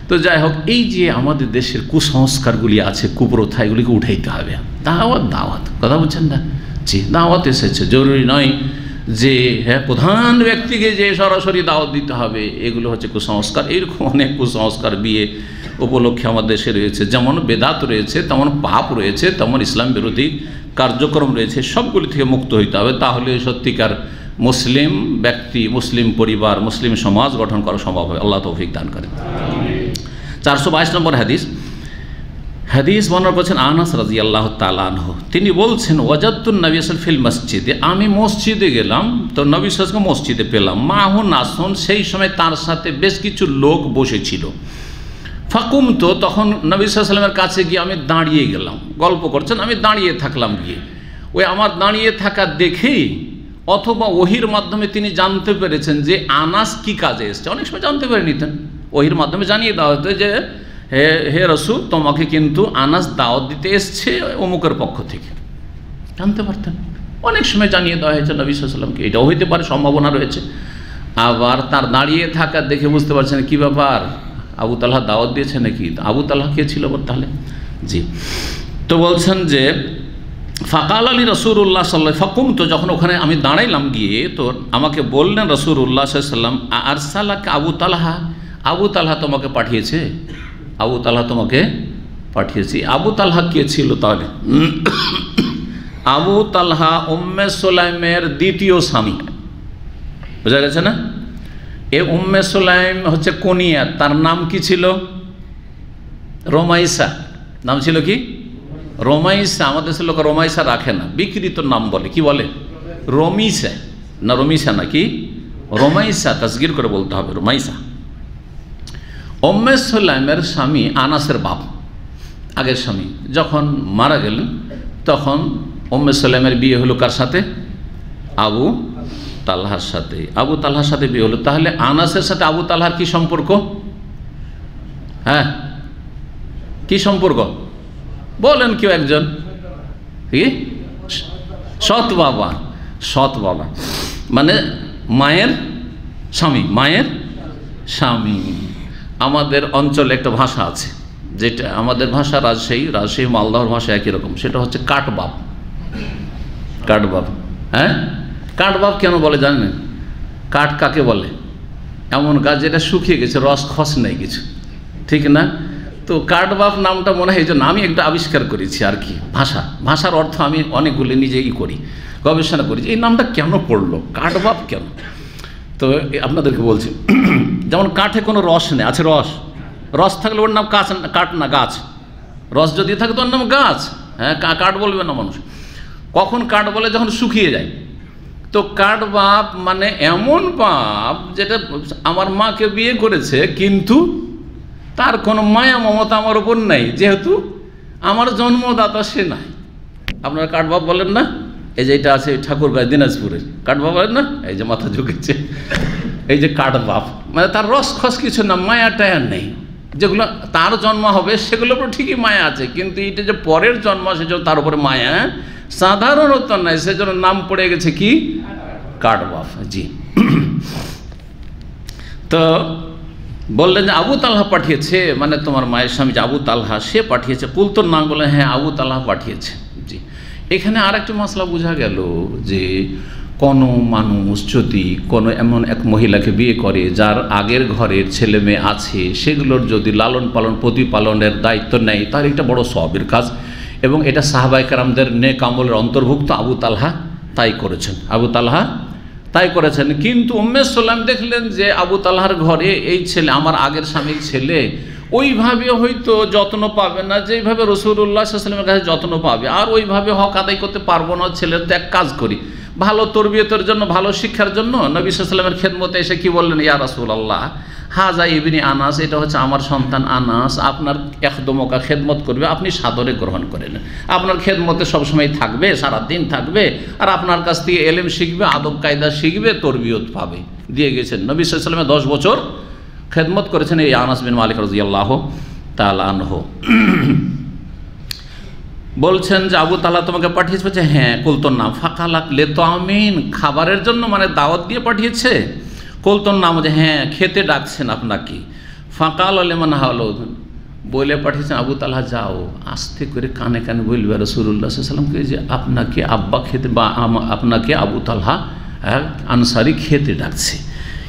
তো যাই হোক, এই যে আমাদের দেশের কুসংস্কারগুলি আছে কুপ্রথা এগুলিকে উঠাইতে হবে। দাওয়াত দাওয়াত, কথা বলছেন না? জি দাওয়াত এসেছে। জরুরি নয় যে হ্যাঁ প্রধান ব্যক্তিকে যে সরাসরি দাওয়াত দিতে হবে, এগুলো হচ্ছে কুসংস্কার। এরকম অনেক কুসংস্কার বিয়ে উপলক্ষে আমাদের দেশে রয়েছে। যেমন বেদাত রয়েছে, তেমন পাপ রয়েছে, তেমন ইসলাম বিরোধী কার্যক্রম রয়েছে, সবগুলি থেকে মুক্ত হইতে হবে। তাহলে সত্যিকার মুসলিম ব্যক্তি, মুসলিম পরিবার, মুসলিম সমাজ গঠন করা সম্ভব হবে। আল্লাহ তৌফিক দান করেন। চারশো বাইশ নম্বর হাদিস হাদিস বর্ণনা করছেন আনাস রাজি আল্লাহ তালানহ তিনি বলছেন ওয়াজাদ্দুন নবী আসল ফিল মসজিদে। আমি মসজিদে গেলাম, তো নবী সালকে মসজিদে পেলাম। মাহুন আসন সেই সময় তার সাথে বেশ কিছু লোক বসেছিল। ফাকুম তো তখন নবী সাল্লামের কাছে গিয়ে আমি দাঁড়িয়ে গেলাম। গল্প করছেন, আমি দাঁড়িয়ে থাকলাম গিয়ে। ওই আমার দাঁড়িয়ে থাকা দেখেই অথবা ওহির মাধ্যমে তিনি জানতে পেরেছেন যে আনাস কি কাজে এসছে। অনেক সময় জানতে পেরে নিতেন ওহির মাধ্যমে জানিয়ে দেওয়া হতো যে হে হে রসুল, তোমাকে কিন্তু আনাস দাওয়াত দিতে এসছে অমুকের পক্ষ থেকে। জানতে পারতেন। অনেক সময় জানিয়ে দেওয়া হয়েছে, নবী সাল্লামকে এটাও হইতে পারে, সম্ভাবনা রয়েছে। আবার তার দাঁড়িয়ে থাকা দেখে বুঝতে পারছেন, কি ব্যাপার? আবু তালহা দাওয়াত দিয়েছে নাকি? আবু তালহা কে ছিল তাহলে? জি। তো বলছেন যে, ফাকাল আলী রসুল্লাহ সাল্লাহ ফাকুম তো যখন ওখানে আমি দাঁড়াইলাম গিয়ে, তো আমাকে বললেন রসুল্লাহ সাল্লাম আর সাল্লাহকে আবু তালহা? আবু তালহা তোমাকে পাঠিয়েছে? আবু তালহা তোমাকে পাঠিয়েছি। আবু তালহা কে ছিল তাহলে? আবু তালহা উম্মে সোলাইমের দ্বিতীয় স্বামী। বোঝা গেছে না? এ উম্মে সোলাইম হচ্ছে কনিয়া, তার নাম কি ছিল? রোমাইসা। নাম ছিল কি? রোমাইসা। আমাদের দেশের লোক রোমাইসা রাখে না। বিকৃত নাম বলে। কি বলে? রমিসা। না রমিসা না কি রোমাইসা। তসগির করে বলতে হবে, রোমাইসা। সোলাইমের স্বামী আনাসের বাপ, আগের স্বামী। যখন মারা গেলেন তখন সোলাইমের বিয়ে হলো কার সাথে? আবু তালহার সাথে। আবু তালহার সাথে বিয়ে হলো। তাহলে আনাসের সাথে আবু তালহার কি সম্পর্ক? হ্যাঁ কি সম্পর্ক? বলেন কেউ একজন। কি? সৎ বাবা সৎ বাবা। মানে মায়ের স্বামী মায়ের স্বামী। আমাদের অঞ্চলে একটা ভাষা আছে, যেটা আমাদের ভাষা রাজশাহী রাজশাহী মালদহর ভাষা একই রকম, সেটা হচ্ছে কাঠবাব কাঠবাব হ্যাঁ? কাঠবাব কেন বলে জানেন? কাঠ কাকে বলে? এমন গাছ যেটা শুকিয়ে গেছে, রস খস নেই কিছু, ঠিক না? তো কাঠবাব নামটা মনে হয় এই জন্য আমি একটা আবিষ্কার করেছি আর কি, ভাষা। ভাষার অর্থ আমি অনেকগুলি নিজেই করি, গবেষণা করি এই নামটা কেন পড়ল? কাঠবাব কেন? তো আপনাদেরকে বলছি, যেমন কাঠে কোনো রস নেই, আছে রস? রস থাকলে ওর নাম কাঠ কাঠ না, গাছ। রস যদি থাকে তো ওর নাম গাছ। হ্যাঁ কাঠ বলবে না মানুষ। কখন কাঠ বলে? যখন শুকিয়ে যায়। তো কাঠ বাপ মানে এমন বাপ যেটা আমার মাকে বিয়ে করেছে, কিন্তু তার কোনো মায়া মমতা আমার ওপর নাই। যেহেতু আমার জন্মদাতা সে নাই। আপনারা কাঠবাপ বলেন না? এই যে এটা আছে ঠাকুরগাঁয় দিনাজপুরের। কাঠবাপ না? এই যে মাথা ঝুঁকেছে। এই যে কাঠবাপ মানে তার রস খস কিছু না, মায়া টায়া নেই। যেগুলো তার জন্ম হবে সেগুলো উপর ঠিকই মায়া আছে। কিন্তু এটা যে পরের জন্ম, সেজন্য তার উপরে মায়া সাধারণত নাই, সেজন্য নাম পড়ে গেছে কি? কাঠবাপ জি। তো বললেন যে, আবু তালহা পাঠিয়েছে। মানে তোমার মায়ের স্বামী যে, আবু তালহা। সে পাঠিয়েছে। কুলতর নাম বলে হ্যাঁ আবু তালহা পাঠিয়েছে। এখানে আর একটা মশলা বোঝা গেল যে কোনো মানুষ যদি কোনো এমন এক মহিলাকে বিয়ে করে যার আগের ঘরের ছেলে মেয়ে আছে, সেগুলোর যদি লালন পালন, প্রতিপালনের দায়িত্ব নেয়, তার একটা বড় সবের কাজ। এবং এটা সাহাবাইকারামদের নে কামলের অন্তর্ভুক্ত আবু তালহা তাই করেছেন। আবু তালহা তাই করেছেন। কিন্তু উম্মে সাল্লাম দেখলেন যে আবু তালহার ঘরে এই ছেলে, আমার আগের স্বামীর ছেলে ওইভাবে হয়তো যত্ন পাবে না, যেইভাবে রসুল্লাহ সাল্লামের কাছে যত্ন পাবে। আর ওইভাবে হক আদায় করতে পারব না, ছেলের তো এক কাজ করি। ভালো তরবিয়তের জন্য, ভালো শিক্ষার জন্য নবী সাল্লামের খেদমতে এসে কি বললেন, ইয়া রাসুল আল্লাহ হাজা ইবিনী আনাস, এটা হচ্ছে আমার সন্তান আনাস, আপনার একদমকা খেদমত করবে, আপনি সাদরে গ্রহণ করেন। আপনার খেদমতে সবসময় থাকবে সারা দিন থাকবে, আর আপনার কাছ থেকে এলেম শিখবে আদব কায়দা শিখবে, তরবিয়ত পাবে। দিয়ে গেছেন। নবী সাল্লামে দশ বছর খেদমত করেছেন এই আনাস বিন মালিক রাজিয়াল্লাহ তালানহ বলছেন যে আবু তালা তোমাকে পাঠিয়েছে বলছে হ্যাঁ কুলতন নাম ফাঁকা লাগলে তো আমিন খাবারের জন্য মানে দাওয়াত দিয়ে পাঠিয়েছে কুলতন নাম যে হ্যাঁ খেতে ডাকছেন আপনাকে ফাঁকাল লেমান হলো বলে পাঠিয়েছেন আবু তালা যাও আস্তে করে কানে কানে বলবে রসুল্লাহ সাল্লামকে যে আপনাকে আব্বা খেতে বা আপনাকে আবু তালহা আনসারি খেতে ডাকছে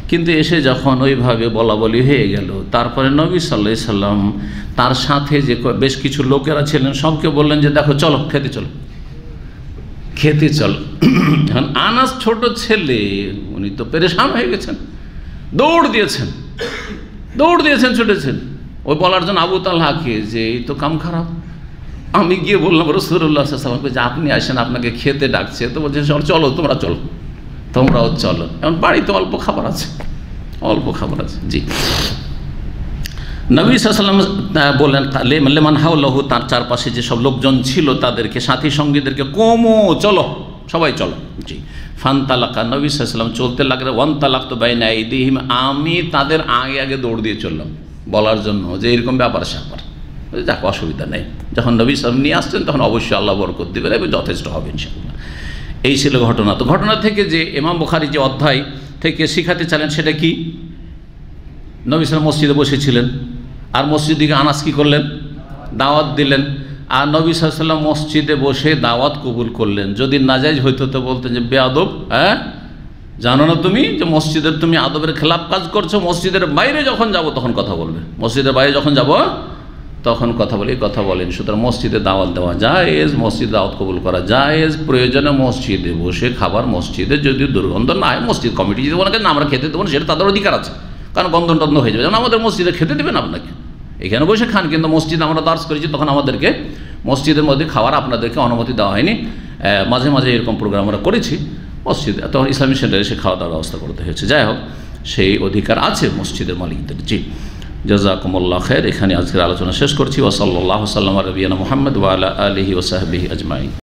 কিন্তু এসে যখন ওইভাবে বলা বলি হয়ে গেল, তারপরে নবী সাল্লা সাল্লাম তার সাথে যে বেশ কিছু লোকেরা ছিলেন, সবকে বললেন যে, দেখো, চলো, খেতে চলো। খেতে চলো। এখন আনাস ছোট ছেলে, উনি তো পেরেশান হয়ে গেছেন। দৌড় দিয়েছেন। দৌড় দিয়েছেন ছুটেছেন ওই বলার জন্য আবু তাল্লাহকে যে, এই তো কাম খারাপ। আমি গিয়ে বললাম রসুল্লাহ সাল্লামকে যে আপনি আসেন, আপনাকে খেতে ডাকছে। তো বলছেন চলো, তোমরা চলো। তোমরাও চলো। এমন বাড়িতে অল্প খাবার আছে। অল্প খাবার আছে, জি। নবী সাল্লাম বললেন লেমান হাউলহু তার চারপাশে যেসব লোকজন ছিল তাদেরকে, সাথী সঙ্গীদেরকে, কমো, চলো, সবাই চলো, জি। ফান তালাকা নবী সাল্লাম চলতে লাগলে ওয়ান তালাক তো বাইনা দিহিম আমি তাদের আগে আগে দৌড় দিয়ে চললাম, বলার জন্য, যে এরকম ব্যাপার, স্যাপার। যাক অসুবিধা নেই। যখন নবী সাল্লাম নিয়ে আসছেন, তখন অবশ্যই আল্লাহ বরকত দেবেন, এবং যথেষ্ট হবে, ইনশাআল্লাহ। এই ছিল ঘটনা। তো ঘটনা থেকে যে ইমাম বুখারি যে অধ্যায় থেকে শিখাতে চাইলেন সেটা কি? নবী সালাম মসজিদে বসেছিলেন। আর মসজিদিকে আনাস কী করলেন? দাওয়াত দিলেন। আর নবী সাল্লাম মসজিদে বসে দাওয়াত কবুল করলেন। যদি নাজাইজ হইতো তো বলতেন যে, বেআদব হ্যাঁ? জানো না তুমি যে মসজিদের তুমি আদবের খেলাপ কাজ করছ? মসজিদের বাইরে যখন যাব তখন কথা বলবে। মসজিদের বাইরে যখন যাব তখন কথা বলি, কথা বলেন। সুতরাং মসজিদে দাওয়াত দেওয়া জায়েজ, মসজিদে দাওয়াত কবুল করা জায়েজ। প্রয়োজনে মসজিদে বসে খাবার মসজিদে যদি দুর্গন্ধ না হয়, মসজিদ কমিটি যদি ওনাকে না আমরা খেতে দেবো না সেটা তাদের অধিকার আছে। কারণ গন্ধন টন্ধ হয়ে যাবে। যেমন আমাদের মসজিদে খেতে দেবেন আপনাকে। এখানে বসে খান, কিন্তু মসজিদে আমরা দার্স করেছি, তখন আমাদেরকে মসজিদের মধ্যে খাওয়ার আপনাদেরকে অনুমতি দেওয়া হয়নি। মাঝে মাঝে এরকম প্রোগ্রাম আমরা করেছি। মসজিদে, তখন ইসলামী সেন্টারে এসে খাওয়া দাওয়ার ব্যবস্থা করতে হয়েছে। যাই হোক, সেই অধিকার আছে মসজিদের মালিকদের। জি। জাজাকুমুল্লাহ খের এখানে আজকের আলোচনা শেষ করছি। ওসল্লাহ সাল্লাম রবিয়ান মোহাম্মদ ওয়ালা আলহি ওসাহাবি আজমাই